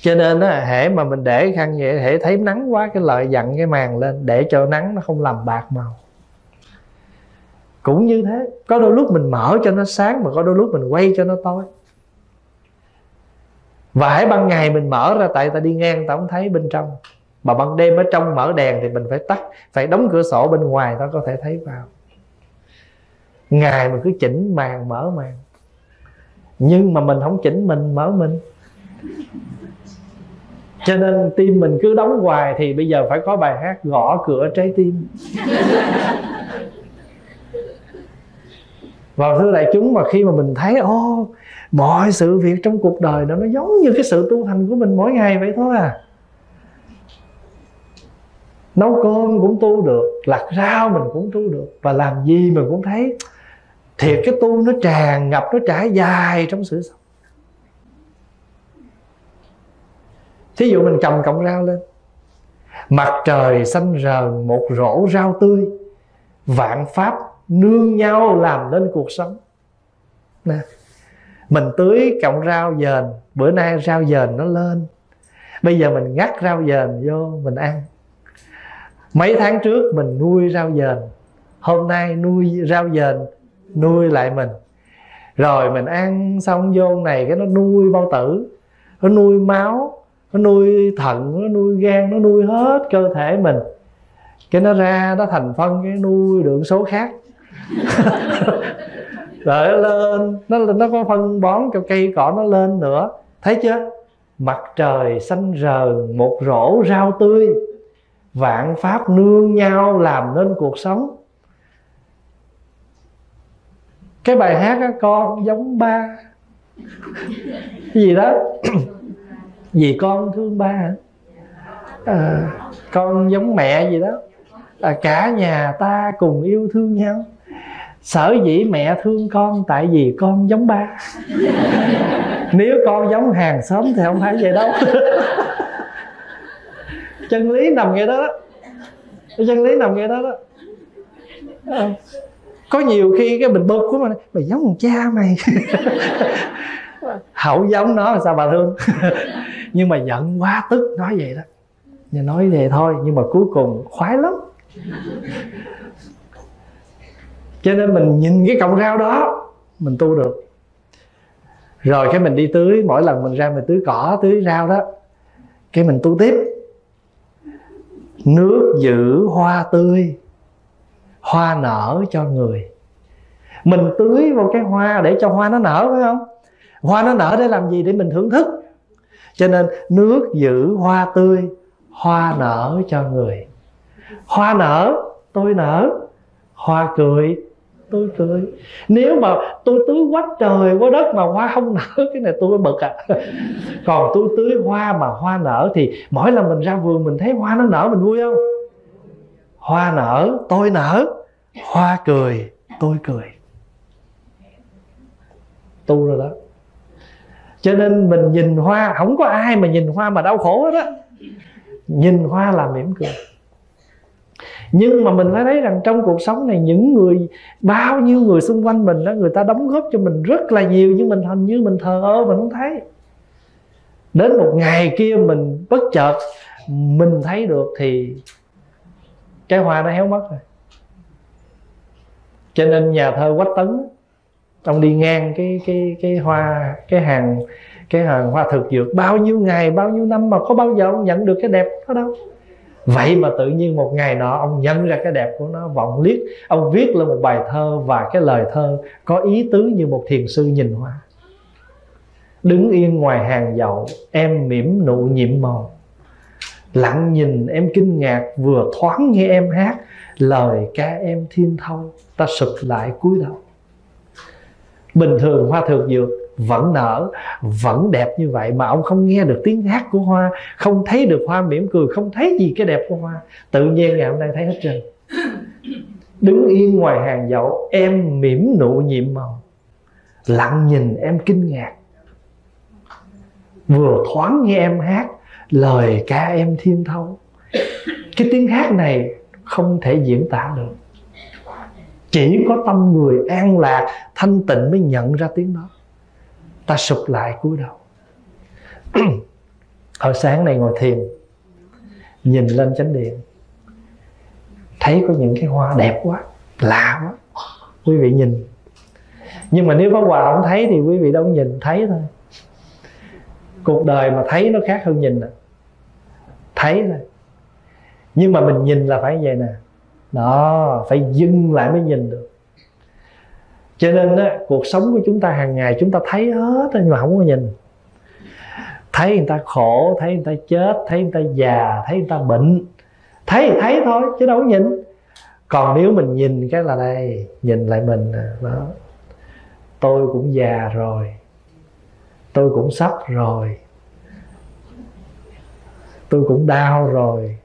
Cho nên á hễ mà mình để khăn vậy hễ thấy nắng quá cái lợi dặn cái màn lên để cho nắng nó không làm bạc màu. Cũng như thế có đôi lúc mình mở cho nó sáng mà có đôi lúc mình quay cho nó tối. Và hãy ban ngày mình mở ra tại ta đi ngang ta không thấy bên trong mà ban đêm ở trong mở đèn thì mình phải tắt, phải đóng cửa sổ bên ngoài ta có thể thấy vào. Ngày mình cứ chỉnh màn, mở màn. Nhưng mà mình không chỉnh, mình mở mình. Cho nên tim mình cứ đóng hoài thì bây giờ phải có bài hát gõ cửa trái tim. Và thưa đại chúng, mà khi mà mình thấy, ô, mọi sự việc trong cuộc đời đó, nó giống như cái sự tu thành của mình mỗi ngày vậy thôi à nấu cơm cũng tu được, lặt rau mình cũng tu được, và làm gì mình cũng thấy thiệt cái tu nó tràn ngập, nó trải dài trong sự sống. Thí dụ mình cầm cọng rau lên, mặt trời xanh rờn, một rổ rau tươi, vạn pháp nương nhau làm nên cuộc sống. Nè, mình tưới cọng rau dền, bữa nay rau dền nó lên, bây giờ mình ngắt rau dền vô, mình ăn mấy tháng trước mình nuôi rau dền, hôm nay nuôi rau dền, nuôi lại mình. Rồi mình ăn xong vô này cái nó nuôi bao tử, nó nuôi máu, nó nuôi thận, nó nuôi gan, nó nuôi hết cơ thể mình. Cái nó ra nó thành phân cái nuôi được số khác. Rồi nó lên, nó nó có phân bón cho cây cỏ nó lên nữa. Thấy chưa? Mặt trời xanh rờn, một rổ rau tươi vạn pháp nương nhau làm nên cuộc sống. Cái bài hát á con giống ba. Cái gì đó? Vì con thương ba à, con giống mẹ gì đó. À, cả nhà ta cùng yêu thương nhau. Sở dĩ mẹ thương con tại vì con giống ba. Nếu con giống hàng xóm thì không phải vậy đâu. chân lý nằm ngay đó đó. Chân lý nằm ngay đó đó. À, có nhiều khi cái mình bực của mình mày giống con cha mày. Hậu giống nó là sao bà thương? Nhưng mà giận quá tức nói vậy đó. Nhưng nói vậy thôi nhưng mà cuối cùng khoái lắm. Cho nên mình nhìn cái cọng rau đó mình tu được. Rồi cái mình đi tưới mỗi lần mình ra mình tưới cỏ tưới rau đó cái mình tu tiếp nước giữ hoa tươi, hoa nở cho người. Mình tưới vào cái hoa để cho hoa nó nở, phải không? Hoa nó nở để làm gì? Để mình thưởng thức. Cho nên nước giữ hoa tươi, hoa nở cho người. Hoa nở, tôi nở. Hoa cười tôi cười. Nếu mà tôi tưới quá trời, quá đất mà hoa không nở, cái này tôi mới bực à. Còn tôi tưới hoa mà hoa nở thì mỗi lần mình ra vườn mình thấy hoa nó nở mình vui không? Hoa nở, tôi nở. Hoa cười, tôi cười. Tu rồi đó. Cho nên mình nhìn hoa, không có ai mà nhìn hoa mà đau khổ hết á. Nhìn hoa là mỉm cười nhưng mà mình phải thấy rằng trong cuộc sống này, những người, bao nhiêu người xung quanh mình đó, người ta đóng góp cho mình rất là nhiều, nhưng mình hình như mình thờ ơ mình không thấy. Đến một ngày kia mình bất chợt, mình thấy được thì cái hoa nó héo mất rồi. Cho nên nhà thơ quách tấn, ông đi ngang cái cái cái hoa, cái hàng cái hàng hoa thực dược. Bao nhiêu ngày, bao nhiêu năm mà có bao giờ ông nhận được cái đẹp đó đâu? Vậy mà tự nhiên một ngày nọ, ông nhận ra cái đẹp của nó, vọng liếc. Ông viết lên một bài thơ và cái lời thơ có ý tứ như một thiền sư nhìn hoa. Đứng yên ngoài hàng dậu, em mỉm nụ nhiệm màu. Lặng nhìn em kinh ngạc, vừa thoáng nghe em hát, lời ca em thiên thâu, ta sụp lại cúi đầu. Bình thường hoa thượng dược vẫn nở, vẫn đẹp như vậy mà ông không nghe được tiếng hát của hoa, không thấy được hoa mỉm cười, không thấy gì cái đẹp của hoa. Tự nhiên ngày hôm nay thấy hết trơn. Đứng yên ngoài hàng dậu, em mỉm nụ nhiệm màu. Lặng nhìn em kinh ngạc. Vừa thoáng nghe em hát, lời ca em thiên thâu cái tiếng hát này không thể diễn tả được. Chỉ có tâm người an lạc, thanh tịnh mới nhận ra tiếng đó ta sụp lại cúi đầu. Hồi sáng này ngồi thiền, nhìn lên chánh điện. Thấy có những cái hoa đẹp quá, lạ quá. Quý vị nhìn. Nhưng mà nếu có quà không thấy thì quý vị đâu nhìn, thấy thôi. Cuộc đời mà thấy nó khác hơn nhìn à. thấy thôi. Nhưng mà mình nhìn là phải vậy nè. Đó, phải dừng lại mới nhìn được cho nên á, cuộc sống của chúng ta hàng ngày chúng ta thấy hết nhưng mà không có nhìn. Thấy người ta khổ thấy người ta chết thấy người ta già thấy người ta bệnh. Thấy thì thấy thôi chứ đâu có nhìn. Còn nếu mình nhìn cái là đây nhìn lại mình đó. Tôi cũng già rồi. Tôi cũng sắp rồi. Tôi cũng đau rồi.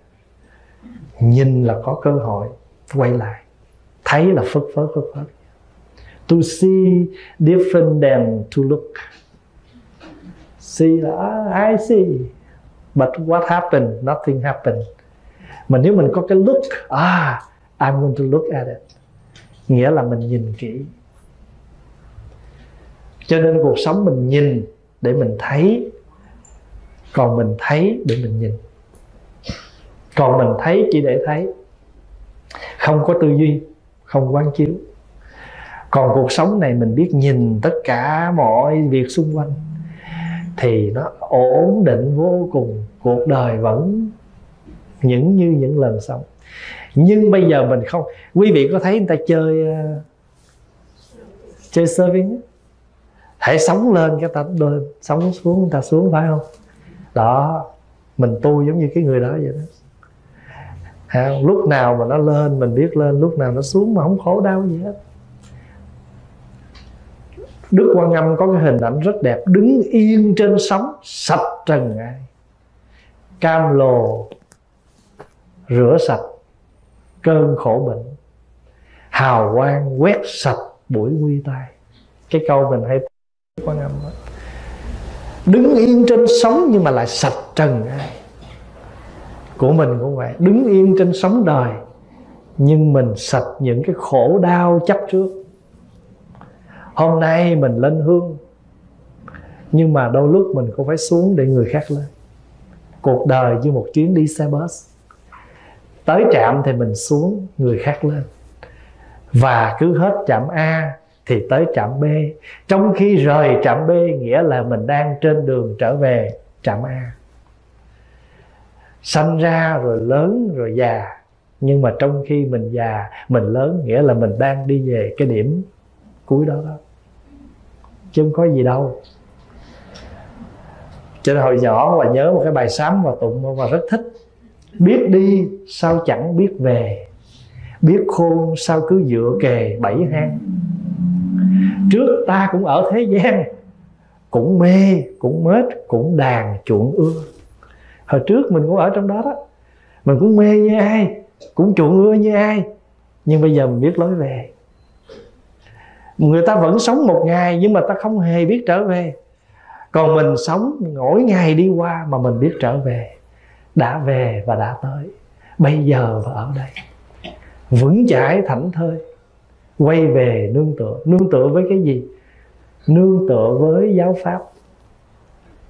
Nhìn là có cơ hội quay lại. Thấy là phất phớt phất phớt to see different than to look. See là ah, I see. But what happened? Nothing happened. Mà nếu mình có cái look ah I'm going to look at it. Nghĩa là mình nhìn kỹ. Cho nên cuộc sống mình nhìn để mình thấy. Còn mình thấy để mình nhìn. Còn mình thấy chỉ để thấy. Không có tư duy không quán chiếu còn cuộc sống này mình biết nhìn tất cả mọi việc xung quanh thì nó ổn định vô cùng. Cuộc đời vẫn những như những lần sống nhưng bây giờ mình không. Quý vị có thấy người ta chơi uh, chơi serving hãy sống lên cái ta lên sống xuống người ta xuống phải không? Đó mình tu giống như cái người đó vậy đó. À, lúc nào mà nó lên mình biết lên lúc nào nó xuống mà không khổ đau gì hết. Đức Quan Âm có cái hình ảnh rất đẹp, Đứng yên trên sóng, Sạch trần ai. Cam lồ, Rửa sạch, Cơn khổ bệnh. Hào quang quét sạch buổi nguy tai. Cái câu mình hay Quan Âm đó. Đứng yên trên sóng nhưng mà lại sạch trần ai. Của mình cũng vậy, Đứng yên trên sóng đời, Nhưng mình sạch những cái khổ đau chấp trước hôm nay mình lên hương. Nhưng mà đôi lúc mình cũng phải xuống để người khác lên. Cuộc đời như một chuyến đi xe bus. Tới trạm thì mình xuống, người khác lên. Và cứ hết trạm A thì tới trạm B. Trong khi rời trạm B, nghĩa là mình đang trên đường trở về trạm A. Sanh ra rồi lớn rồi già. Nhưng mà trong khi mình già, mình lớn nghĩa là mình đang đi về cái điểm cuối đó đó chứ không có gì đâu. Cho nên hồi nhỏ và nhớ một cái bài sám và tụng và rất thích. Biết đi sao chẳng biết về. Biết khôn sao cứ dựa kề bảy hang. Trước ta cũng ở thế gian. Cũng mê, cũng mết, cũng đàn chuộng ưa. Hồi trước mình cũng ở trong đó đó. Mình cũng mê như ai, cũng chuộng ưa như ai. Nhưng bây giờ mình biết lối về người ta vẫn sống một ngày nhưng mà ta không hề biết trở về. Còn mình sống mỗi ngày đi qua mà mình biết trở về. Đã về và đã tới. Bây giờ và ở đây. Vững chãi thảnh thơi. Quay về nương tựa. Nương tựa với cái gì? Nương tựa với giáo pháp.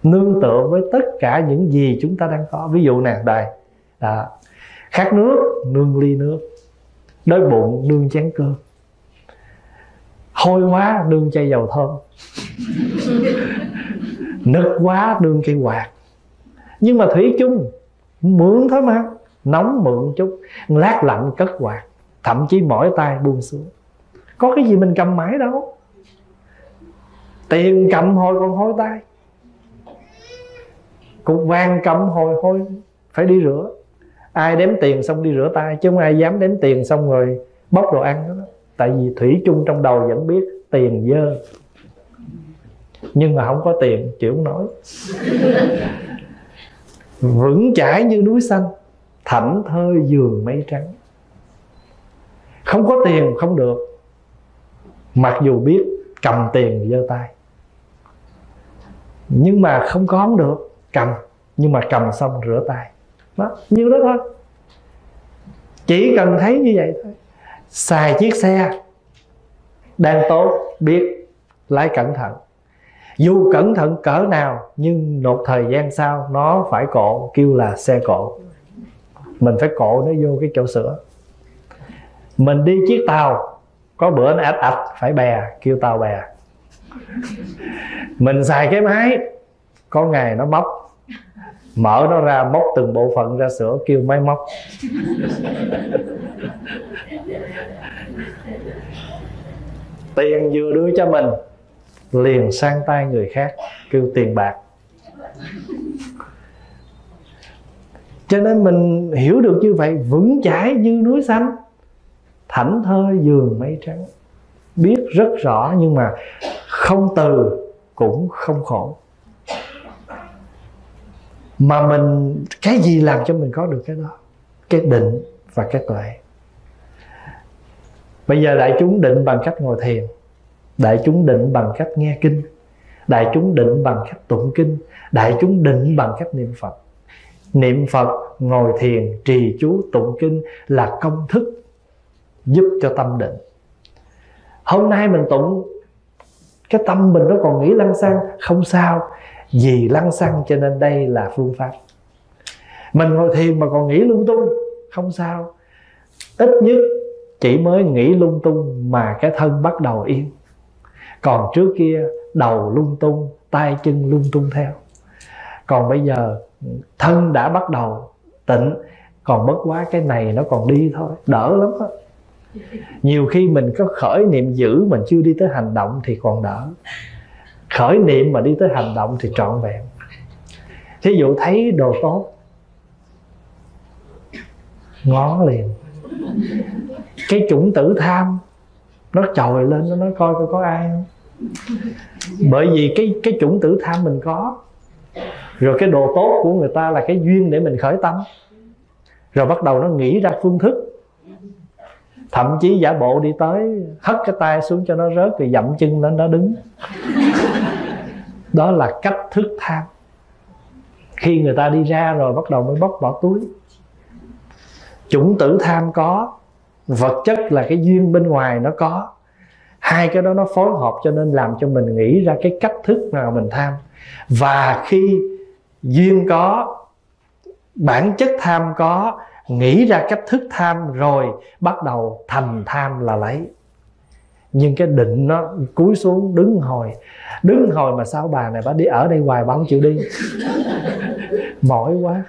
Nương tựa với tất cả những gì chúng ta đang có. Ví dụ nè đây à, khát nước nương ly nước. Đói bụng nương chén cơm hôi quá, đương chai dầu thơm. Nực quá, đương cây quạt. Nhưng mà thủy chung, mượn thôi mà. Nóng mượn chút, lát lạnh cất quạt. Thậm chí mỏi tay buông xuống. Có cái gì mình cầm mãi đâu. Tiền cầm hồi còn hôi tay. Cục vàng cầm hồi hôi, phải đi rửa. Ai đếm tiền xong đi rửa tay, chứ không ai dám đếm tiền xong rồi bóc đồ ăn đó tại vì thủy chung trong đầu vẫn biết tiền dơ. Nhưng mà không có tiền chịu không nói vững chãi như núi xanh thảnh thơi giường mây trắng. Không có tiền không được. Mặc dù biết cầm tiền giơ tay. Nhưng mà không có không được cầm. Nhưng mà cầm xong rửa tay. Đó nhiêu đó thôi. Chỉ cần thấy như vậy thôi xài chiếc xe. Đang tốt, biết, lái cẩn thận. Dù cẩn thận cỡ nào, nhưng một thời gian sau, nó phải cộ kêu là xe cộ mình phải cộ nó vô cái chỗ sửa. Mình đi chiếc tàu, có bữa nó ạch ạch, phải bè, kêu tàu bè. Mình xài cái máy, có ngày nó móc mở nó ra, móc từng bộ phận ra sửa, kêu máy móc. Tiền vừa đưa cho mình, liền sang tay người khác, kêu tiền bạc. Cho nên mình hiểu được như vậy, vững chãi như núi xanh, thảnh thơi giường mây trắng. Biết rất rõ nhưng mà không từ cũng không khổ mà mình, cái gì làm cho mình có được cái đó? Cái định và cái tuệ. Bây giờ đại chúng định bằng cách ngồi thiền. Đại chúng định bằng cách nghe kinh. Đại chúng định bằng cách tụng kinh. Đại chúng định bằng cách niệm phật. Niệm phật, ngồi thiền, trì chú, tụng kinh là công thức giúp cho tâm định. Hôm nay mình tụng, cái tâm mình nó còn nghĩ lăng xăng, không sao vì lăng xăng cho nên đây là phương pháp. Mình ngồi thiền mà còn nghĩ lung tung, không sao. Ít nhất chỉ mới nghĩ lung tung mà cái thân bắt đầu yên. Còn trước kia, đầu lung tung, tay chân lung tung theo. Còn bây giờ, thân đã bắt đầu tịnh còn bất quá cái này nó còn đi thôi, đỡ lắm đó nhiều khi mình có khởi niệm giữ mình chưa đi tới hành động thì còn đỡ khởi niệm mà đi tới hành động thì trọn vẹn. Thí dụ thấy đồ tốt, ngó liền. Cái chủng tử tham, nó trồi lên, nó nói coi coi có ai không? Bởi vì cái cái chủng tử tham mình có. Rồi cái đồ tốt của người ta là cái duyên để mình khởi tâm. Rồi bắt đầu nó nghĩ ra phương thức thậm chí giả bộ đi tới, hất cái tay xuống cho nó rớt rồi dậm chân lên nó đứng. Đó là cách thức tham. Khi người ta đi ra rồi bắt đầu mới bóc bỏ túi. Chủng tử tham có, vật chất là cái duyên bên ngoài nó có. Hai cái đó nó phối hợp cho nên làm cho mình nghĩ ra cái cách thức nào mình tham. Và khi duyên có, bản chất tham có nghĩ ra cách thức tham rồi bắt đầu thành tham là lấy. Nhưng cái định nó cúi xuống đứng hồi. Đứng hồi mà sao bà này bà đi ở đây hoài bà không chịu đi? Mỏi quá.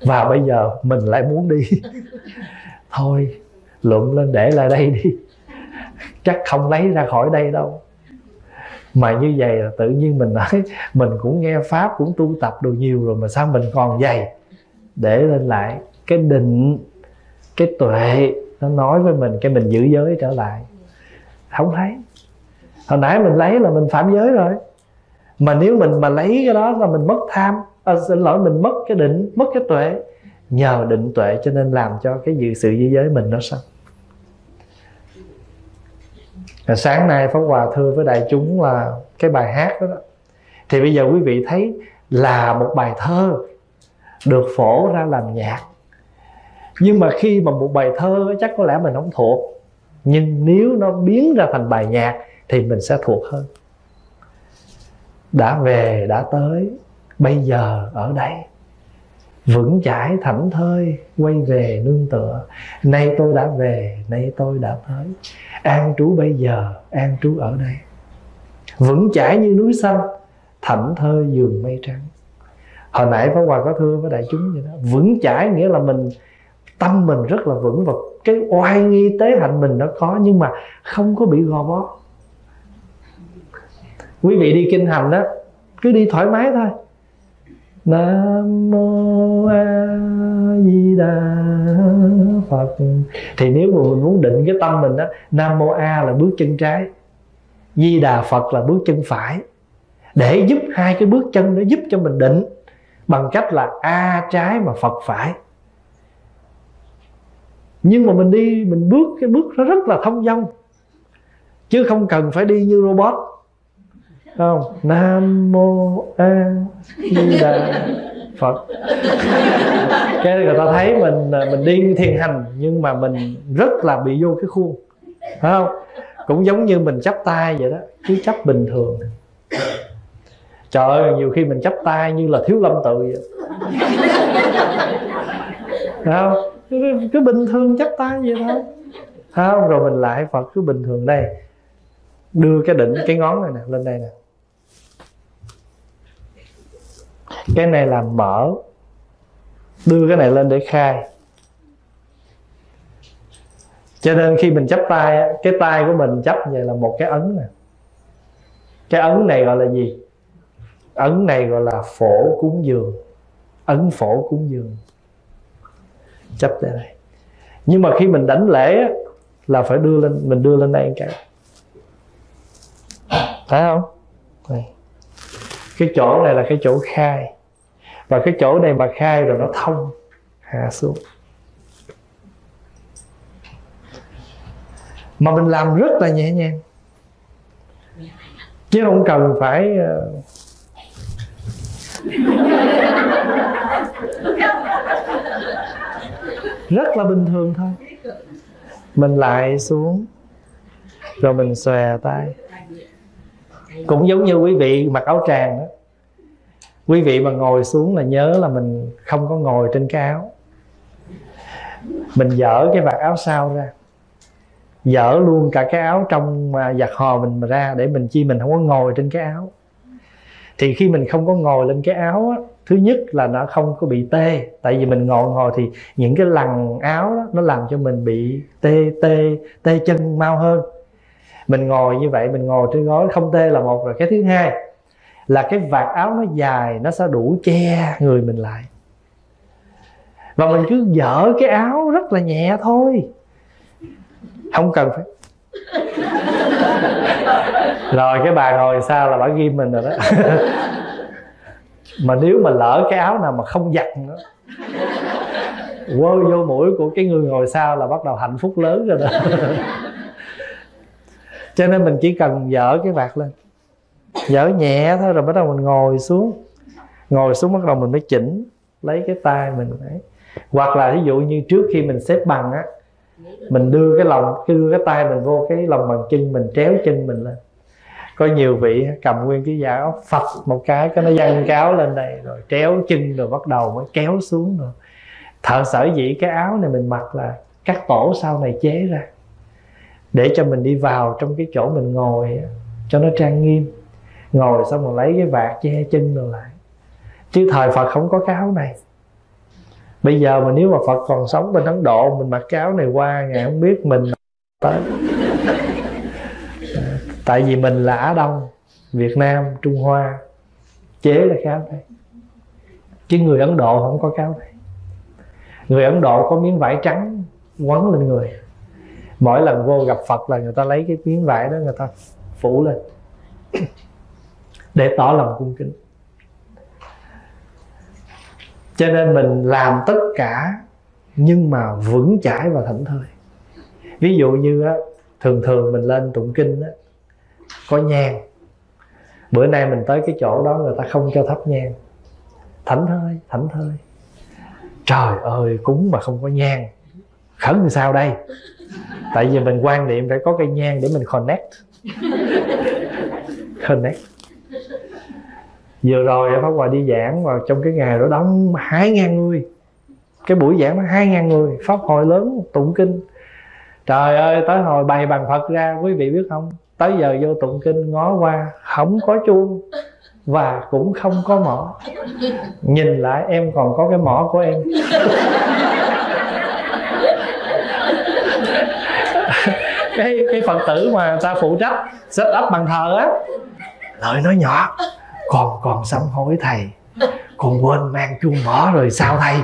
Và bây giờ mình lại muốn đi. Thôi lượm lên để lại đây đi. Chắc không lấy ra khỏi đây đâu. Mà như vậy là tự nhiên mình nói, mình cũng nghe pháp, cũng tu tập được nhiều rồi mà sao mình còn dày? Để lên lại cái định cái tuệ nó nói với mình cái mình giữ giới trở lại. Không thấy. Hồi nãy mình lấy là mình phạm giới rồi. Mà nếu mình mà lấy cái đó là mình mất tham à, xin lỗi mình mất cái định mất cái tuệ. Nhờ định tuệ cho nên làm cho cái dự sự giữ giới mình nó xong. Sáng nay Pháp Hòa thưa với đại chúng là cái bài hát đó, đó. Thì bây giờ quý vị thấy là một bài thơ được phổ ra làm nhạc nhưng mà khi mà một bài thơ chắc có lẽ mình không thuộc, nhưng nếu nó biến ra thành bài nhạc thì mình sẽ thuộc hơn. Đã về, đã tới, bây giờ ở đây. Vững chãi thảnh thơi, quay về nương tựa. Nay tôi đã về, nay tôi đã tới. An trú bây giờ, an trú ở đây. Vững chãi như núi xanh, thảnh thơi giường mây trắng. Hồi nãy phó Hòa có thưa với đại chúng vậy đó. Vững chãi nghĩa là mình tâm mình rất là vững và cái oai nghi tế hạnh mình nó có, nhưng mà không có bị gò bó. Quý vị đi kinh hành đó, cứ đi thoải mái thôi. Nam mô a di đà phật. Thì nếu mà mình muốn định cái tâm mình đó, nam mô a là bước chân trái, di đà phật là bước chân phải. Để giúp hai cái bước chân nó giúp cho mình định bằng cách là a trái mà phật phải nhưng mà mình đi, mình bước cái bước nó rất là thông dong. Chứ không cần phải đi như robot. Không? Nam mô a di đà phật. Cái người ta thấy mình à, mình đi thiền hành, nhưng mà mình rất là bị vô cái khuôn. Phải không? Cũng giống như mình chắp tay vậy đó, cứ chấp bình thường. Trời ơi, nhiều khi mình chắp tay như là thiếu lâm tự vậy. Không? Cứ bình thường chắp tay vậy thôi. Không, rồi mình lại phật, cứ bình thường. Đây, đưa cái đỉnh, cái ngón này nè, lên đây nè. Cái này là mở. Đưa cái này lên để khai. Cho nên khi mình chấp tay cái tay của mình chấp vậy là một cái ấn nè. Cái ấn này gọi là gì? Ấn này gọi là phổ cúng dường. Ấn phổ cúng dường chấp đây này. Nhưng mà khi mình đánh lễ là phải đưa lên, mình đưa lên đây cái thấy không? Này. cái chỗ này là cái chỗ khai. Và cái chỗ này mà khai rồi nó thông, hạ xuống. Mà mình làm rất là nhẹ nhàng. Chứ không cần phải uh... rất là bình thường thôi. Mình lại xuống rồi mình xòe tay. Cũng giống như quý vị mặc áo tràng đó. Quý vị mà ngồi xuống là nhớ là mình không có ngồi trên cái áo. Mình dở cái vạt áo sau ra. Dở luôn cả cái áo trong giặt hò mình mà ra để mình chi mình không có ngồi trên cái áo. Thì khi mình không có ngồi lên cái áo á, thứ nhất là nó không có bị tê, tại vì mình ngồi ngồi thì những cái lằn áo đó, nó làm cho mình bị tê tê tê chân, mau hơn. Mình ngồi như vậy, mình ngồi trên gối không tê là một. Rồi cái thứ hai là cái vạt áo nó dài, nó sẽ đủ che người mình lại. Và mình cứ dở cái áo rất là nhẹ thôi. Không cần phải. Rồi cái bà ngồi sau là bà ghim mình rồi đó. mà nếu mà lỡ cái áo nào mà không giặt nữa, quơ vô mũi của cái người ngồi sau là bắt đầu hạnh phúc lớn rồi đó. Cho nên mình chỉ cần dở cái vạt lên. Dở nhẹ thôi rồi bắt đầu mình ngồi xuống. Ngồi xuống bắt đầu mình mới chỉnh, lấy cái tay mình ấy. Hoặc là ví dụ như trước khi mình xếp bằng á, mình đưa cái lòng, đưa cái tay mình vô cái lòng bàn chân mình, tréo chân mình lên có nhiều vị cầm nguyên cái giả áo phật một cái cái nó dăng cáo lên đây rồi tréo chân rồi bắt đầu mới kéo xuống rồi thợ sở dĩ cái áo này mình mặc là các tổ sau này chế ra để cho mình đi vào trong cái chỗ mình ngồi cho nó trang nghiêm. Ngồi xong rồi lấy cái vạt che chân rồi lại. Chứ thời phật không có cái áo này. Bây giờ mà nếu mà phật còn sống bên ấn độ mình mặc cái áo này qua ngài không biết mình tới tại vì mình là á đông, việt nam, trung hoa, chế là cái áo này chứ người ấn độ không có cái áo này người ấn độ có miếng vải trắng, quấn lên người. Mỗi lần vô gặp phật là người ta lấy cái miếng vải đó, người ta phủ lên. Để tỏ lòng cung kính. Cho nên mình làm tất cả, nhưng mà vững chãi và thảnh thơi. Ví dụ như á, thường thường mình lên tụng kinh á có nhang. Bữa nay mình tới cái chỗ đó người ta không cho thắp nhang. Thảnh thơi thảnh thơi. Trời ơi, cúng mà không có nhang. Khẩn làm sao đây? Tại vì mình quan niệm phải có cây nhang để mình connect. Connect. Vừa rồi pháp hòa đi giảng vào trong cái ngày đó đóng hai ngàn người. Cái buổi giảng nó hai ngàn người. Pháp hội lớn, tụng kinh. Trời ơi, tới hồi bày bằng phật ra, quý vị biết không? Tới giờ vô tụng kinh ngó qua, không có chuông và cũng không có mỏ. Nhìn lại em còn có cái mỏ của em. Cái cái phật tử mà ta phụ trách set up bằng thờ á, lời nói nhỏ, còn còn sám hối thầy, còn quên mang chuông mỏ rồi sao thầy?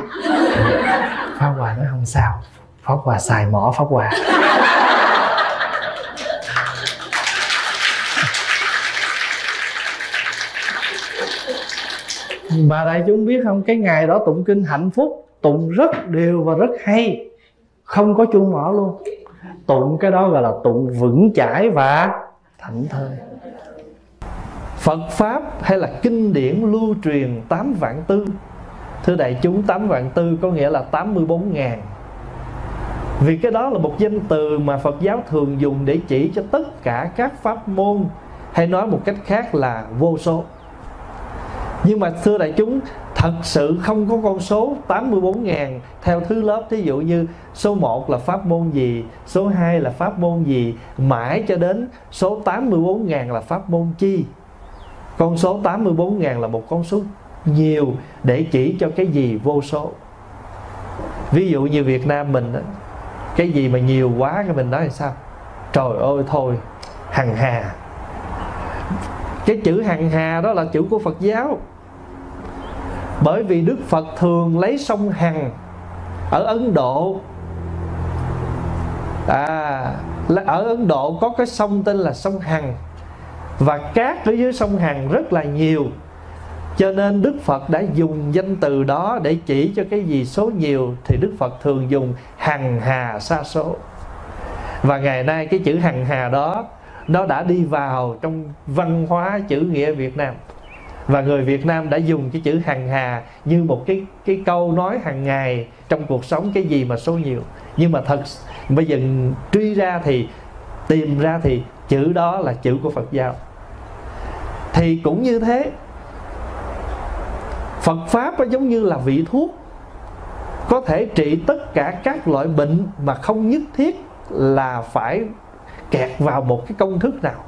Pháp hòa nói, không sao, pháp hòa xài mỏ pháp hòa. Mà đại chúng biết không, cái ngày đó tụng kinh hạnh phúc, tụng rất đều và rất hay. Không có chuông mỏ luôn. Tụng cái đó gọi là tụng vững chãi và thảnh thơi. Phật Pháp hay là kinh điển lưu truyền 8 vạn tư? Thưa đại chúng 8 vạn tư có nghĩa là 84 ngàn. Vì cái đó là một danh từ mà phật giáo thường dùng để chỉ cho tất cả các pháp môn, hay nói một cách khác là vô số nhưng mà thưa đại chúng thật sự không có con số 84.000 theo thứ lớp. Thí dụ như số 1 là pháp môn gì, số 2 là pháp môn gì, mãi cho đến số 84.000 là pháp môn chi. Con số 84.000 là một con số nhiều để chỉ cho cái gì vô số. Ví dụ như Việt Nam mình cái gì mà nhiều quá cái mình nói là sao? Trời ơi, thôi, hằng hà cái chữ hằng hà đó là chữ của Phật giáo. Bởi vì Đức Phật thường lấy sông Hằng ở Ấn Độ. À ở Ấn Độ có cái sông tên là sông Hằng. Và cát ở dưới sông Hằng rất là nhiều. Cho nên Đức Phật đã dùng danh từ đó để chỉ cho cái gì số nhiều thì Đức Phật thường dùng hằng hà sa số. Và ngày nay cái chữ hằng hà đó nó đã đi vào trong văn hóa chữ nghĩa Việt Nam. Và người Việt Nam đã dùng cái chữ hằng hà như một cái cái câu nói hàng ngày trong cuộc sống cái gì mà số nhiều. Nhưng mà thật bây giờ truy ra thì, tìm ra thì chữ đó là chữ của Phật giáo. Thì cũng như thế, Phật pháp nó giống như là vị thuốc, có thể trị tất cả các loại bệnh mà không nhất thiết là phải kẹt vào một cái công thức nào,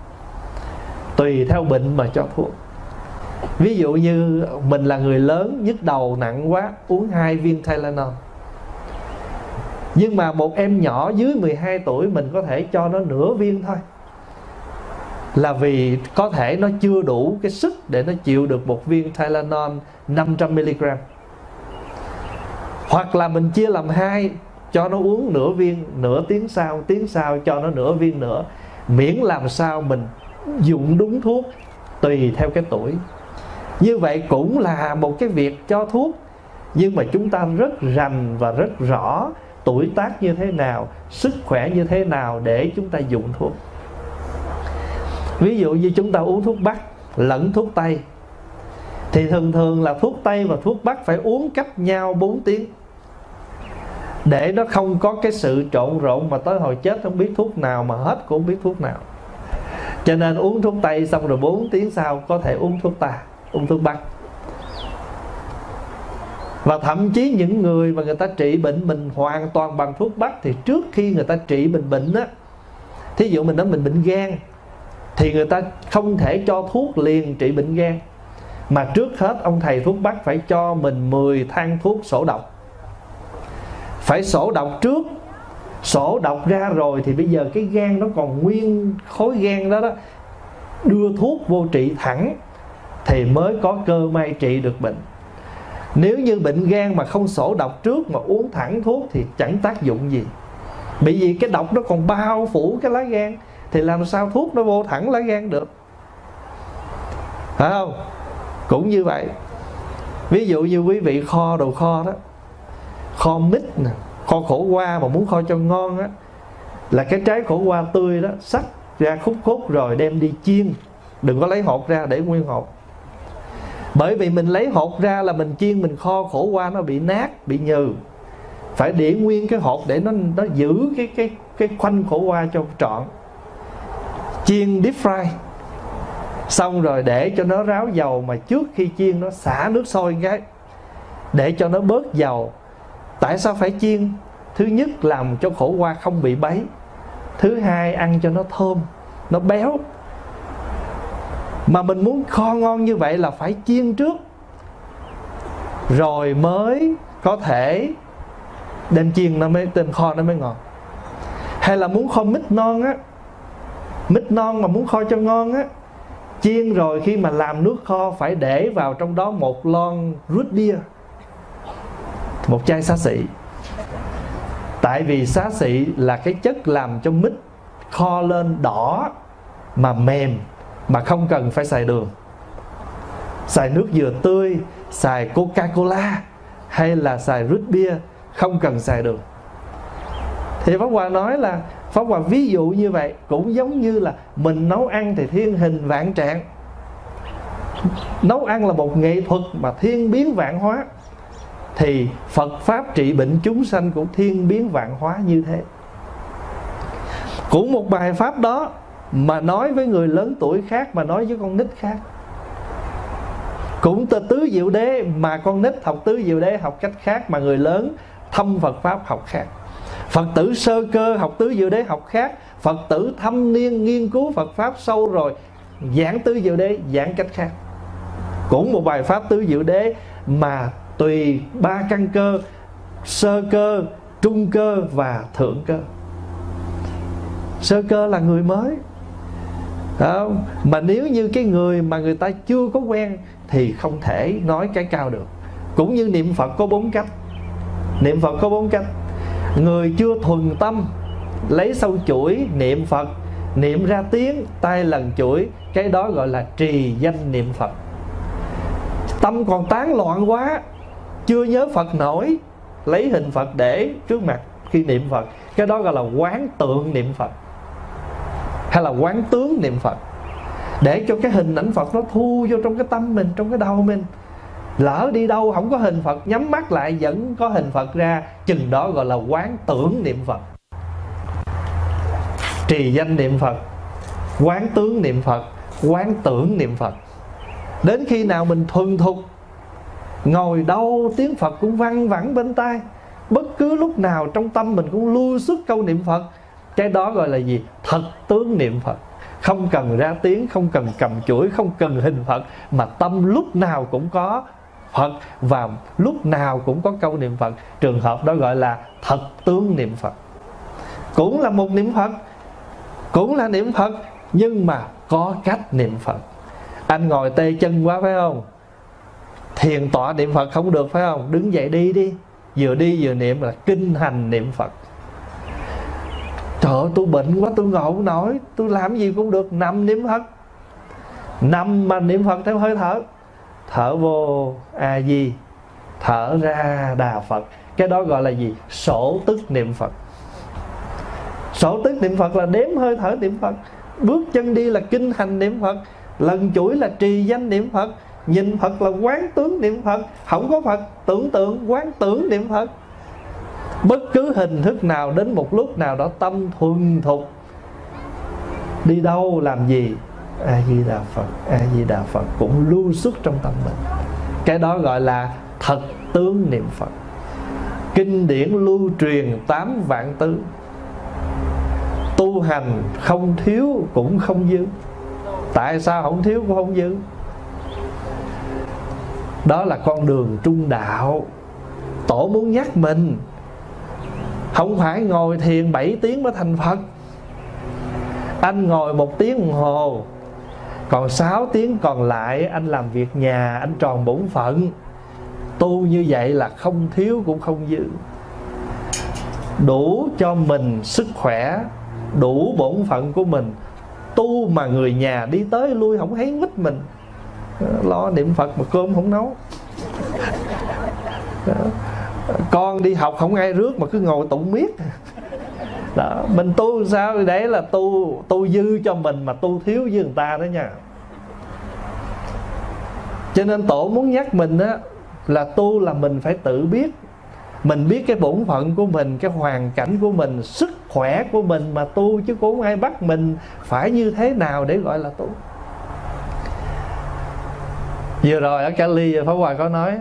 tùy theo bệnh mà cho thuốc. Ví dụ như mình là người lớn, nhức đầu, nặng quá, uống hai viên Tylenol. Nhưng mà một em nhỏ dưới 12 tuổi mình có thể cho nó nửa viên thôi. Là vì có thể nó chưa đủ cái sức để nó chịu được một viên Tylenol 500mg hoặc là mình chia làm hai cho nó uống nửa viên, nửa tiếng sau tiếng sau cho nó nửa viên nữa. Miễn làm sao mình dùng đúng thuốc tùy theo cái tuổi. Như vậy cũng là một cái việc cho thuốc, nhưng mà chúng ta rất rành và rất rõ tuổi tác như thế nào, sức khỏe như thế nào để chúng ta dùng thuốc. Ví dụ như chúng ta uống thuốc bắc, lẫn thuốc tây, thì thường thường là thuốc tây và thuốc bắc phải uống cách nhau 4 tiếng để nó không có cái sự trộn rộn mà tới hồi chết, không biết thuốc nào mà hết cũng không biết thuốc nào. Cho nên uống thuốc tây xong rồi 4 tiếng sau có thể uống thuốc ta, uống thuốc bắc. Và thậm chí những người mà người ta trị bệnh mình hoàn toàn bằng thuốc bắc thì trước khi người ta trị bệnh bệnh á, thí dụ mình nói mình bệnh gan, thì người ta không thể cho thuốc liền trị bệnh gan. Mà trước hết ông thầy thuốc bắc phải cho mình 10 thang thuốc sổ độc phải sổ độc trước. Sổ độc ra rồi thì bây giờ cái gan nó còn nguyên khối gan đó đó. Đưa thuốc vô trị thẳng thì mới có cơ may trị được bệnh. Nếu như bệnh gan mà không sổ độc trước mà uống thẳng thuốc thì chẳng tác dụng gì. Bởi vì cái độc nó còn bao phủ cái lá gan thì làm sao thuốc nó vô thẳng lá gan được? Phải không? Cũng như vậy. Ví dụ như quý vị kho đồ kho đó kho mít nè, kho khổ qua mà muốn kho cho ngon á, là cái trái khổ qua tươi đó sắc ra khúc khúc rồi đem đi chiên. Đừng có lấy hột ra để nguyên hột. Bởi vì mình lấy hột ra là mình chiên, mình kho khổ qua nó bị nát, bị nhừ. Phải để nguyên cái hột để nó nó giữ cái cái cái khoanh khổ qua cho trọn. Chiên deep fry. Xong rồi để cho nó ráo dầu mà trước khi chiên nó xả nước sôi cái để cho nó bớt dầu tại sao phải chiên? Thứ nhất, làm cho khổ qua không bị bấy. Thứ hai, ăn cho nó thơm, nó béo. Mà mình muốn kho ngon như vậy là phải chiên trước. Rồi mới có thể đem chiên nó mới tên kho nó mới ngon hay là muốn kho mít non á, mít non mà muốn kho cho ngon á, chiên rồi khi mà làm nước kho phải để vào trong đó một lon rút bia một chai xá xị. Tại vì xá xị là cái chất làm cho mít kho lên đỏ mà mềm, mà không cần phải xài đường. Xài nước dừa tươi, xài coca cola hay là xài root beer, không cần xài đường. Thì pháp hòa nói là, pháp hòa ví dụ như vậy cũng giống như là mình nấu ăn thì thiên hình vạn trạng. Nấu ăn là một nghệ thuật mà thiên biến vạn hóa thì Phật pháp trị bệnh chúng sanh cũng thiên biến vạn hóa như thế. Cũng một bài pháp đó mà nói với người lớn tuổi khác, mà nói với con nít khác. Cũng từ tứ diệu đế, mà con nít học tứ diệu đế học cách khác, mà người lớn thâm Phật pháp học khác. Phật tử sơ cơ học tứ diệu đế học khác. Phật tử thâm niên nghiên cứu Phật pháp sâu rồi, giảng tứ diệu đế giảng cách khác. Cũng một bài pháp tứ diệu đế mà tùy ba căn cơ, sơ cơ, trung cơ và thượng cơ. Sơ cơ là người mới. Không? mà nếu như cái người mà người ta chưa có quen thì không thể nói cái cao được. Cũng như niệm phật có bốn cách. Niệm phật có bốn cách. Người chưa thuần tâm, lấy sâu chuỗi, niệm phật. Niệm ra tiếng, tay lần chuỗi. Cái đó gọi là trì danh niệm phật. Tâm còn tán loạn quá chưa nhớ phật nổi, lấy hình phật để trước mặt khi niệm phật. Cái đó gọi là quán tượng niệm phật. Hay là quán tướng niệm phật. Để cho cái hình ảnh phật nó thu vô trong cái tâm mình, trong cái đầu mình. Lỡ đi đâu không có hình phật, nhắm mắt lại vẫn có hình phật ra, chừng đó gọi là quán tưởng niệm phật. Trì danh niệm phật, quán tướng niệm phật, quán tưởng niệm phật. Đến khi nào mình thuần thục ngồi đâu tiếng phật cũng văng vẳng bên tai. Bất cứ lúc nào trong tâm mình cũng lưu xuất câu niệm phật. Cái đó gọi là gì? Thật tướng niệm phật. Không cần ra tiếng, không cần cầm chuỗi, không cần hình phật, mà tâm lúc nào cũng có phật và lúc nào cũng có câu niệm phật. Trường hợp đó gọi là thật tướng niệm phật. Cũng là một niệm phật, cũng là niệm phật, nhưng mà có cách niệm phật. Anh ngồi tê chân quá phải không? Thiền tọa niệm phật không được, phải không? Đứng dậy đi đi. Vừa đi vừa niệm là kinh hành niệm phật. Trời ơi, tôi bệnh quá, tôi ngộ không nổi. Tôi làm gì cũng được. Nằm niệm phật. Nằm mà niệm phật theo hơi thở. Thở vô, a di, thở ra, đà phật. Cái đó gọi là gì? Sổ tức niệm phật. Sổ tức niệm phật là đếm hơi thở niệm phật. Bước chân đi là kinh hành niệm phật. Lần chuỗi là trì danh niệm phật nhìn phật là quán tướng niệm phật. Không có phật, tưởng tượng, quán tưởng niệm phật. Bất cứ hình thức nào, đến một lúc nào đó, tâm thuần thục. Đi đâu làm gì? A di đà phật a di đà phật cũng lưu xuất trong tâm mình. Cái đó gọi là thật tướng niệm phật. Kinh điển lưu truyền tám vạn tư tu hành không thiếu cũng không dư. Tại sao không thiếu cũng không dư? Đó là con đường trung đạo. Tổ muốn nhắc mình. Không phải ngồi thiền 7 tiếng mới thành Phật. Anh ngồi một tiếng đồng hồ, Còn 6 tiếng còn lại anh làm việc nhà, Anh tròn bổn phận. Tu như vậy là không thiếu cũng không dư. Đủ cho mình sức khỏe, Đủ bổn phận của mình. Tu mà người nhà đi tới lui không thấy mít mình. Lo niệm Phật mà cơm không nấu. Con đi học không ai rước mà cứ ngồi tụng miết. Đó. Mình tu sao đấy là tu tu dư cho mình mà tu thiếu với người ta đó nha. Cho nên tổ muốn nhắc mình á, là tu là mình phải tự biết. Mình biết cái bổn phận của mình, cái hoàn cảnh của mình, sức khỏe của mình mà tu chứ cũng không ai bắt mình phải như thế nào để gọi là tu vừa rồi ở Cali, Pháp Hòa có nói,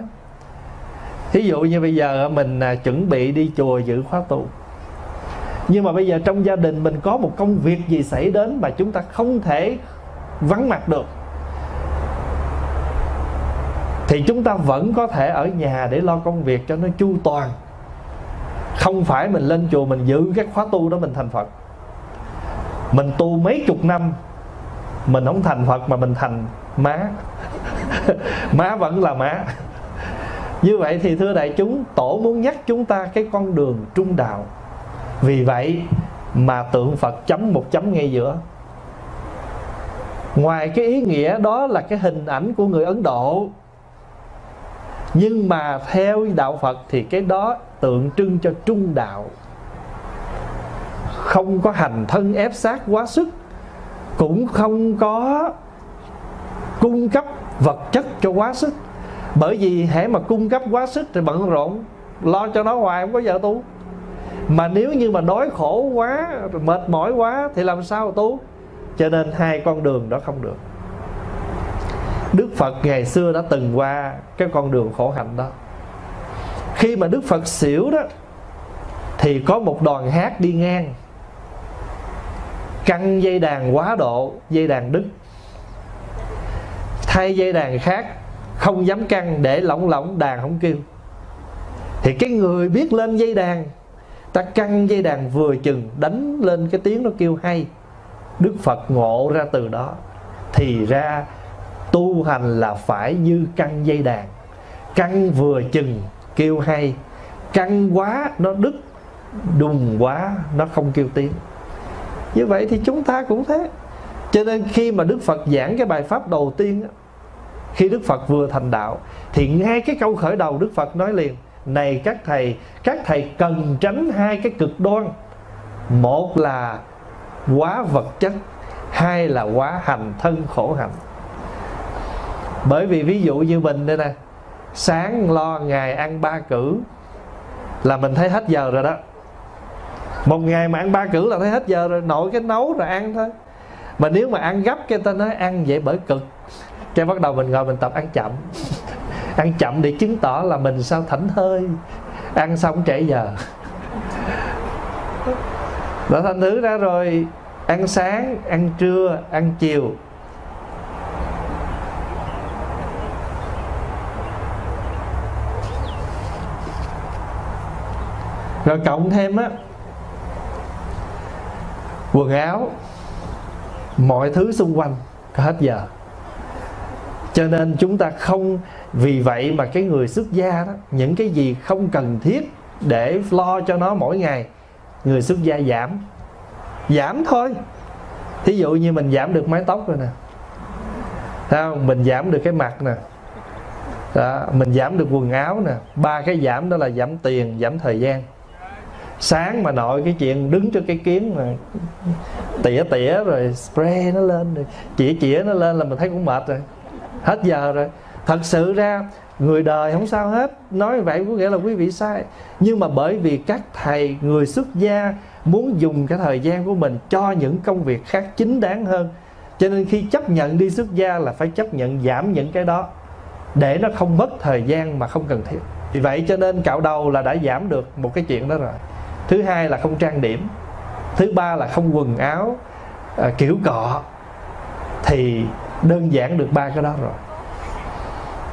thí dụ như bây giờ mình à, chuẩn bị đi chùa giữ khóa tu. Nhưng mà bây giờ trong gia đình mình có một công việc gì xảy đến mà chúng ta không thể vắng mặt được, thì chúng ta vẫn có thể ở nhà để lo công việc cho nó chu toàn. Không phải mình lên chùa mình giữ các khóa tu đó mình thành phật. Mình tu mấy chục năm, mình không thành phật mà mình thành má. má vẫn là má. Như vậy thì thưa đại chúng, tổ muốn nhắc chúng ta cái con đường trung đạo. Vì vậy mà tượng phật chấm một chấm ngay giữa. Ngoài cái ý nghĩa đó là cái hình ảnh của người ấn độ. Nhưng mà theo đạo phật thì cái đó tượng trưng cho trung đạo. Không có hành thân ép sát quá sức, cũng không có cung cấp vật chất cho quá sức. Bởi vì hãy mà cung cấp quá sức thì bận rộn, lo cho nó hoài, không có giờ tu. Mà nếu như mà đói khổ quá, mệt mỏi quá thì làm sao tu? Cho nên hai con đường đó không được. Đức phật ngày xưa đã từng qua cái con đường khổ hạnh đó. Khi mà đức phật xỉu đó, thì có một đoàn hát đi ngang. Căng dây đàn quá độ, dây đàn đứt thay dây đàn khác, không dám căng để lỏng lỏng đàn không kêu. Thì cái người biết lên dây đàn, ta căng dây đàn vừa chừng, đánh lên cái tiếng nó kêu hay. Đức phật ngộ ra từ đó, thì ra tu hành là phải như căng dây đàn. Căng vừa chừng, kêu hay. Căng quá, nó đứt. Đùng quá, nó không kêu tiếng. Như vậy thì chúng ta cũng thế. Cho nên khi mà đức phật giảng cái bài pháp đầu tiên khi đức phật vừa thành đạo, thì ngay cái câu khởi đầu đức phật nói liền, này các thầy các thầy cần tránh hai cái cực đoan. Một là quá vật chất, hai là quá hành thân khổ hạnh. Bởi vì ví dụ như mình đây nè, sáng lo ngày ăn ba cử là mình thấy hết giờ rồi đó. Một ngày mà ăn ba cử là thấy hết giờ rồi nội cái nấu rồi ăn thôi. Mà nếu mà ăn gấp cái ta nói ăn vậy bởi cực cái bắt đầu mình ngồi mình tập ăn chậm. Ăn chậm để chứng tỏ là mình sao thảnh hơi ăn xong trễ giờ. Đó thành thứ ra rồi. Ăn sáng, ăn trưa, ăn chiều. Rồi cộng thêm á, quần áo, mọi thứ xung quanh hết giờ cho nên chúng ta không vì vậy mà cái người xuất gia đó những cái gì không cần thiết để lo cho nó mỗi ngày người xuất gia giảm. Giảm thôi. Thí dụ như mình giảm được mái tóc rồi nè. Thấy không? mình giảm được cái mặt nè. Đó, mình giảm được quần áo nè. Ba cái giảm đó là giảm tiền giảm thời gian. Sáng mà nội cái chuyện đứng cho cái kiến mà tỉa tỉa rồi spray nó lên rồi chĩa chĩa nó lên là mình thấy cũng mệt rồi hết giờ rồi. Thật sự ra người đời không sao hết. Nói vậy có nghĩa là quý vị sai. Nhưng mà bởi vì các thầy người xuất gia muốn dùng cái thời gian của mình cho những công việc khác chính đáng hơn. Cho nên khi chấp nhận đi xuất gia là phải chấp nhận giảm những cái đó để nó không mất thời gian mà không cần thiết. Vì vậy cho nên cạo đầu là đã giảm được một cái chuyện đó rồi. Thứ hai là không trang điểm. Thứ ba là không quần áo à, kiểu cọ. Thì đơn giản được ba cái đó rồi.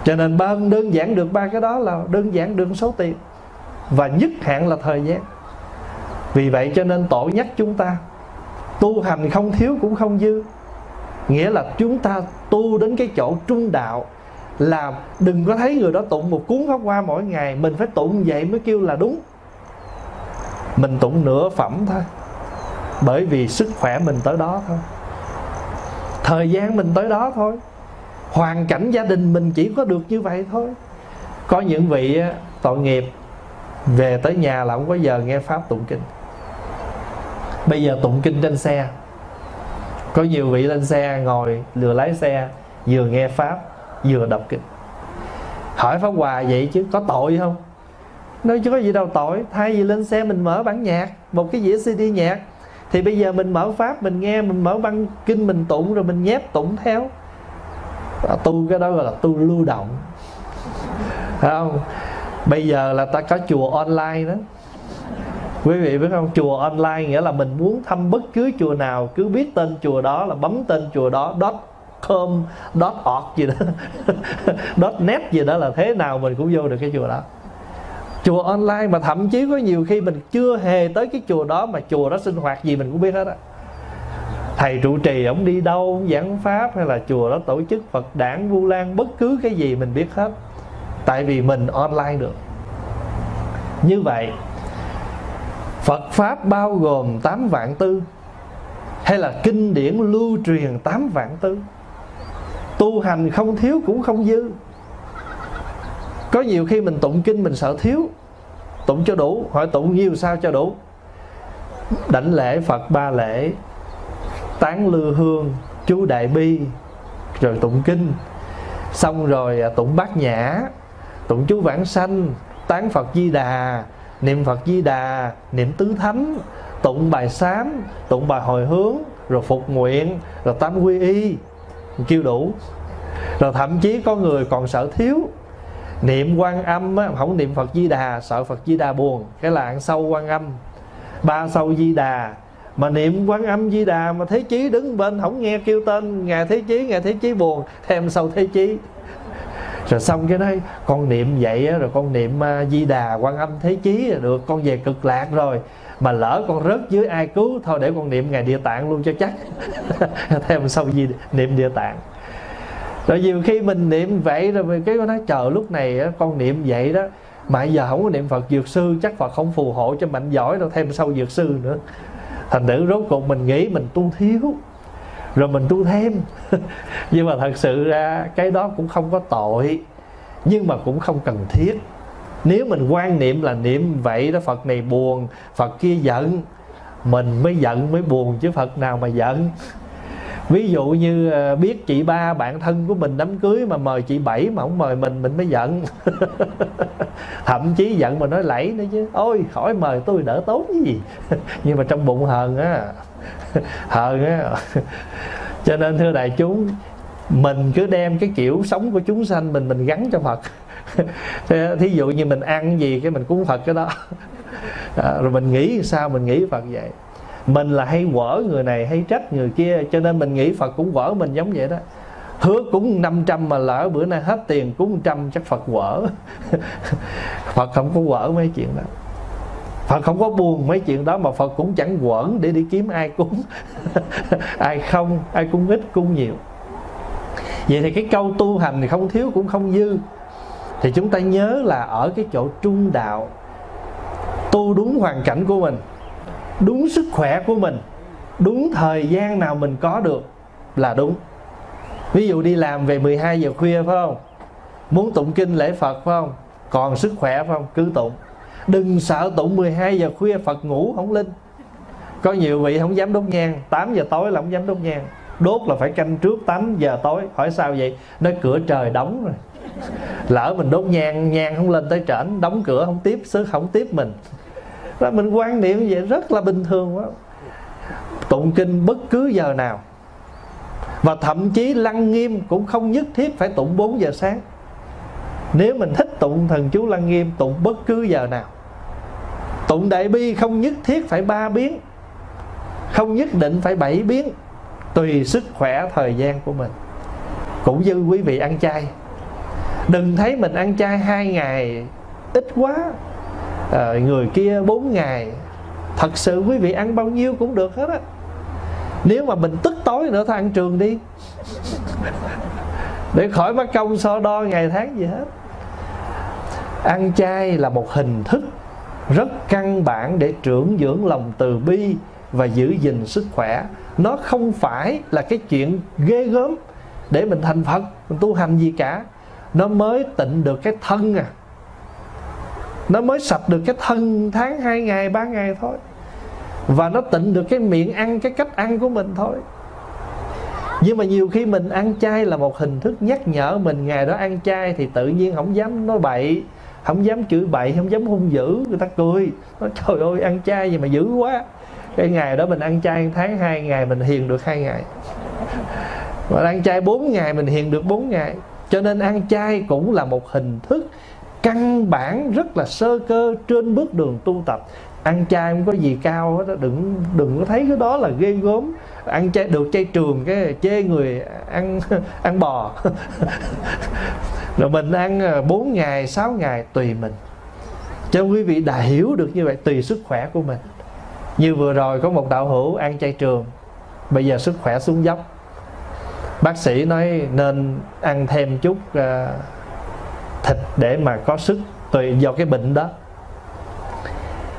Cho nên ba đơn giản được ba cái đó là đơn giản được số tiền. Và nhất hạn là thời gian. Vì vậy cho nên tổ nhắc chúng ta. Tu hành không thiếu cũng không dư. Nghĩa là chúng ta tu đến cái chỗ trung đạo là đừng có thấy người đó tụng một cuốn pháp hoa mỗi ngày. Mình phải tụng vậy mới kêu là đúng. Mình tụng nửa phẩm thôi. Bởi vì sức khỏe mình tới đó thôi thời gian mình tới đó thôi. Hoàn cảnh gia đình mình chỉ có được như vậy thôi. Có những vị tội nghiệp về tới nhà là không có giờ nghe pháp tụng kinh. Bây giờ tụng kinh trên xe. Có nhiều vị lên xe ngồi lừa lái xe, vừa nghe pháp, vừa đọc kinh. Hỏi pháp hòa vậy chứ, có tội không? Nói chứ có gì đâu tội. Thay vì lên xe mình mở bản nhạc, một cái dĩa cd nhạc thì bây giờ mình mở pháp mình nghe mình mở băng kinh mình tụng rồi mình nhép tụng theo. À, tu cái đó gọi là tu lưu động. Phải không? Bây giờ là ta có chùa online đó. Quý vị biết không? Chùa online nghĩa là mình muốn thăm bất cứ chùa nào cứ biết tên chùa đó là bấm tên chùa đó dot com dot org gì đó dot net gì đó là thế nào mình cũng vô được cái chùa đó chùa online mà thậm chí có nhiều khi mình chưa hề tới cái chùa đó mà chùa đó sinh hoạt gì mình cũng biết hết á. Thầy trụ trì, ông đi đâu, ông giảng pháp hay là chùa đó tổ chức phật đảng vu lan, bất cứ cái gì mình biết hết. Tại vì mình online được. Như vậy, Phật Pháp bao gồm 8 vạn tư, Hay là kinh điển lưu truyền 8 vạn tư. Tu hành không thiếu cũng không dư có nhiều khi mình tụng kinh mình sợ thiếu, tụng cho đủ, hỏi tụng nhiều sao cho đủ. Đảnh lễ phật, ba lễ, tán lư hương, chú đại bi, rồi tụng kinh. Xong rồi à, tụng bát nhã, tụng chú vãng sanh, tán phật di đà, niệm phật di đà, niệm tứ thánh, tụng bài sám, tụng bài hồi hướng, rồi phục nguyện, rồi tam quy y, kêu đủ. Rồi thậm chí có người còn sợ thiếu niệm quan âm á, không niệm phật di đà sợ phật di đà buồn. Cái là ăn sâu quan âm. Ba sâu di đà. Mà niệm quan âm di đà mà thế chí đứng bên không nghe kêu tên ngài thế chí ngài thế chí buồn thêm sâu thế chí. Rồi xong cái đấy con niệm vậy á, rồi con niệm uh, di đà quan âm thế chí được con về cực lạc rồi. Mà lỡ con rớt dưới ai cứu thôi để con niệm ngài địa tạng luôn cho chắc. Thêm sâu di niệm địa tạng rồi nhiều khi mình niệm vậy rồi mình cái con nói chờ lúc này á, con niệm vậy đó mà giờ không có niệm phật dược sư chắc phật không phù hộ cho mạnh giỏi đâu thêm sau dược sư nữa. Thành thử rốt cuộc mình nghĩ mình tu thiếu rồi mình tu thêm. Nhưng mà thật sự ra cái đó cũng không có tội nhưng mà cũng không cần thiết. Nếu mình quan niệm là niệm vậy đó phật này buồn phật kia giận mình mới giận mới buồn chứ phật nào mà giận ví dụ như ờ, biết chị ba bạn thân của mình đám cưới mà mời chị bảy mà không mời mình mình mới giận. Thậm chí giận mà nói lẫy nữa chứ. Ôi khỏi mời tôi đỡ tốn cái gì. Nhưng mà trong bụng hờn á hờn á. Cho nên thưa đại chúng mình cứ đem cái kiểu sống của chúng sanh mình mình gắn cho phật. Thí dụ như mình ăn gì cái mình cúng phật cái đó. À, rồi mình nghĩ sao mình nghĩ phật vậy? Mình là hay quở người này, hay trách người kia, cho nên mình nghĩ phật cũng quở mình giống vậy đó. Hứa cúng 500 mà lỡ bữa nay hết tiền cúng trăm, chắc Phật quở. Phật không có quở mấy chuyện đó. Phật không có buồn mấy chuyện đó, mà Phật cũng chẳng quẩn để đi kiếm ai cúng. Ai không, ai cúng ít, cúng nhiều. Vậy thì cái câu tu hành thì không thiếu cũng không dư. Thì chúng ta nhớ là ở cái chỗ trung đạo, tu đúng hoàn cảnh của mình đúng sức khỏe của mình, đúng thời gian nào mình có được là đúng. Ví dụ đi làm về 12 giờ khuya, phải không? Muốn tụng kinh lễ Phật, phải không? Còn sức khỏe, phải không? Cứ tụng. Đừng sợ tụng 12 giờ khuya Phật ngủ không linh. Có nhiều vị không dám đốt nhang 8 giờ tối là không dám đốt nhang. Đốt là phải canh trước 8 giờ tối. Hỏi sao vậy? Nói cửa trời đóng rồi. Lỡ mình đốt nhang nhang không lên tới trển, đóng cửa không tiếp sứ không tiếp mình là mình quan niệm vậy rất là bình thường quá. Tụng kinh bất cứ giờ nào. Và thậm chí lăng nghiêm cũng không nhất thiết phải tụng 4 giờ sáng. Nếu mình thích tụng thần chú lăng nghiêm, tụng bất cứ giờ nào. Tụng đại bi không nhất thiết phải ba biến. Không nhất định phải bảy biến, tùy sức khỏe thời gian của mình. Cũng như quý vị ăn chay. Đừng thấy mình ăn chay hai ngày, ít quá à, người kia bốn ngày thật sự quý vị ăn bao nhiêu cũng được hết á. Nếu mà mình tức tối nữa thôi ăn trường đi. Để khỏi mất công so đo ngày tháng gì hết. Ăn chay là một hình thức rất căn bản để trưởng dưỡng lòng từ bi và giữ gìn sức khỏe. Nó không phải là cái chuyện ghê gớm để mình thành phật mình tu hành gì cả. Nó mới tịnh được cái thân à nó mới sạch được cái thân tháng hai ngày, ba ngày thôi. Và nó tịnh được cái miệng ăn, cái cách ăn của mình thôi. Nhưng mà nhiều khi mình ăn chay là một hình thức nhắc nhở mình, ngày đó ăn chay thì tự nhiên không dám nói bậy không dám chửi bậy không dám hung dữ người ta cười. Nói trời ơi, ăn chay gì mà dữ quá. Cái ngày đó mình ăn chay tháng hai ngày mình hiền được hai ngày. Và ăn chay 4 ngày mình hiền được 4 ngày. Cho nên ăn chay cũng là một hình thức căn bản rất là sơ cơ trên bước đường tu tập. Ăn chay không có gì cao hết đó đừng đừng có thấy cái đó là ghê gớm. Ăn chay được chay trường cái chê người ăn ăn bò. Rồi mình ăn à, 4 ngày 6 ngày tùy mình. Cho quý vị đã hiểu được như vậy tùy sức khỏe của mình. Như vừa rồi có một đạo hữu ăn chay trường bây giờ sức khỏe xuống dốc. Bác sĩ nói nên ăn thêm chút uh, thịt để mà có sức tùy do cái bệnh đó.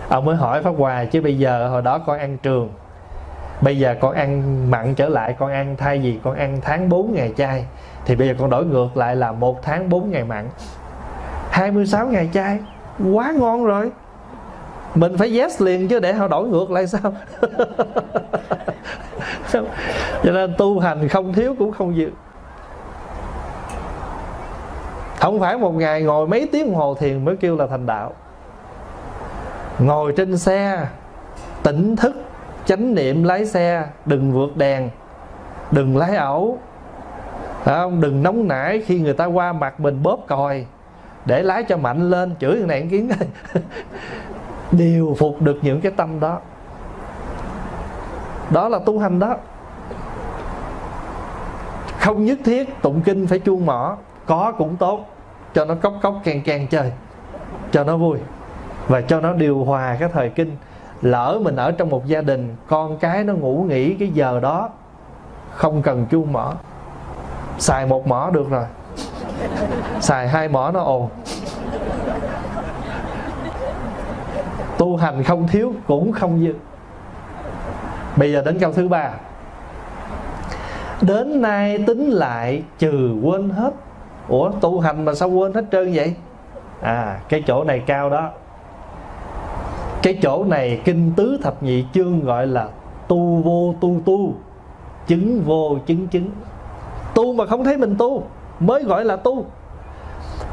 Ông mới hỏi pháp hòa, chứ bây giờ hồi đó con ăn trường, bây giờ con ăn mặn trở lại, con ăn thay vì con ăn tháng 4 ngày chay, thì bây giờ con đổi ngược lại là một tháng 4 ngày mặn. 26 ngày chay, quá ngon rồi. Mình phải yes liền chứ, để họ đổi ngược lại sao? Cho nên tu hành không thiếu cũng không dư không phải một ngày ngồi mấy tiếng đồng hồ thiền mới kêu là thành đạo. Ngồi trên xe, tỉnh thức, chánh niệm, lái xe, đừng vượt đèn, đừng lái ẩu. Không? đừng nóng nảy khi người ta qua mặt mình bóp còi, để lái cho mạnh lên, chửi thằng này kiến điều phục được những cái tâm đó. Đó là tu hành đó. Không nhất thiết tụng kinh phải chuông mỏ, có cũng tốt cho nó cốc cốc can can chơi, cho nó vui. Và cho nó điều hòa cái thời kinh. Lỡ mình ở trong một gia đình, con cái nó ngủ nghỉ cái giờ đó, không cần chuông mỏ. Xài một mỏ được rồi. Xài hai mỏ nó ồn. Tu hành không thiếu, cũng không dư. Bây giờ đến câu thứ ba. Đến nay tính lại, trừ quên hết ủa tu hành mà sao quên hết trơn vậy? À cái chỗ này cao đó. Cái chỗ này kinh tứ thập nhị chương gọi là tu vô tu tu chứng vô chứng chứng. Tu mà không thấy mình tu mới gọi là tu.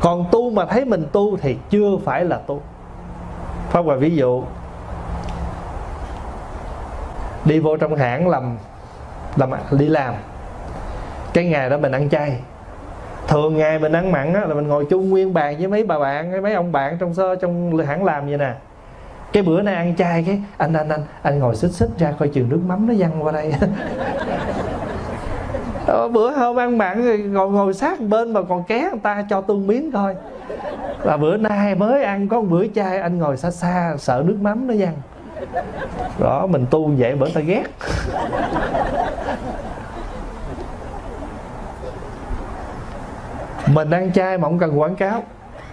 Còn tu mà thấy mình tu thì chưa phải là tu. Pháp Hòa ví dụ Đi vô trong hãng làm, làm Đi làm. Cái ngày đó mình ăn chay. Thường ngày mình ăn mặn á, là mình ngồi chung nguyên bàn với mấy bà bạn Mấy ông bạn trong sơ trong hãng làm vậy nè. Cái bữa nay ăn chay cái anh anh anh anh ngồi xích xích ra coi chừng nước mắm nó văng qua đây. Ờ, bữa hôm ăn mặn rồi ngồi ngồi sát bên mà còn ké người ta cho tương miếng thôi và bữa nay mới ăn có một bữa chay anh ngồi xa xa sợ nước mắm nó văng. Đó mình tu vậy bởi ta ghét. mình ăn chay mà không cần quảng cáo.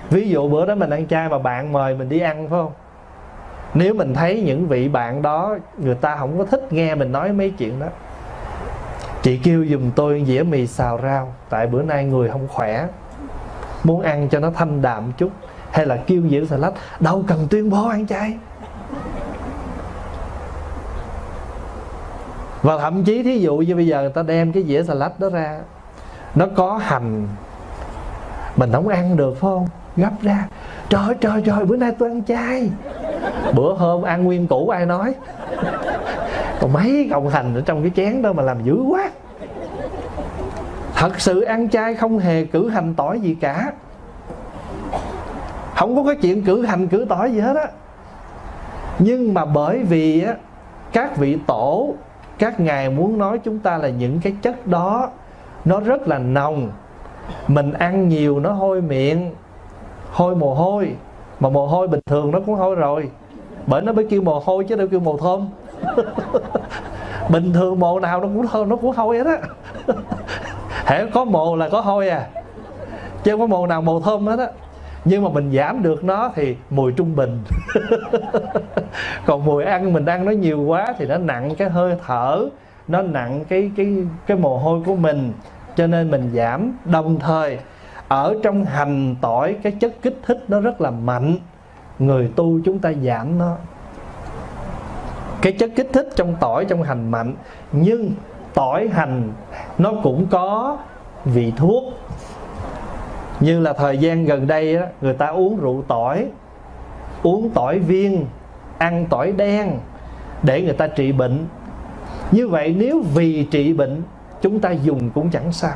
Ví dụ bữa đó mình ăn chay mà bạn mời mình đi ăn, phải không? Nếu mình thấy những vị bạn đó, người ta không có thích nghe mình nói mấy chuyện đó. Chị kêu dùm tôi dĩa mì xào rau, tại bữa nay người không khỏe. Muốn ăn cho nó thanh đạm chút, hay là kêu dĩa xà lách, đâu cần tuyên bố ăn chay. Và thậm chí thí dụ như bây giờ người ta đem cái dĩa xà lách đó ra, nó có hành mình không ăn được, phải không? Gấp ra. Trời trời trời, bữa nay tôi ăn chay. Bữa hôm ăn nguyên củ, ai nói? Còn mấy cọng hành ở trong cái chén đó mà làm dữ quá. Thật sự ăn chay không hề cử hành tỏi gì cả. Không có cái chuyện cử hành, cử tỏi gì hết á. Nhưng mà bởi vì á, các vị tổ, các ngài muốn nói chúng ta là những cái chất đó, nó rất là nồng mình ăn nhiều nó hôi miệng, hôi mồ hôi, mà mồ hôi bình thường nó cũng hôi rồi. Bởi nó mới kêu mồ hôi chứ đâu kêu mồ thơm. Bình thường mồ nào nó cũng thơm nó cũng hôi hết á. Hễ có mồ là có hôi à. Chứ không có mồ nào mồ thơm hết á. Nhưng mà mình giảm được nó thì mùi trung bình. Còn mùi ăn, mình ăn nó nhiều quá thì nó nặng cái hơi thở, nó nặng cái cái cái mồ hôi của mình cho nên mình giảm. Đồng thời ở trong hành tỏi cái chất kích thích nó rất là mạnh. Người tu chúng ta giảm nó. Cái chất kích thích trong tỏi trong hành mạnh. Nhưng tỏi hành nó cũng có vị thuốc. Như là thời gian gần đây đó, người ta uống rượu tỏi uống tỏi viên ăn tỏi đen để người ta trị bệnh. Như vậy nếu vì trị bệnh chúng ta dùng cũng chẳng sao.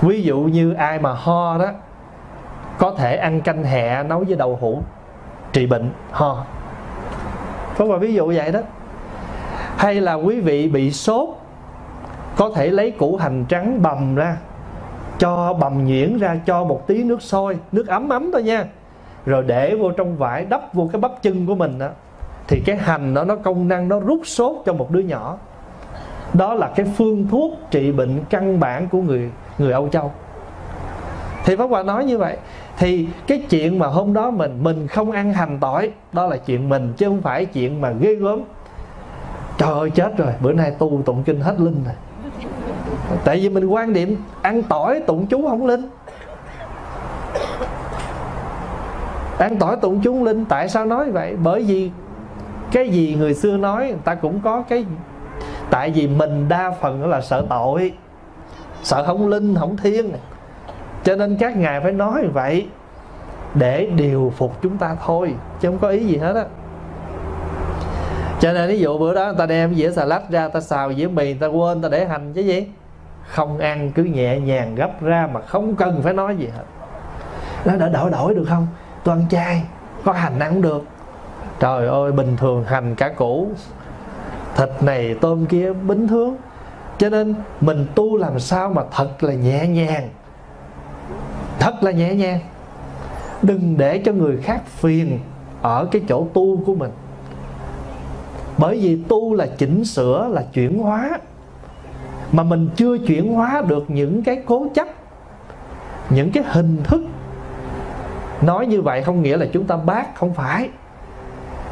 Ví dụ như ai mà ho đó, có thể ăn canh hẹ nấu với đậu hũ, trị bệnh, ho. Có một ví dụ vậy đó. Hay là quý vị bị sốt, có thể lấy củ hành trắng bầm ra, cho bầm nhuyễn ra, cho một tí nước sôi, nước ấm ấm thôi nha. Rồi để vô trong vải, đắp vô cái bắp chân của mình đó. Thì cái hành đó, nó công năng, nó rút sốt cho một đứa nhỏ đó là cái phương thuốc trị bệnh căn bản của người người Âu Châu. Thì Pháp Hòa nói như vậy, thì cái chuyện mà hôm đó mình mình không ăn hành tỏi, đó là chuyện mình chứ không phải chuyện mà ghê gớm. Trời ơi, chết rồi, bữa nay tu tụng kinh hết linh rồi. Tại vì mình quan niệm ăn tỏi tụng chú không linh. Ăn tỏi tụng chú không linh, tại sao nói vậy? Bởi vì cái gì người xưa nói, người ta cũng có cái tại vì mình đa phần là sợ tội, sợ không linh, không thiên cho nên các ngài phải nói vậy để điều phục chúng ta thôi, chứ không có ý gì hết á. Cho nên ví dụ bữa đó người ta đem dĩa xà lách ra ta xào dĩa mì, người ta quên ta để hành chứ gì. Không ăn cứ nhẹ nhàng gấp ra mà không cần phải nói gì hết. Nó đã đổi đổi được không? Tôi ăn chay, có hành ăn cũng được. Trời ơi, bình thường hành cả củ thịt này tôm kia bình thường cho nên mình tu làm sao mà thật là nhẹ nhàng. Thật là nhẹ nhàng. Đừng để cho người khác phiền ở cái chỗ tu của mình. Bởi vì tu là chỉnh sửa, là chuyển hóa. Mà mình chưa chuyển hóa được những cái cố chấp, những cái hình thức. Nói như vậy không nghĩa là chúng ta bác, không phải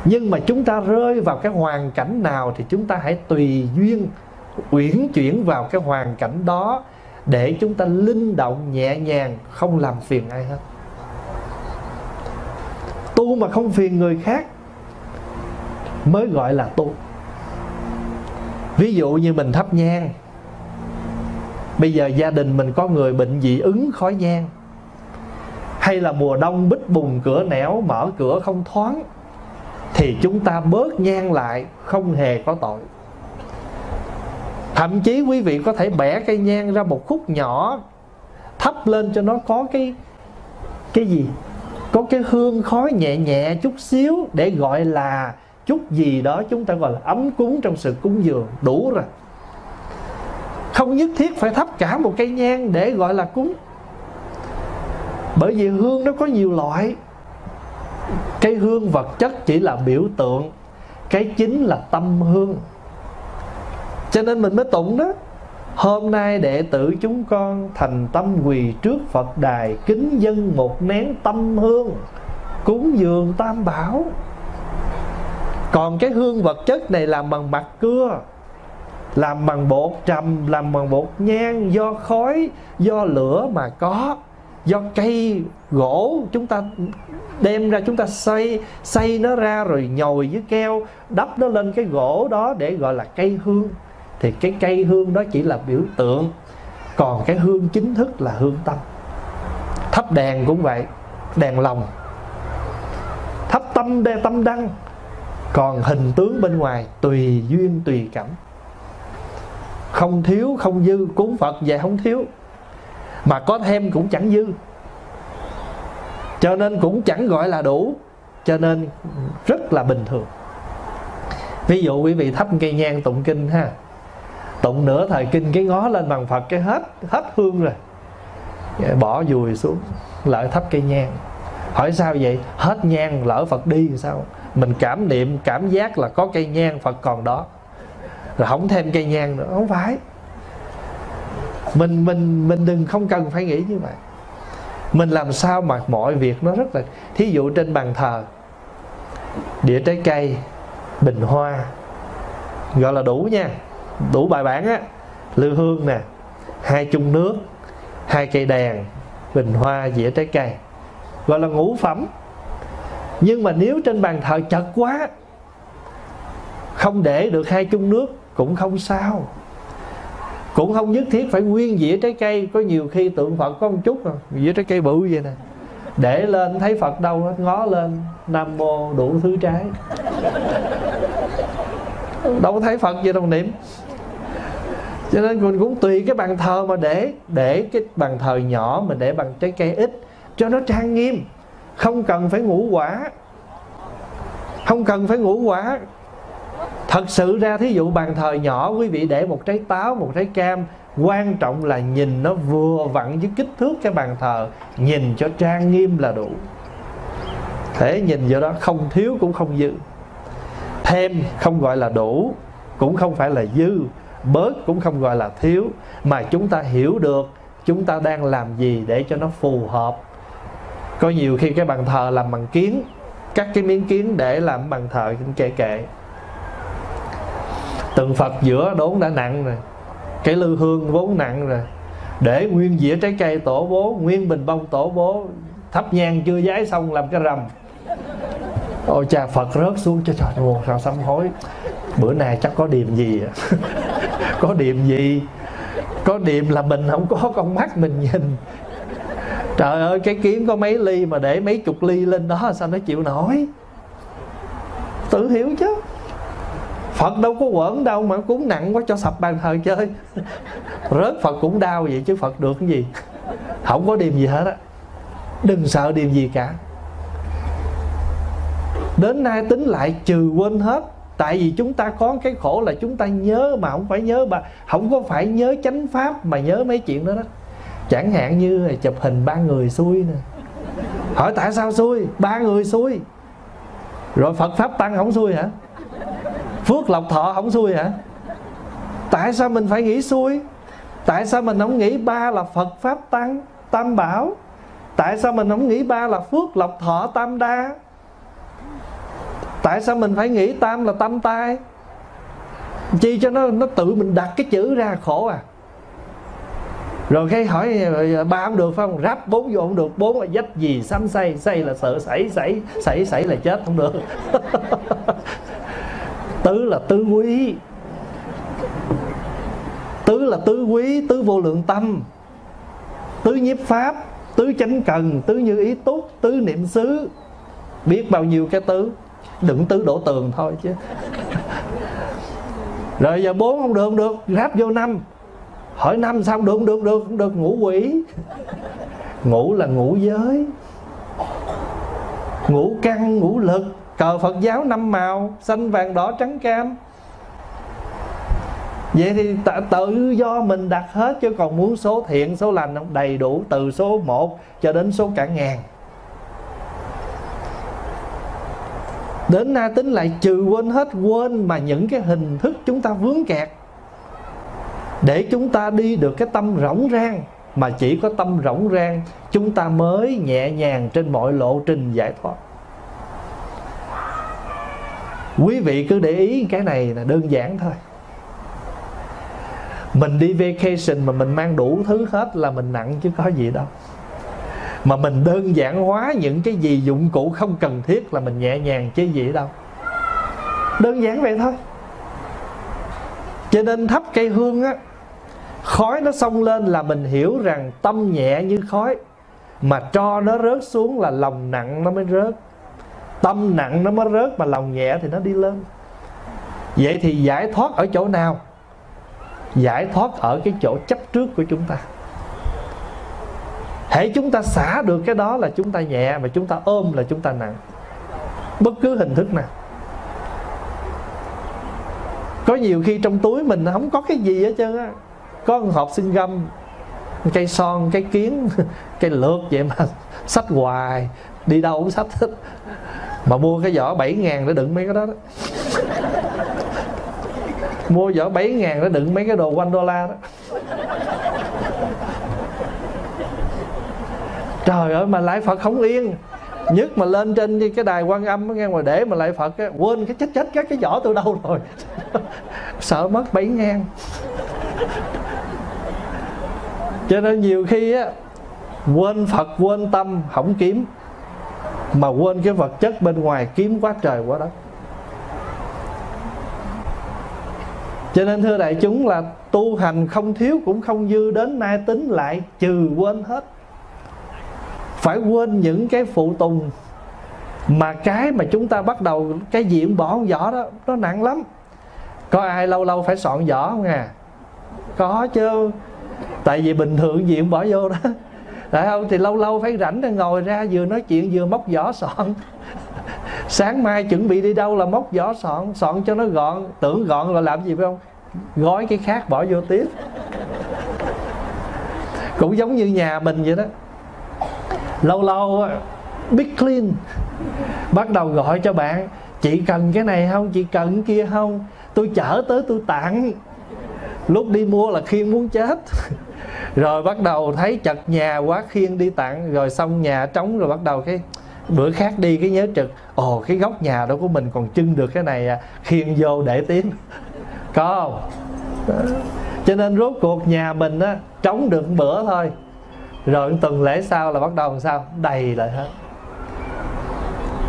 nhưng mà chúng ta rơi vào cái hoàn cảnh nào thì chúng ta hãy tùy duyên, uyển chuyển vào cái hoàn cảnh đó để chúng ta linh động nhẹ nhàng, không làm phiền ai hết. Tu mà không phiền người khác mới gọi là tu. Ví dụ như mình thắp nhang, bây giờ gia đình mình có người bệnh dị ứng khói nhang, hay là mùa đông bích bùng, cửa nẻo mở cửa không thoáng thì chúng ta bớt nhang lại, không hề có tội. Thậm chí quý vị có thể bẻ cây nhang ra một khúc nhỏ, thắp lên cho nó có cái cái gì? Có cái hương khói nhẹ nhẹ chút xíu để gọi là chút gì đó chúng ta gọi là ấm cúng trong sự cúng dường, đủ rồi. Không nhất thiết phải thắp cả một cây nhang để gọi là cúng. Bởi vì hương nó có nhiều loại cái hương vật chất chỉ là biểu tượng, cái chính là tâm hương. Cho nên mình mới tụng đó, hôm nay đệ tử chúng con thành tâm quỳ trước phật đài, kính dân một nén tâm hương, cúng dường tam bảo. Còn cái hương vật chất này làm bằng mặt cưa, làm bằng bột trầm, làm bằng bột nhang, do khói, do lửa mà có do cây gỗ chúng ta đem ra, chúng ta xây xây nó ra rồi nhồi với keo, đắp nó lên cái gỗ đó để gọi là cây hương. Thì cái cây hương đó chỉ là biểu tượng, còn cái hương chính thức là hương tâm. Thắp đèn cũng vậy, đèn lòng thắp tâm đe tâm đăng, còn hình tướng bên ngoài tùy duyên tùy cảm. Không thiếu không dư, cúng phật vậy không thiếu mà có thêm cũng chẳng dư. Cho nên cũng chẳng gọi là đủ, cho nên rất là bình thường. Ví dụ quý vị thắp cây nhang tụng kinh ha. Tụng nửa thời kinh cái ngó lên bằng phật cái hết hết hương rồi. Bỏ dùi xuống lỡ thắp cây nhang. Hỏi sao vậy? Hết nhang lỡ phật đi thì sao? Mình cảm niệm, cảm giác là có cây nhang phật còn đó. Rồi không thêm cây nhang nữa. Không phải mình mình mình đừng, không cần phải nghĩ như vậy. Mình làm sao mà mọi việc nó rất là, thí dụ trên bàn thờ, đĩa trái cây, bình hoa, gọi là đủ nha, đủ bài bản á lư hương nè, hai chung nước, hai cây đèn, bình hoa, dĩa trái cây, gọi là ngũ phẩm. Nhưng mà nếu trên bàn thờ chật quá, không để được hai chung nước cũng không sao cũng không nhất thiết phải nguyên dĩa trái cây, có nhiều khi tượng phật có một chút rồi dĩa trái cây bự vậy nè. Để lên thấy phật đâu hết, ngó lên, nam mô đủ thứ trái. Đâu có thấy phật gì đâu niệm. Cho nên mình cũng tùy cái bàn thờ mà để để cái bàn thờ nhỏ mình để bằng trái cây ít, cho nó trang nghiêm. Không cần phải ngũ quả. Không cần phải ngũ quả thật sự ra, thí dụ bàn thờ nhỏ, quý vị để một trái táo, một trái cam, quan trọng là nhìn nó vừa vặn với kích thước cái bàn thờ, nhìn cho trang nghiêm là đủ. Thế nhìn vô đó không thiếu cũng không dư. Thêm không gọi là đủ, cũng không phải là dư, bớt cũng không gọi là thiếu, mà chúng ta hiểu được chúng ta đang làm gì để cho nó phù hợp. Có nhiều khi cái bàn thờ làm bằng kiến, cắt cái miếng kiến để làm bàn thờ kệ kệ Từng phật giữa đốn đã nặng rồi, cái lư hương vốn nặng rồi. Để nguyên dĩa trái cây tổ bố, nguyên bình bông tổ bố, thắp nhang chưa giái xong làm cái rầm ôi cha, phật rớt xuống cho trời buồn sao sám hối. Bữa nay chắc có điềm gì à? có điềm gì? Có điềm là mình không có con mắt mình nhìn. Trời ơi, cái kiếm có mấy ly mà để mấy chục ly lên đó, sao nó chịu nổi? Tự hiểu chứ. Phật đâu có quẩn đâu mà cúng nặng quá cho sập bàn thờ chơi. Rớt Phật cũng đau vậy chứ Phật được cái gì? Không có điềm gì hết á. Đừng sợ điềm gì cả. Đến nay tính lại trừ quên hết. Tại vì chúng ta có cái khổ là chúng ta nhớ mà không phải nhớ mà Không có phải nhớ chánh pháp mà nhớ mấy chuyện đó đó. Chẳng hạn như là chụp hình ba người xui nè. Hỏi tại sao xui? Ba người xui. Rồi Phật Pháp Tăng không xui hả? Phước Lộc Thọ không xui hả? Tại sao mình phải nghĩ xui? Tại sao mình không nghĩ ba là Phật Pháp Tăng, Tam Bảo? Tại sao mình không nghĩ ba là Phước Lộc Thọ, Tam Đa? Tại sao mình phải nghĩ Tam là tam tai? Chi cho nó nó tự mình đặt cái chữ ra khổ à? Rồi cái hỏi, ba không được phải không? Ráp bốn vô không được, bốn là dách gì xăm say say là sợ xảy xảy xảy xảy là chết không được. tứ là tứ quý. Tứ là tứ quý, tứ vô lượng tâm. Tứ nhiếp pháp, tứ chánh cần, tứ như ý túc, tứ niệm xứ. Biết bao nhiêu cái tứ? Đừng tứ đổ tường thôi chứ. Rồi giờ bốn không được không được. Ráp vô năm. Hỏi năm sao được được được được. Ngủ quỷ. Ngủ là ngủ giới. Ngủ căn ngủ lực cờ phật giáo năm màu, xanh vàng đỏ trắng cam. Vậy thì tự do mình đặt hết chứ còn muốn số thiện, số lành không? Đầy đủ từ số 1 cho đến số cả ngàn. Đến na tính lại trừ quên hết, quên mà những cái hình thức chúng ta vướng kẹt. Để chúng ta đi được cái tâm rỗng rang, mà chỉ có tâm rỗng rang, chúng ta mới nhẹ nhàng trên mọi lộ trình giải thoát quý vị cứ để ý cái này là đơn giản thôi. Mình đi vacation mà mình mang đủ thứ hết là mình nặng chứ có gì đâu. Mà mình đơn giản hóa những cái gì dụng cụ không cần thiết là mình nhẹ nhàng chứ gì đâu. Đơn giản vậy thôi. Cho nên thắp cây hương á, khói nó xông lên là mình hiểu rằng tâm nhẹ như khói. Mà cho nó rớt xuống là lòng nặng nó mới rớt tâm nặng nó mới rớt, mà lòng nhẹ thì nó đi lên. Vậy thì giải thoát ở chỗ nào? Giải thoát ở cái chỗ chấp trước của chúng ta. Hãy chúng ta xả được cái đó là chúng ta nhẹ, mà chúng ta ôm là chúng ta nặng. Bất cứ hình thức nào. Có nhiều khi trong túi mình không có cái gì hết trơn á. Có một hộp sinh gâm, cây son cây kiến cây lược vậy mà. Sách hoài, đi đâu cũng sách hết mà mua cái vỏ 7 ngàn để đựng mấy cái đó đó. Mua vỏ 7 ngàn để đựng mấy cái đồ quanh đô la đó. Trời ơi mà lại phật không yên. Nhất mà lên trên cái đài quan âm nghe mà để mà lại phật á, quên cái chết chết cái cái vỏ từ đâu rồi. Sợ mất 7 ngàn. Cho nên nhiều khi á quên phật quên tâm không kiếm mà quên cái vật chất bên ngoài kiếm quá trời quá đất. Cho nên thưa đại chúng là tu hành không thiếu cũng không dư đến nay tính lại trừ quên hết. Phải quên những cái phụ tùng mà cái mà chúng ta bắt đầu cái gì cũng bỏ vỏ đó, nó nặng lắm. Có ai lâu lâu phải soạn vỏ không à? Có chứ. Tại vì bình thường gì cũng bỏ vô đó. Tại không? Thì lâu lâu phải rảnh rồi ngồi ra, vừa nói chuyện vừa móc vỏ sọn Sáng mai chuẩn bị đi đâu là móc vỏ sọn Sọn cho nó gọn, Tưởng gọn là làm gì phải không? Gói cái khác bỏ vô tiếp. Cũng giống như nhà mình vậy đó. Lâu lâu Big clean. Bắt đầu gọi cho bạn, Chị cần cái này không? Chị cần cái kia không? Tôi chở tới tôi tặng. Lúc đi mua là khiên muốn chết. rồi bắt đầu thấy chật nhà quá khiên đi tặng. Rồi xong nhà trống rồi bắt đầu cái bữa khác đi cái nhớ trực. Ồ, cái góc nhà đó của mình còn trưng được cái này à. Khiên vô để tiếng có không? Cho nên rốt cuộc nhà mình á, trống được một bữa thôi. Rồi tuần lễ sau là bắt đầu làm sao? Đầy lại hết.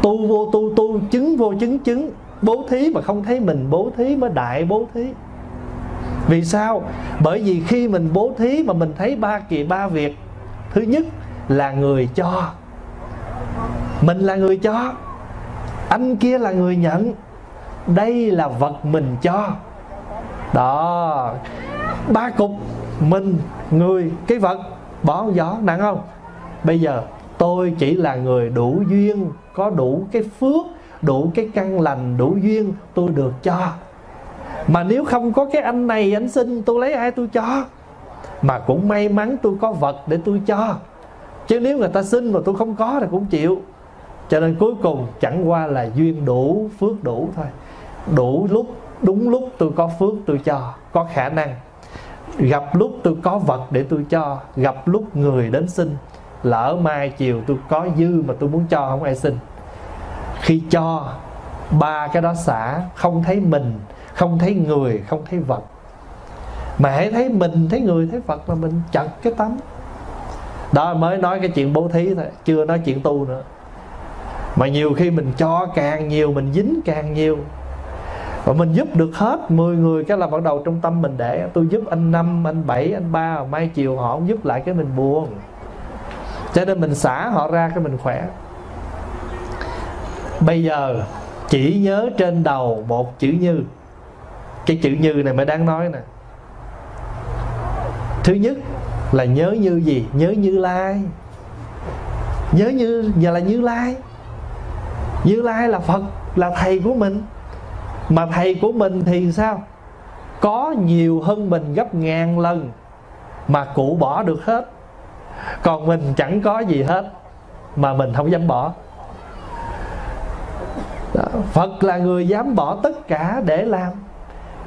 Tu vô, tu tu, chứng vô, chứng chứng. Bố thí mà không thấy mình, bố thí mới đại bố thí vì sao? Bởi vì khi mình bố thí mà mình thấy ba kỳ ba việc, thứ nhất là người cho. Mình là người cho, anh kia là người nhận. Đây là vật mình cho. Đó, ba cục, mình, người, cái vật, bỏ gió nặng không? Bây giờ tôi chỉ là người đủ duyên, có đủ cái phước, đủ cái căn lành, đủ duyên, tôi được cho mà nếu không có cái anh này, anh xin tôi lấy ai tôi cho? Mà cũng may mắn tôi có vật để tôi cho. Chứ nếu người ta xin mà tôi không có thì cũng chịu. Cho nên cuối cùng chẳng qua là duyên đủ, phước đủ thôi. Đủ lúc, đúng lúc tôi có phước tôi cho, có khả năng. Gặp lúc tôi có vật để tôi cho, gặp lúc người đến xin. Lỡ mai chiều tôi có dư mà tôi muốn cho, không ai xin. Khi cho, ba cái đó xả, không thấy mình không thấy người, không thấy vật. Mà hãy thấy mình, thấy người, thấy vật là mình chặt cái tấm. Đó, mới nói cái chuyện bố thí thôi, chưa nói chuyện tu nữa. Mà nhiều khi mình cho càng nhiều, mình dính càng nhiều. Và mình giúp được hết 10 người cái là bắt đầu trong tâm mình để. Tôi giúp anh năm, anh bảy, anh ba, mai chiều họ không giúp lại cái mình buồn. Cho nên mình xả họ ra cái mình khỏe. Bây giờ chỉ nhớ trên đầu một chữ như cái chữ như này mới đáng nói nè. Thứ nhất là nhớ như gì? Nhớ như lai. Nhớ như, giờ là như lai. Như lai là phật, là thầy của mình. Mà thầy của mình thì sao? Có nhiều hơn mình gấp ngàn lần mà cụ bỏ được hết. Còn mình chẳng có gì hết mà mình không dám bỏ. Phật là người dám bỏ tất cả để làm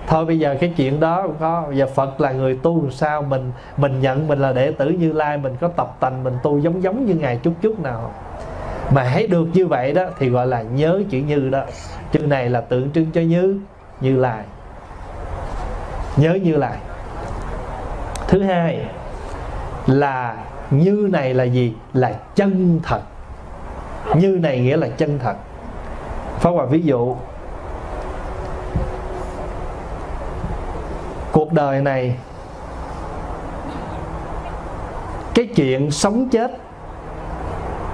thôi bây giờ cái chuyện đó không có bây giờ phật là người tu làm sao mình mình nhận mình là đệ tử như lai, mình có tập tành, mình tu giống giống như ngài chút chút nào. Mà hãy được như vậy đó thì gọi là nhớ chữ như đó. Chữ này là tượng trưng cho như như lai. Nhớ như lai. Thứ hai là như này là gì? Là chân thật. Như này nghĩa là chân thật. Pháp Hòa ví dụ Cuộc đời này, Cái chuyện sống chết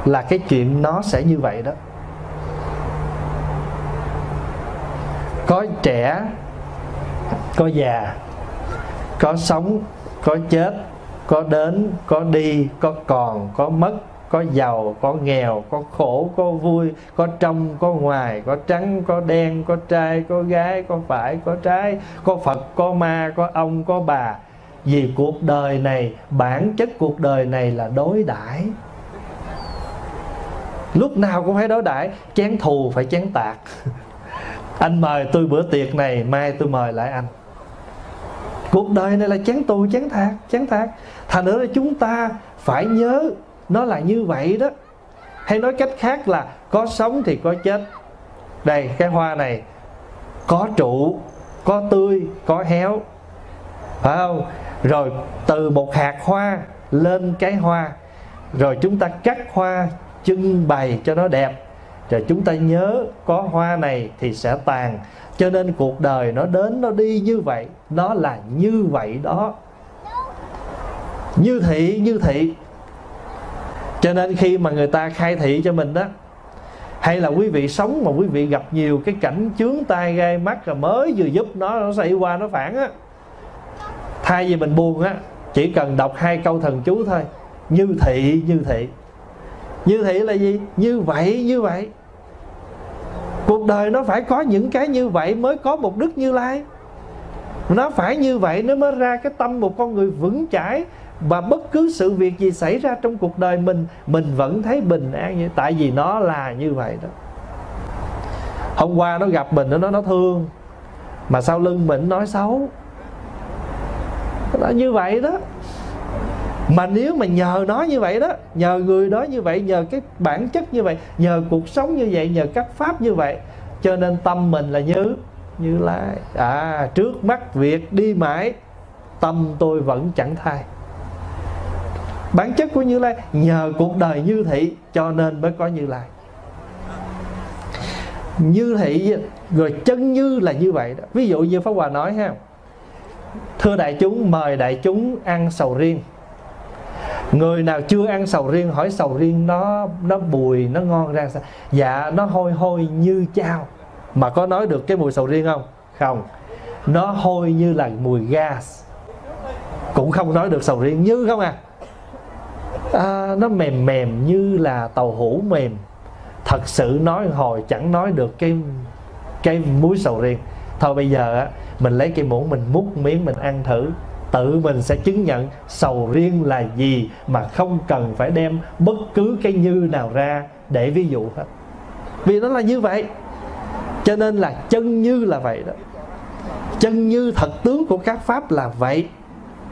Là cái chuyện nó sẽ như vậy đó. Có trẻ, Có già, Có sống, Có chết, Có đến, Có đi, Có còn, Có mất có giàu, có nghèo, có khổ, có vui, có trong, có ngoài, có trắng, có đen, có trai, có gái, có phải, có trái, có phật, có ma, có ông, có bà. Vì cuộc đời này, bản chất cuộc đời này là đối đãi. Lúc nào cũng phải đối đãi, chén thù phải chén tạc. Anh mời tôi bữa tiệc này, mai tôi mời lại anh. Cuộc đời này là chén tù, chén thạc chén thạc thành nữa là chúng ta phải nhớ nó là như vậy đó. Hay nói cách khác là có sống thì có chết. Đây, cái hoa này, có trụ, có tươi, có héo. Phải không? Rồi từ một hạt hoa lên cái hoa. Rồi chúng ta cắt hoa, trưng bày cho nó đẹp. Rồi chúng ta nhớ có hoa này thì sẽ tàn. Cho nên cuộc đời nó đến, nó đi như vậy. Nó là như vậy đó. Như thị như thị cho nên khi mà người ta khai thị cho mình đó, hay là quý vị sống mà quý vị gặp nhiều cái cảnh chướng tai gai mắt rồi mới vừa giúp nó nó xảy qua, nó phản á, thay vì mình buồn á, chỉ cần đọc hai câu thần chú thôi. Như thị như thị. Như thị là gì? Như vậy như vậy. Cuộc đời nó phải có những cái như vậy mới có một đức như lai. Nó phải như vậy nó mới ra cái tâm một con người vững chãi và bất cứ sự việc gì xảy ra trong cuộc đời mình mình vẫn thấy bình an như tại vì nó là như vậy đó. Hôm qua nó gặp mình, nó nói nó thương. Mà sau lưng mình nói xấu. Nó như vậy đó. Mà nếu mà nhờ nó như vậy đó, nhờ người đó như vậy, nhờ cái bản chất như vậy, nhờ cuộc sống như vậy, nhờ các pháp như vậy, cho nên tâm mình là như như lai. À trước mắt việc đi mãi, tâm tôi vẫn chẳng thay bản chất của như lai nhờ cuộc đời như thị cho nên mới có như lai. Như thị rồi chân như là như vậy đó. Ví dụ như pháp hòa nói ha thưa đại chúng mời đại chúng ăn sầu riêng. Người nào chưa ăn sầu riêng hỏi sầu riêng nó nó bùi nó ngon ra sao? Dạ nó hôi hôi như chao. Mà có nói được cái mùi sầu riêng không? Không. Nó hôi như là mùi gas. Cũng không nói được sầu riêng. Như không à, à nó mềm mềm như là tàu hũ mềm. Thật sự nói hồi chẳng nói được cái cái muối sầu riêng. Thôi bây giờ á, mình lấy cái muỗng mình múc miếng mình ăn thử. Tự mình sẽ chứng nhận sầu riêng là gì mà không cần phải đem bất cứ cái như nào ra để ví dụ hết. Vì nó là như vậy. Cho nên là chân như là vậy đó. Chân như thật tướng của các pháp là vậy.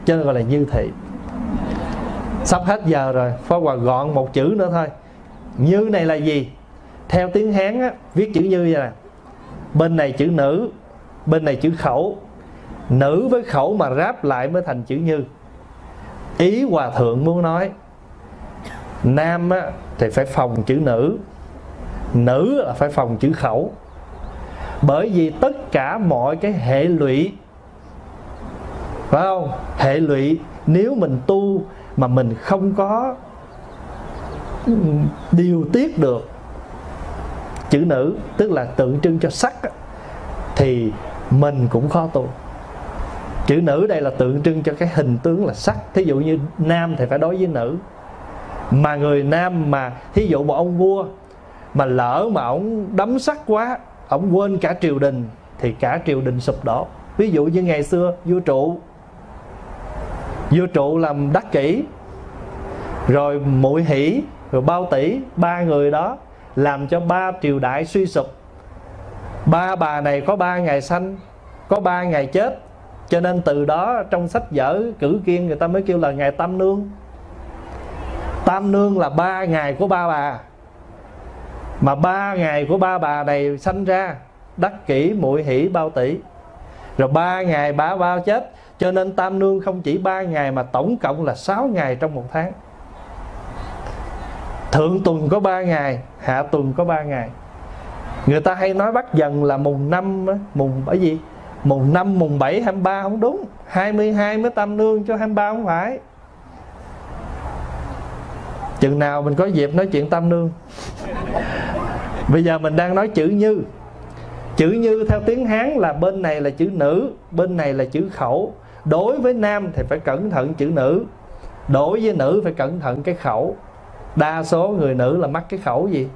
Cho nên gọi là như thị sắp hết giờ rồi phó hòa gọn một chữ nữa thôi. Như này là gì? Theo tiếng hán á, viết chữ như vậy nè. Bên này chữ nữ bên này chữ khẩu. Nữ với khẩu mà ráp lại mới thành chữ như. Ý hòa thượng muốn nói nam á, thì phải phòng chữ nữ. Nữ là phải phòng chữ khẩu. Bởi vì tất cả mọi cái hệ lụy phải không? Hệ lụy nếu mình tu mà mình không có điều tiết được chữ nữ, tức là tượng trưng cho sắc thì mình cũng khó tu. Chữ nữ đây là tượng trưng cho cái hình tướng là sắc. Thí dụ như nam thì phải đối với nữ. Mà người nam mà, thí dụ một ông vua mà lỡ mà ông đấm sắc quá, ông quên cả triều đình thì cả triều đình sụp đổ. Ví dụ như ngày xưa vua trụ vua trụ làm đắc kỷ, rồi muội hỷ, rồi bao tỷ, ba người đó làm cho ba triều đại suy sụp. Ba bà này có ba ngày sanh, có ba ngày chết, cho nên từ đó trong sách vở cử kiên người ta mới kêu là ngày tam nương. Tam nương là ba ngày của ba bà. Mà ba ngày của ba bà này sanh ra, đắc kỷ, muội hỷ, bao tỷ. Rồi ba ngày ba bao chết cho nên tam nương không chỉ ba ngày mà tổng cộng là sáu ngày trong một tháng. Thượng tuần có ba ngày, hạ tuần có ba ngày. Người ta hay nói bắt dần là mùng năm mùng bởi gì? Mùng năm, mùng bảy, hai ba không đúng. 22 mới tam nương cho 23 không phải. Chừng nào mình có dịp nói chuyện tam nương. Bây giờ mình đang nói chữ như. Chữ như theo tiếng hán là bên này là chữ nữ, bên này là chữ khẩu đối với nam thì phải cẩn thận chữ nữ. Đối với nữ phải cẩn thận cái khẩu. Đa số người nữ là mắc cái khẩu gì?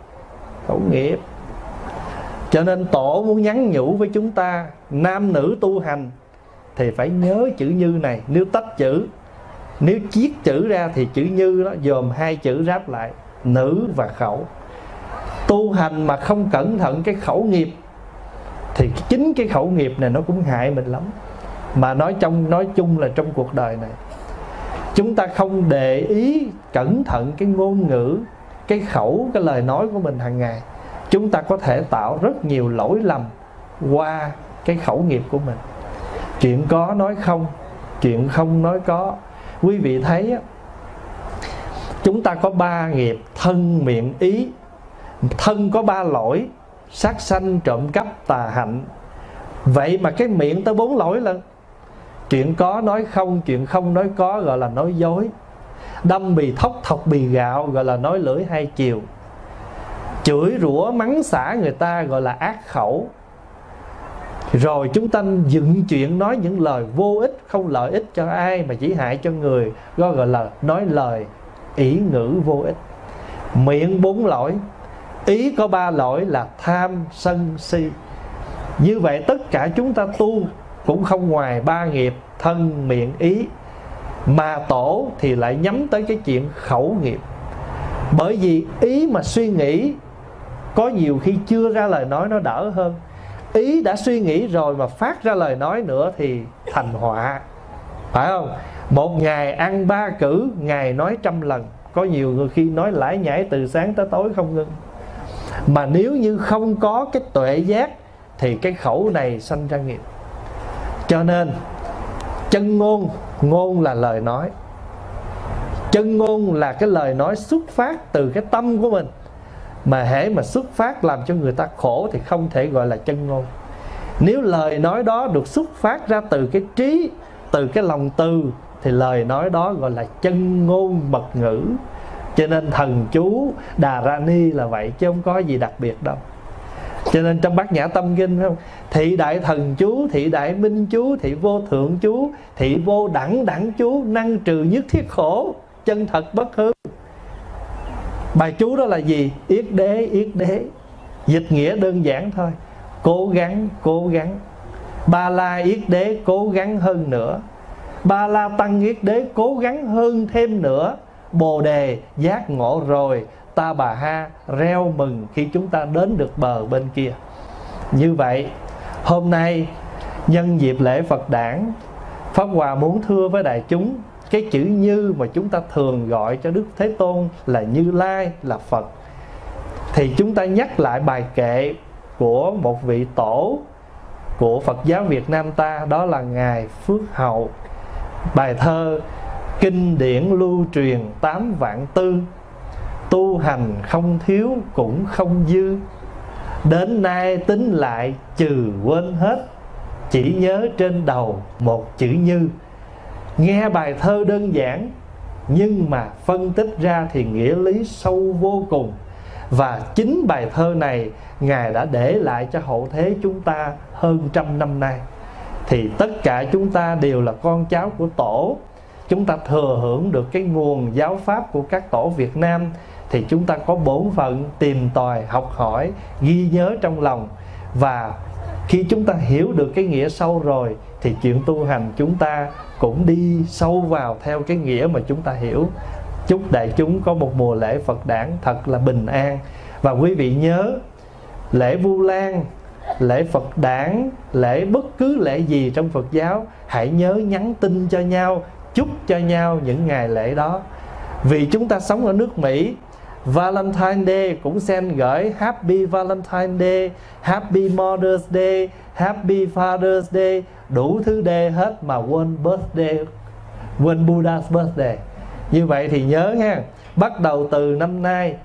Khẩu nghiệp. Cho nên tổ muốn nhắn nhủ với chúng ta, nam nữ tu hành, thì phải nhớ chữ như này. Nếu tách chữ, nếu chiết chữ ra thì chữ như đó, dòm hai chữ ráp lại, nữ và khẩu. Tu hành mà không cẩn thận cái khẩu nghiệp, thì chính cái khẩu nghiệp này nó cũng hại mình lắm mà nói trong, nói chung là trong cuộc đời này, chúng ta không để ý cẩn thận cái ngôn ngữ, cái khẩu, cái lời nói của mình hàng ngày. Chúng ta có thể tạo rất nhiều lỗi lầm qua cái khẩu nghiệp của mình. Chuyện có nói không, chuyện không nói có. Quý vị thấy chúng ta có ba nghiệp, thân, miệng, ý. Thân có ba lỗi, sát sanh, trộm cắp, tà hạnh. Vậy mà cái miệng tới bốn lỗi lần chuyện có nói không, chuyện không nói có, gọi là nói dối. Đâm bì thóc, thọc bì gạo, gọi là nói lưỡi hai chiều. Chửi rủa, mắng xả người ta, gọi là ác khẩu. Rồi chúng ta dựng chuyện nói những lời vô ích, không lợi ích cho ai, mà chỉ hại cho người. Gọi gọi là nói lời ý ngữ vô ích. Miệng bốn lỗi. Ý có ba lỗi là tham, sân, si. Như vậy tất cả chúng ta tu cũng không ngoài ba nghiệp, thân, miệng, ý. Mà tổ thì lại nhắm tới cái chuyện khẩu nghiệp. Bởi vì ý mà suy nghĩ, có nhiều khi chưa ra lời nói nó đỡ hơn. Ý đã suy nghĩ rồi mà phát ra lời nói nữa thì thành họa. Phải không? Một ngày ăn ba cử ngày nói trăm lần. Có nhiều người khi nói lãi nhãi từ sáng tới tối không ngưng. Mà nếu như không có cái tuệ giác, thì cái khẩu này sanh ra nghiệp cho nên, chân ngôn ngôn là lời nói. Chân ngôn là cái lời nói xuất phát từ cái tâm của mình. Mà hễ mà xuất phát làm cho người ta khổ thì không thể gọi là chân ngôn. Nếu lời nói đó được xuất phát ra từ cái trí, từ cái lòng từ, thì lời nói đó gọi là chân ngôn mật ngữ. Cho nên thần chú đà ra ni là vậy, chứ không có gì đặc biệt đâu cho nên trong bát nhã tâm kinh không thị đại thần chú, thị đại minh chú, thị vô thượng chú, thị vô đẳng đẳng chú, năng trừ nhất thiết khổ, chân thật bất hư. Bài chú đó là gì? Yết đế yết đế. Dịch nghĩa đơn giản thôi. Cố gắng cố gắng. Ba la yết đế cố gắng hơn nữa. Ba la tăng yết đế cố gắng hơn thêm nữa. Bồ đề giác ngộ rồi ta bà ha reo mừng khi chúng ta đến được bờ bên kia. Như vậy, hôm nay, nhân dịp lễ phật đản, pháp hòa muốn thưa với đại chúng, cái chữ như mà chúng ta thường gọi cho đức thế tôn là như lai là phật. Thì chúng ta nhắc lại bài kệ của một vị tổ của phật giáo việt nam ta, đó là ngài phước hậu. Bài thơ kinh điển lưu truyền tám vạn tư tu hành không thiếu cũng không dư. Đến nay tính lại trừ quên hết, chỉ nhớ trên đầu một chữ như. Nghe bài thơ đơn giản, nhưng mà phân tích ra thì nghĩa lý sâu vô cùng. Và chính bài thơ này ngài đã để lại cho hậu thế chúng ta hơn trăm năm nay. Thì tất cả chúng ta đều là con cháu của tổ. Chúng ta thừa hưởng được cái nguồn giáo pháp của các tổ Việt Nam thì chúng ta có bổn phận tìm tòi, học hỏi, ghi nhớ trong lòng. Và khi chúng ta hiểu được cái nghĩa sâu rồi, thì chuyện tu hành chúng ta cũng đi sâu vào theo cái nghĩa mà chúng ta hiểu. Chúc đại chúng có một mùa lễ Phật đản thật là bình an. Và quý vị nhớ, lễ Vu Lan, lễ Phật đản, lễ bất cứ lễ gì trong Phật giáo, hãy nhớ nhắn tin cho nhau, chúc cho nhau những ngày lễ đó. Vì chúng ta sống ở nước Mỹ Valentine Day cũng send gửi Happy Valentine Day, Happy Mother's Day, Happy Father's Day, đủ thứ day hết mà quên birthday, quên Buddha's birthday. Như vậy thì nhớ ha, bắt đầu từ năm nay,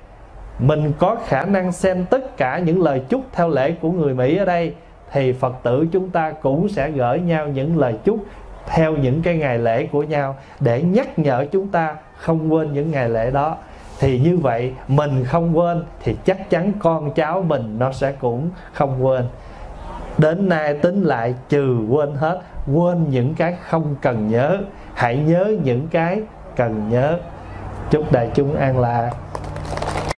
mình có khả năng xem tất cả những lời chúc theo lễ của người Mỹ ở đây, thì Phật tử chúng ta cũng sẽ gửi nhau những lời chúc theo những cái ngày lễ của nhau để nhắc nhở chúng ta không quên những ngày lễ đó thì như vậy, mình không quên thì chắc chắn con cháu mình nó sẽ cũng không quên. Đến nay tính lại trừ quên hết, quên những cái không cần nhớ. Hãy nhớ những cái cần nhớ. Chúc đại chúng an lạc.